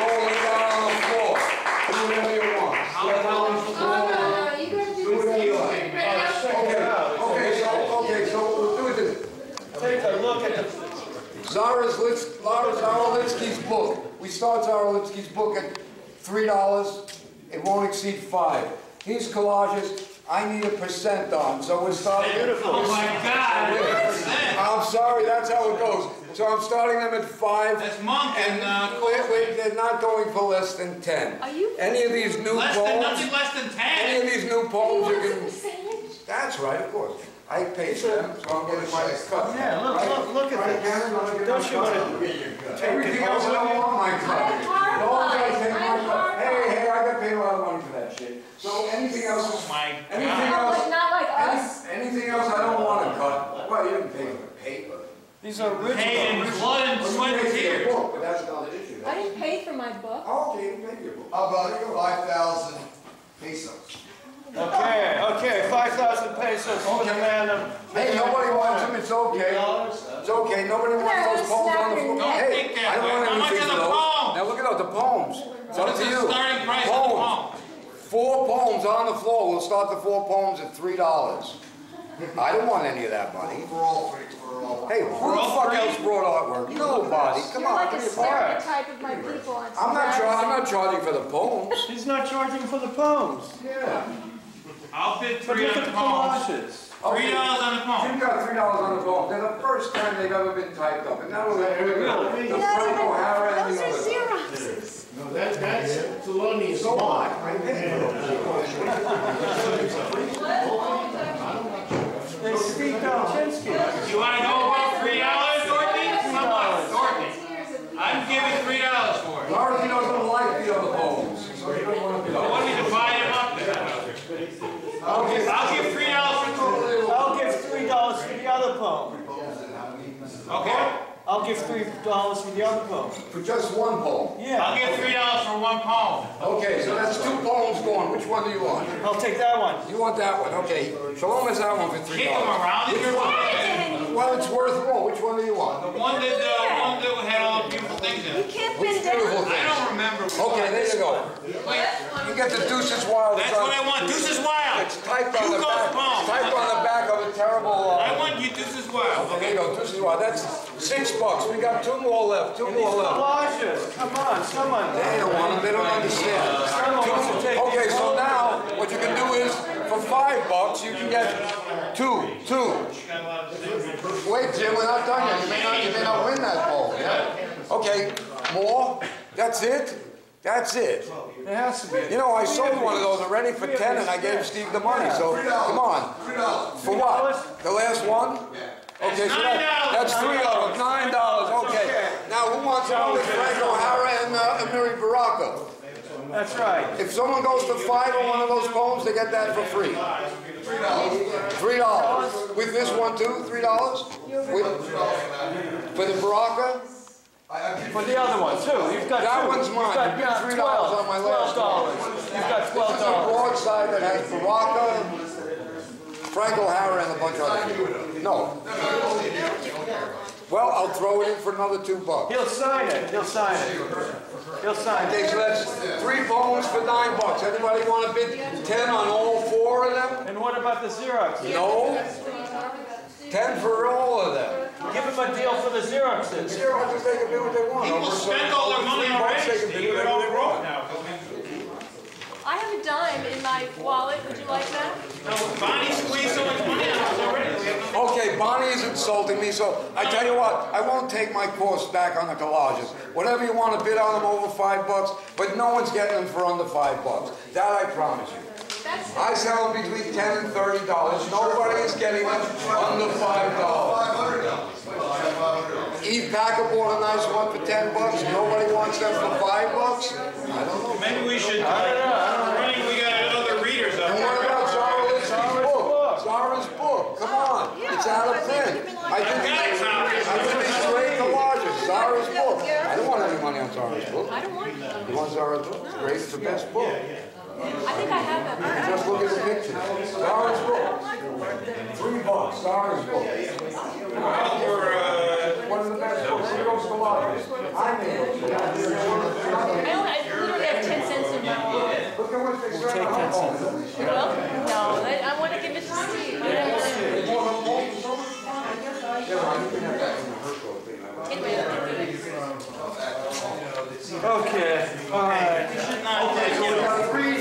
Rolling down on the floor. Do whatever you want. Get down on the floor. Do whatever you like. Okay, so, okay, so we'll do it this. Take a look at the. Zara Zarolitsky's book. We start Zarolitsky's book at three dollars. It won't exceed five. These collages, I need a percent on, so we're starting. Beautiful. Oh my God, I'm sorry, that's how it goes. So I'm starting them at five. That's monk and, uh, wait, wait, they're not going for less than ten. Are you- Any of these new Less than, poems? nothing less than ten. Any of these new poems you can. That's right, of course. I paid for them, so I'm getting my cut. Yeah, look, look, look at Right, this. Karen, I'm gonna get Don't you wanna take Everything it else I home don't with you? want my cut. I have hard guys my I have cut. hard Hey, hey, I got paid a lot of money for that shit. So anything else? Oh my Anything God. else? Not like- not like any- us. Anything else I don't want to cut? Well, you didn't pay for the paper. These are original. Paid in blood and Well, you sweat and paid for your tears. book, But that's another issue. I didn't pay for my book. Oh, okay, you paid your book. How about five thousand pesos? Okay, okay, five thousand pesos for the man of. Hey, nobody wants them, it's okay. It's okay, nobody wants those poems on the floor. Don't Hey, think that I don't way. want How much anything are for the those. poems? Now look at all the poems. It's What up is to the you. starting price of the Poems. Four poems on the floor, we'll start the four poems at three dollars. I don't want any of that money. For all three, for all. Hey, who the fuck else brought artwork? Nobody, come You're on. like a give me a break. stereotype of my people on I'm not Saturday. charging, I'm not charging for the poems. He's not charging for the poems. Yeah. I'll bid But three look on at the the poems. collages. Three dollars on the poem. You got three dollars on the poem. They're the first time they've ever been typed up. And not only that, Really? the Frank O'Hara and Those are other. Xeroxes. No, that, that's Thelonious So what? Monk. I paid for those. There's Steve Dalachinsky. You wanna know about three dollars, Dorothy? Come on, Dorothy. I'm giving three dollars for it. Dorothy doesn't like the other poems, so you don't want to be Why don't we divide them up then? I'll give, I'll give three dollars for two. I'll give three dollars for the other poem. Okay? I'll give three dollars for the other poem. For just one poem? Yeah. I'll give three dollars for one poem. Okay, so that's two poems going. Which one do you want? I'll take that one. You want that one, okay. Shalom is that one for three dollars. Kick them around in your pocket. Well, it's worth more. Which one do you want? The one that, uh, one that had all the beautiful things in it. You Can't Which bend beautiful down. I don't remember. Okay, there you go. Wait, You get the Deuces Wild. that's what I want. Deuces Wild. It's typed on the back. poem. It's typed on the back of a terrible. I Uh, want you Deuces Wild. okay, there you go. Deuces Wild. That's six bucks. We got two more left. Two And these more left. collages, come on, someone. They don't want them. They don't understand. Someone wants Okay, so now what you can do is for five bucks you can get two, two. Wait, Jim, we're not done yet. You may not, you may not win that ball. Yeah. Okay, more. That's it. That's it. There has to be. You know, I sold one of those already for ten, and I gave Steve the money. So come on. For what? The last one? Okay, so that, that's three of them, Nine dollars. Okay. Now who wants one with Frank O'Hara and uh, Amiri Baraka? That's right. If someone goes to five on one of those poems, they get that for free. Three dollars. Three dollars. With this one too, three dollars? With, for the Baraka? For the other one too, you've got two. That one's You've got, three dollars on my Twelve last dollars. one. You've got This twelve is a dollars. broadside that has Baraka, Frank O'Hara, and a bunch of other people. No. Well, I'll throw it in for another two bucks. He'll sign it, he'll sign it. He'll sign it. Okay, so that's three poems for nine bucks. Anybody want to bid ten on all four of them? And what about the Xerox? No? Ten for all of them. Give them a deal for the Xeroxes. Xeroxes, they can do what they want. People Over spend all their money three bucks, already, they can do Steve. They're all broke want. now. I have a dime in my wallet. Would you like that? No, Bonnie squeezed so much money out of us already. We have no- Okay, Bonnie is insulting me, so I tell you what, I won't take my course back on the collages. Whatever you want to bid on them over five bucks, but no one's getting them for under five bucks. That I promise you. That's I sell them between ten and thirty dollars. Nobody is getting them under five dollars. Five hundred dollars. Five hundred dollars. Eve Packer bought a nice one for ten bucks. Nobody wants them for five bucks. I don't know. Maybe we should, uh, running, we got other readers out And what about Zara Linsky's book? Zara's book. Come on, it's out of print. I did got it, Tom. I did these great collages. Zara's book. I don't want any money on Zara's book. I don't want that. You want Zara's book? Great, it's the best book. I think I have it. Just look at the picture. Zara's book. Three bucks, Zara's book. One of the best books. Here goes the library. I made it. I only, I literally have ten cents in my wallet. Look at what they say on the phone. You will? No, I, I wanna give it to Steve. I don't wanna- Yeah, you can have that in the Herschel thing. Get rid of it, get rid of it. Okay, all right. Okay, so we got three.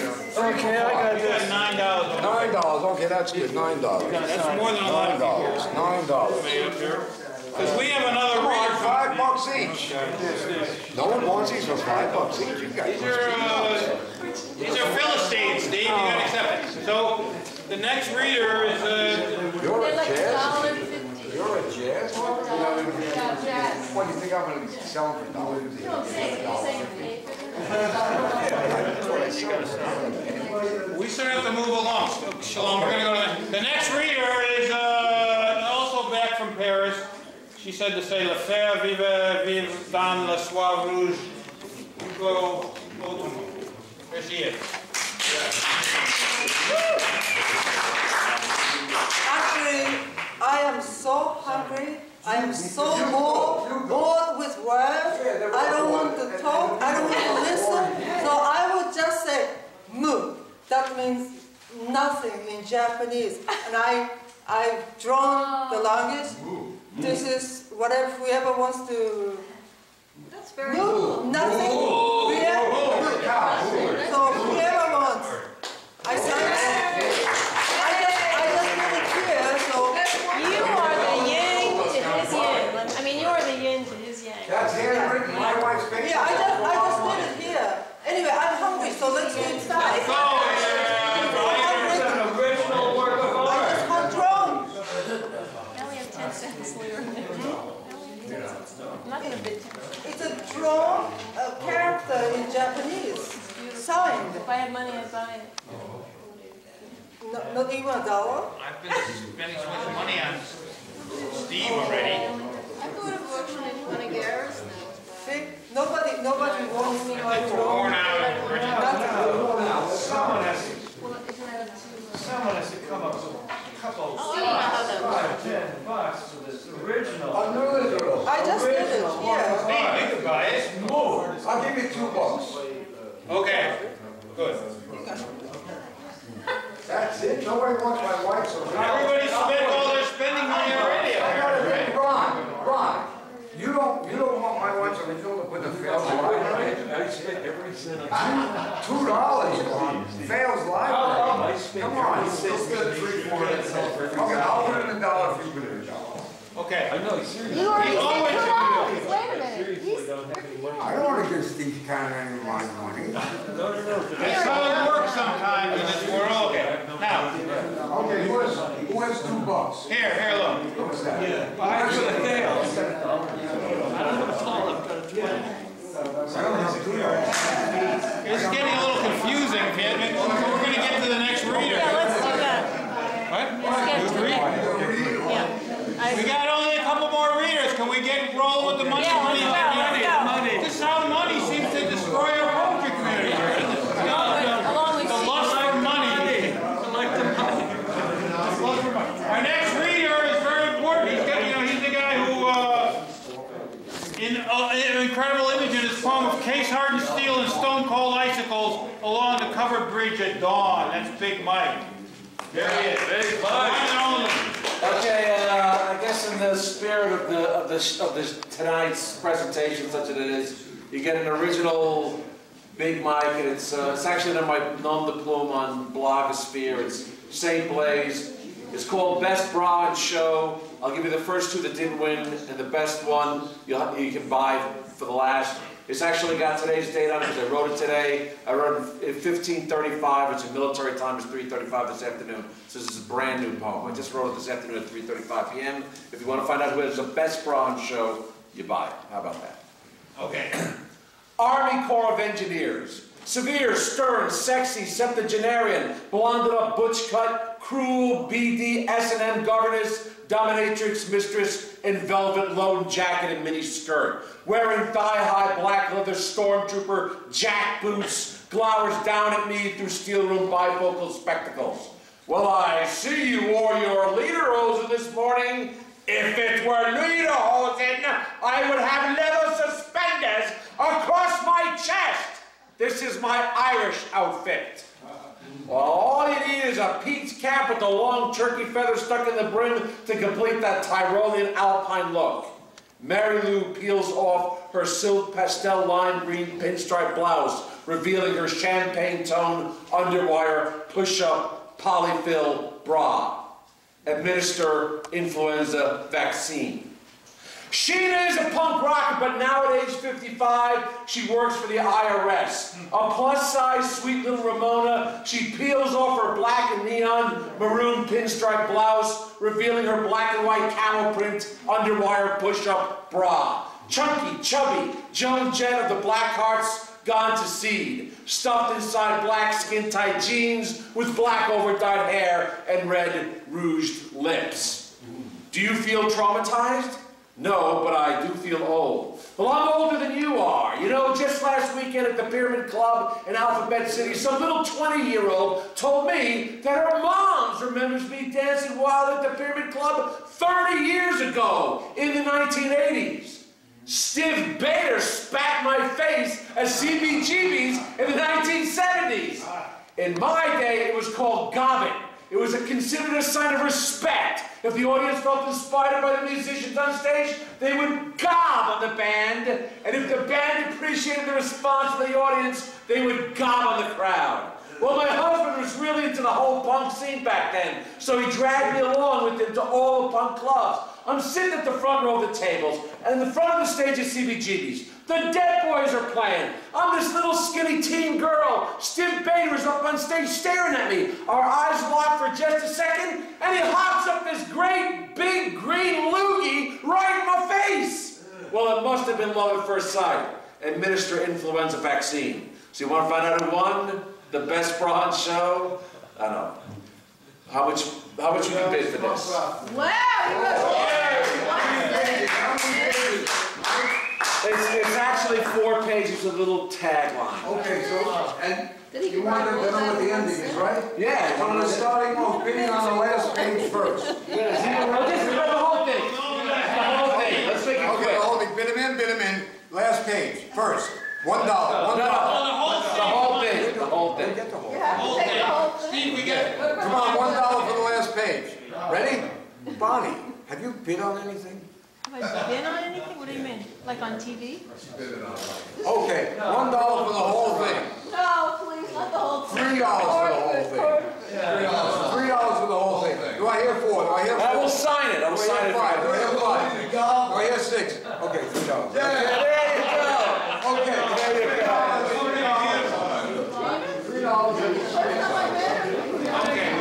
Okay, I got this. Nine dollars. Nine dollars, okay, that's good, nine dollars. That's more than a lot Nine of dollars, nine dollars. Because we have another Come on, reader. five bucks each. No one wants these for five bucks each, you guys. These are, uh, these are Philistines, Steve, you gotta accept it. So, the next reader is, uh, You're They're a like a jazz? dollar fifty. You're a jazz? Yeah, jazz. What, you think I'm gonna sell them for dollars? You know what I'm you're saying we sort of have to move along. Shalom, we're gonna go to, the the next reader is, uh, also back from Paris. She said to say, Le faire vive, vive dans le soir rouge. Yuko Otomo. There she is. Actually, I am so hungry. I am so bored, bored with words. I don't want to talk. I don't want to listen. So I would just say mu. That means nothing in Japanese. And I, I've drawn the language. This is whatever whoever wants to. That's very Mu, cool. nothing. Whoever, so whoever wants. I signed it. I just, I just did it here, so. You are the yin to his yin. I mean, you are the yin to his yang. That's handwritten, my. Yeah, I just, I just did it here. Anyway, I'm hungry, so let's go inside. Original work of I just got drawn. Now we have ten cents, Leroy. Now we have 10 cents. I'm not gonna bid. It's a drawn uh, character in Japanese, signed. If I had money, I'd buy it. No, not even a dollar. I've been spending so much money on Steve already. I bought a book when I, when I get ours See, nobody, nobody wants me to It's draw. worn out. Someone has to, Well, isn't that up to? someone has to come up with a couple, Oh, I don't know how that works. five, ten bucks for this original. Unusual. I just did it, yeah. Steve, you can buy it. More. I'll give you two bucks. Okay, good. That's it, nobody wants my wife's original. Everybody spent all their spending money already. I got it written, Ron, Ron, you don't, you don't want my wife's original to put the Fales Library? I spent every cent I Two dollars, Ron, Fales Library. Oh, oh, Come on. could. Okay, I'll put in a dollar if you put in a dollar. Okay. I know, seriously. You already said always two do. dollars. Wait a minute. Seriously, don't have any money. I don't wanna give Steve Conrad any of my money. No, no, no. That's how it works sometimes in this world. Now, Okay, who has, who has two bucks? here, here, look. What's that? I for the Fales. I don't have two dollars. It's getting a little confusing, kid. We're gonna get to the next reader. Yeah, let's do that. What? Let's get You to agree? That. Yeah. I- We got only a couple more readers. Can we get roll with the money? Yeah, let's go, let's go. This is how money seems to destroy our poetry community. Along with- along The lust for money. Collect the money. Our next reader is very important. He's got, you know, he's the guy who, uh, in uh, an incredible image in his poem of case hardened steel and stone cold icicles along the covered bridge at dawn. That's Big Mike. There he is. Big One Mike. and only. Okay, uh, I guess in the spirit of the, of this, of this, tonight's presentation, such as it is, you get an original Big Mike, and it's, uh, it's actually my nom de plume on Blogosphere, it's St. Blaze. It's called Best Bra and Show. I'll give you the first two that didn't win, and the best one you'll, you can buy for the last. It's actually got today's date on it because I wrote it today. I wrote it in 1535. It's in military time. It's 3:35 this afternoon. So this is a brand new poem. I just wrote it this afternoon at 3:35 p.m. If you want to find out who has the best bronze show, you buy it. How about that? Okay. Army Corps of Engineers. Severe, stern, sexy, septuagenarian, blonded up, butch cut, cruel, BD, S&M governess, dominatrix, mistress, in velvet loan jacket and mini skirt, wearing thigh-high black leather stormtrooper jack boots, glowers down at me through steel room bifocal spectacles. Well, I see you wore your lederhosen this morning. If it were lederhosen, I would have leather suspenders across my chest. This is my Irish outfit. Well, all you need is a Pete's cap with the long turkey feather stuck in the brim to complete that Tyrolean alpine look. Mary Lou peels off her silk pastel lime green pinstripe blouse, revealing her champagne tone underwire push-up polyfill bra. Administer influenza vaccine. Sheena is a punk rocker, but now at age 55, she works for the IRS. A plus-size sweet little Ramona, she peels off her black and neon maroon pinstripe blouse, revealing her black and white camel print underwire push-up bra. Chunky, chubby, Joan Jett of the Blackhearts, gone to seed, stuffed inside black skin-tight jeans with black overdyed hair and red rouged lips. Do you feel traumatized? No, but I do feel old. Well, I'm older than you are. You know, just last weekend at the Pyramid Club in Alphabet City, some little 20-year-old told me that her mom remembers me dancing wild at the Pyramid Club 30 years ago in the 1980s. Stiv Bators spat my face at CBGB's in the 1970s. In my day, it was called gobbing. It was a, considered a sign of respect. If the audience felt inspired by the musicians on stage, they would gob on the band. And if the band appreciated the response of the audience, they would gob on the crowd. Well, my husband was really into the whole punk scene back then, so he dragged me along with him to all the punk clubs. I'm sitting at the front row of the tables, and in the front of the stage is CBGB's. The Dead Boys are playing. I'm this little skinny teen girl. Stiv Bators is up on stage staring at me. Our eyes lock for just a second, and he hops up this great big green loogie right in my face. Well, it must have been love at first sight. Administer influenza vaccine. So you want to find out who won the best bra on show? I don't know. How much? How much you can bid for this? It's, it's actually four pages with a little tagline. Okay, so, and you wanted to know what the ending is, right? Yeah. So the starting off, bidding on the last page first. Well, just the whole thing. The whole thing. Let's make it Okay, quick. hold it, bid him in, bid him in. Last page, first. One dollar, one No, dollar. the whole thing. The whole thing. Get the whole. Steve, we got, Come on, one dollar for the last page. Ready? Bonnie, have you bid on anything? Have I been on anything? What do you mean? Like on TV? Okay, one dollar for the whole thing. No, please, not the whole thing. Three dollars for the whole thing. Three dollars. Three dollars for the whole thing. Do I hear four? Do I hear four? I will sign it. I will Do I sign it. five? Do I hear five? Do I hear six? Okay, three dollars. There you go. Okay, There you go. three dollars. okay, we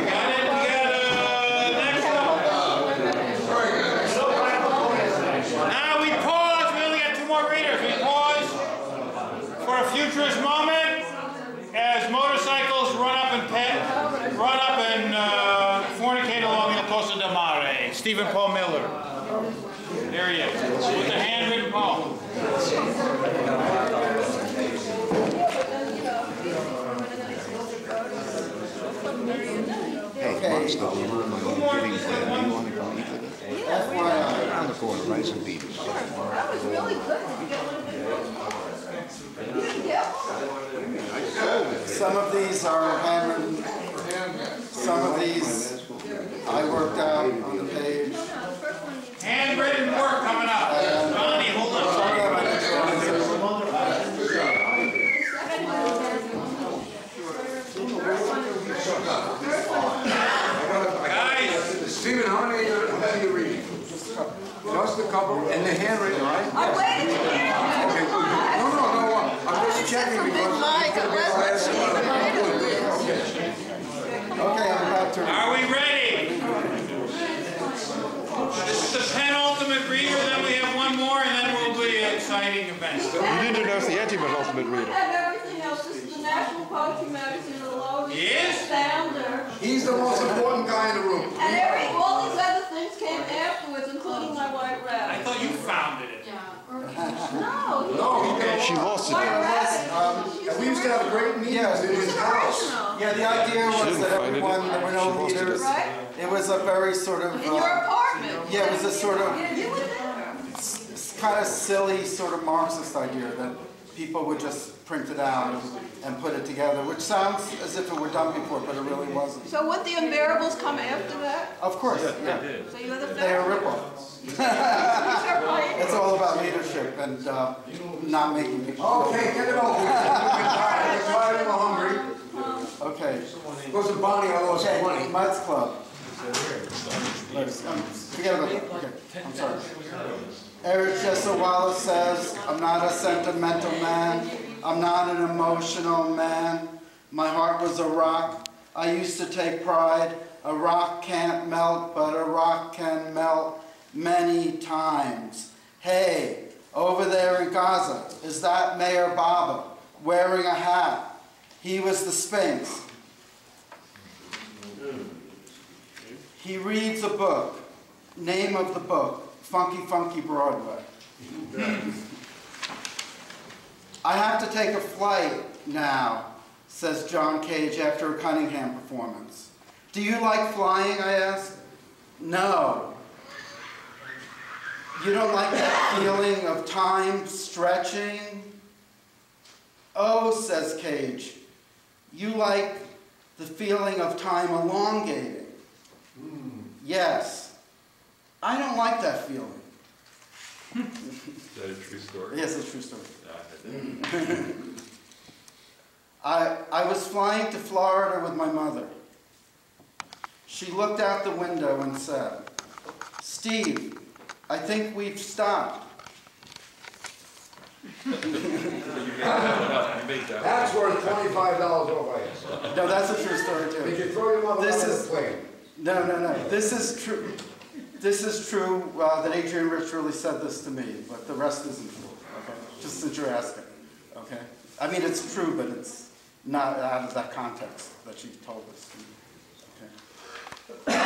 got it, we got, uh, next one. Now we pause, we only got two more readers. We pause for a futurist moment as motorcycles run up and pet, run up and uh, fornicate along the Costa del Mare. Stephen Paul Miller. There he is, with the handwritten poem. Hey, the owner of my own bidding plan. Do you want to come eat with us? FYI. On the corner, rice and beans. That was really good. Did you get one of the You didn't get one? Some of these are handwritten, some of these I worked out on the page. Handwritten work coming up. Ronnie, hold on. Guys, Stephen, how many are how many are you reading? Just a couple, and the handwritten, right? I'm waiting to hear it. Okay, no, no, no, I'm just checking because. Okay, I'm about to. are we ready? This is the penultimate reader, then we have one more, and then we'll be an exciting event. You didn't announce the anti-penultimate reader. have everything else. This is the next founder. He's the most important guy in the room. And every, all these came afterwards, including my white I thought you founded it. Yeah. No. No, didn't. She lost it. White rabbit. Um, and we used to have great meetings in his house. Yeah, the idea was didn't that find it. everyone, there were She no lost it. leaders. Right? It was a very sort of. In your uh, apartment. Yeah, it was a sort of, Yeah, you were there. kind of silly sort of Marxist idea that people would just print it out and put it together, which sounds as if it were done before, but it really wasn't. So would the unbearables come after that? Of course, yeah. So you're the They're a founder? ripoff. It's all about leadership and uh, not making people. Okay, get it over with. We're tired and we're hungry. Okay. Goes to Bonnie, I lost Okay, twenty. Muds Club. Let's, um, Forget about that, okay, I'm sorry. Eric Jessa says, I'm not a sentimental man, I'm not an emotional man. My heart was a rock, I used to take pride. A rock can't melt, but a rock can melt many times. Hey, over there in Gaza, is that Meher Baba wearing a hat? He was the Sphinx. He reads a book. Name of the book, Funky Funky Broadway. I have to take a flight now, says John Cage after a Cunningham performance. Do you like flying, I ask. No. You don't like that feeling of time stretching? Oh, says Cage, you like the feeling of time elongating. Hmm. Yes. I don't like that feeling. Is that a true story? Yes, it's a true story. I. I, I was flying to Florida with my mother. She looked out the window and said, Steve, I think we've stopped. That's worth twenty-five dollars over No, that's a true story too. Did you throw your mother This out of is- the plane? No, no, no. This is true. This is true uh, that Adrienne Rich really said this to me, but the rest isn't true. Okay, just since you're asking. Okay, I mean it's true, but it's not out of that context that she told us. to. Okay.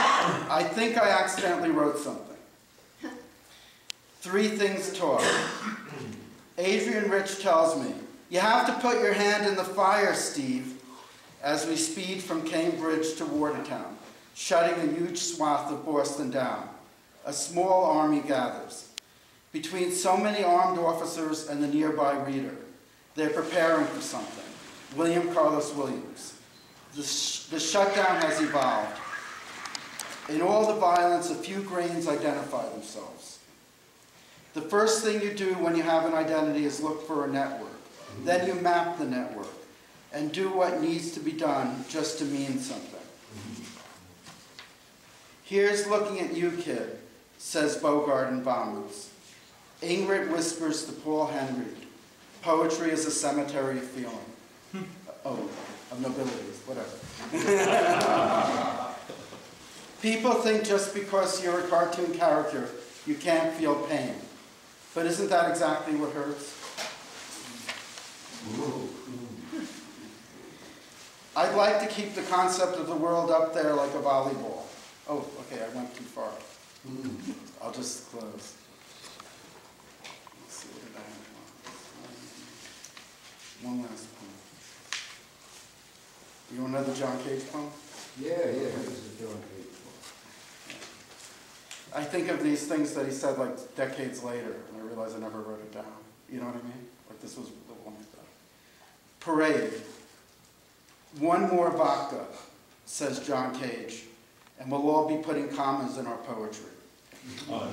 I think I accidentally wrote something. Three things taught. Adrienne Rich tells me, you have to put your hand in the fire, Steve, as we speed from Cambridge to Watertown, shutting a huge swath of Boston down. A small army gathers. Between so many armed officers and the nearby reader, they're preparing for something. William Carlos Williams. The, sh- the shutdown has evolved. In all the violence, a few grains identify themselves. The first thing you do when you have an identity is look for a network. Then you map the network and do what needs to be done just to mean something. Here's looking at you, kid, says Bogart in Vomits. Ingrid whispers to Paul Henreid, poetry is a cemetery of feeling. Hmm. Oh, of nobilities, whatever. People think just because you're a cartoon character, you can't feel pain. But isn't that exactly what hurts? I'd like to keep the concept of the world up there like a volleyball. Oh, okay, I went too far. Hmm, I'll just close. Let's see, what I have? One last poem. You want another John Cage poem? Yeah, yeah, this is John Cage. I think of these things that he said like decades later, and I realize I never wrote it down. You know what I mean? Like this was the one. Parade. One more vodka, says John Cage, and we'll all be putting commas in our poetry. Okay,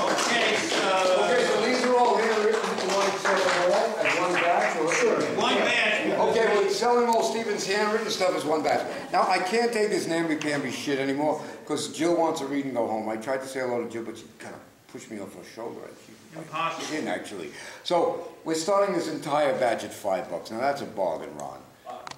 Okay, so these are all handwritten, you want to sell them all at one batch or? Sure. One batch. Okay, well, selling all Stephen's handwritten stuff is one batch. Now, I can't take this namby-pamby shit anymore, because Jill wants to read and go home. I tried to say hello to Jill, but she kind of pushed me off her shoulder. and she- Impossible. In, actually. So, we're starting this entire batch at five bucks. Now, that's a bargain, Ron.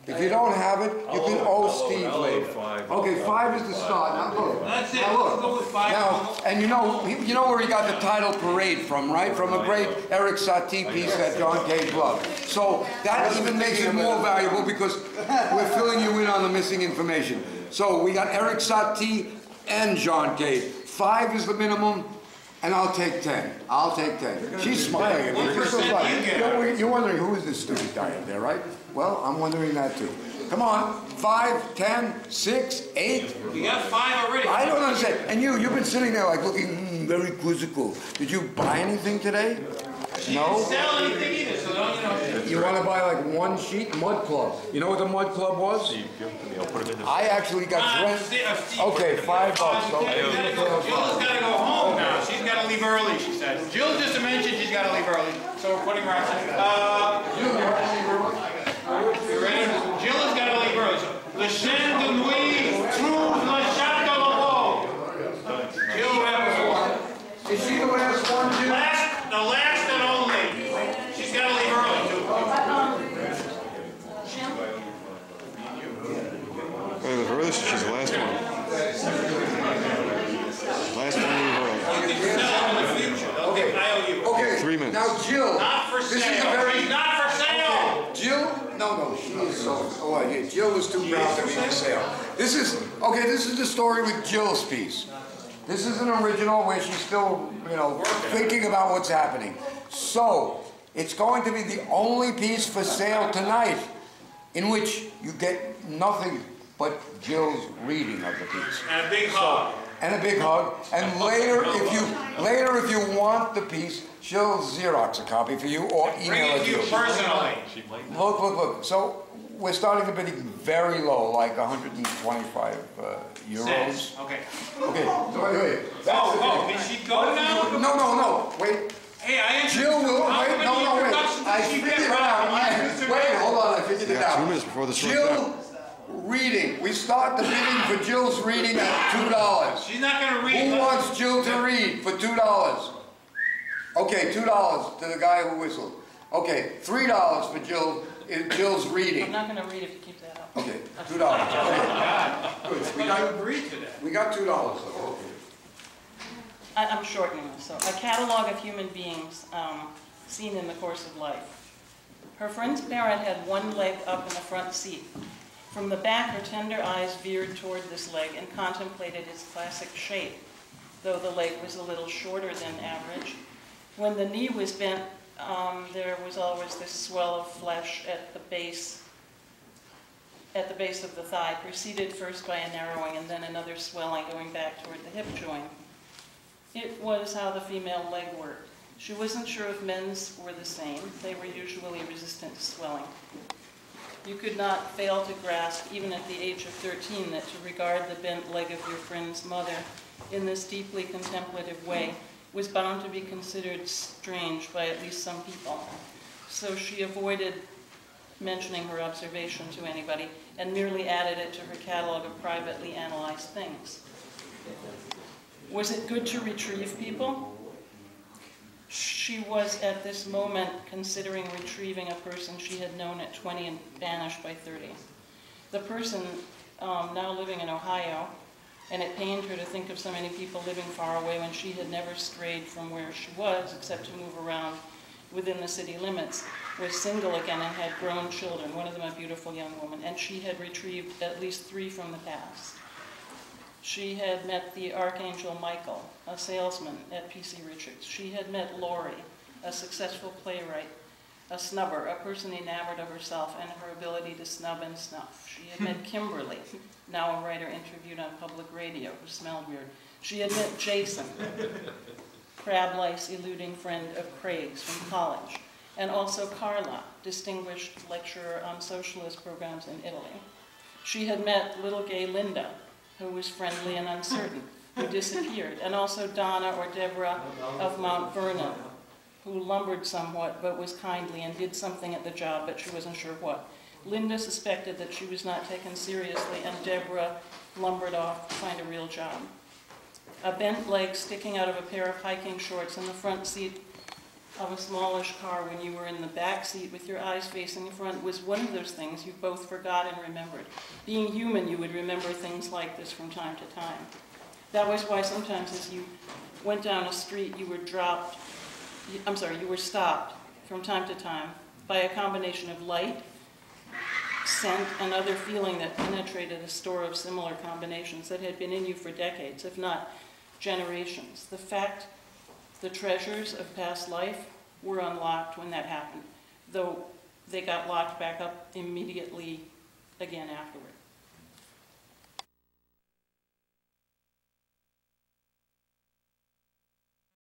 If you don't have it, you I'll can oh, owe- owe I'll Steve I'll later. five. Okay, five is the start, now look. That's it, Now let's look. go with five. Now, and you know, you know where he got the title parade from, right? From a great Erik Satie piece that John Cage loved. So that even makes it more valuable because we're filling you in on the missing information. So we got Erik Satie and John Cage. Five is the minimum, and I'll take ten. I'll take ten. She's smiling at me. What She's so funny. you get? You're, you're wondering who is this stupid guy up there, right? Well, I'm wondering that too. Come on, five, ten, six, eight. You got five already. I don't understand. And you, you've been sitting there like looking mm, very quizzical. Did you buy anything today? She No? didn't sell anything either, so don't, you know. You want to buy like one sheet? Mudd Club. You know what the Mudd Club was? I actually got Uh, friends. Steve- uh, Steve- Okay, five bucks. You Okay. Jill's gotta go home now. She's gotta leave early, she said. Jill just mentioned she's gotta leave early, so we're putting her on. Uh, you ready? Jill has gotta leave early, so. Le Chien de Nuit, trouve le Château Laveau. Jill, you have the. Is she the last one, Jim? Last, the last this she's the last one. Last one we heard. Okay, I owe you. Okay. Three minutes. Now, Jill. Not for this is a sale. very- not for sale. Jill? No, no, she is so. Oh, yeah, Jill is too proud to be for sale. This is okay. This is the story with Jill's piece. This is an original where she's still, you know, thinking about what's happening. So it's going to be the only piece for sale tonight, in which you get nothing but Jill's reading of the piece. And a big hug. and a big hug. And later, if you later if you want the piece, she'll Xerox a copy for you or email it it to to you you. personally. Look, look, look. So we're starting the bidding very low, like 125 uh, euros. Cents. Okay. Okay. So wait, wait. That's Oh, the oh, bidding. can she go now? No, no, no. Wait. Hey, I introduced Jill will How wait. many No, no, wait. I did she figured it out. You I, introduced her wait, hold on. I figured it Yeah, out. two minutes before the runs Jill reading. We start the bidding for Jill's reading at two dollars. She's not gonna read. Who wants Jill to read for two dollars? Okay, two dollars to the guy who whistled. Okay, three dollars for Jill, uh, Jill's reading. I'm not gonna read if you keep that up. Okay, two dollars. Okay. Good. We got, agreed to that. we got two dollars though, okay. I, I'm shortening this, so, a catalog of human beings, um, seen in the course of life. Her friend's parent had one leg up in the front seat. From the back, her tender eyes veered toward this leg and contemplated its classic shape, though the leg was a little shorter than average. When the knee was bent, um, there was always this swell of flesh at the base, at the base of the thigh, preceded first by a narrowing and then another swelling going back toward the hip joint. It was how the female leg worked. She wasn't sure if men's were the same. They were usually resistant to swelling. You could not fail to grasp, even at the age of 13, that to regard the bent leg of your friend's mother in this deeply contemplative way was bound to be considered strange by at least some people. So she avoided mentioning her observation to anybody and merely added it to her catalog of privately analyzed things. Was it good to retrieve people? She was at this moment considering retrieving a person she had known at 20 and banished by 30. The person, um, now living in Ohio, and it pained her to think of so many people living far away when she had never strayed from where she was except to move around within the city limits, was single again and had grown children, one of them a beautiful young woman, and she had retrieved at least three from the past. She had met the Archangel Michael, a salesman at PC Richards. She had met Laurie, a successful playwright, a snubber, a person enamored of herself and her ability to snub and snuff. She had met Kimberly, now a writer interviewed on public radio who smelled weird. She had met Jason, crab lice eluding friend of Craig's from college, and also Carla, distinguished lecturer on socialist programs in Italy. She had met little gay Linda, who was friendly and uncertain, who disappeared, and also Donna or Deborah of Mount Vernon, who lumbered somewhat but was kindly and did something at the job, but she wasn't sure what. Linda suspected that she was not taken seriously, and Deborah lumbered off to find a real job. A bent leg sticking out of a pair of hiking shorts in the front seat of a smallish car when you were in the back seat with your eyes facing the front was one of those things you both forgot and remembered. Being human, you would remember things like this from time to time. That was why sometimes as you went down a street, you were dropped, I'm sorry, you were stopped from time to time by a combination of light, scent, and other feeling that penetrated a store of similar combinations that had been in you for decades, if not generations. The fact the treasures of past life were unlocked when that happened, though they got locked back up immediately again afterward.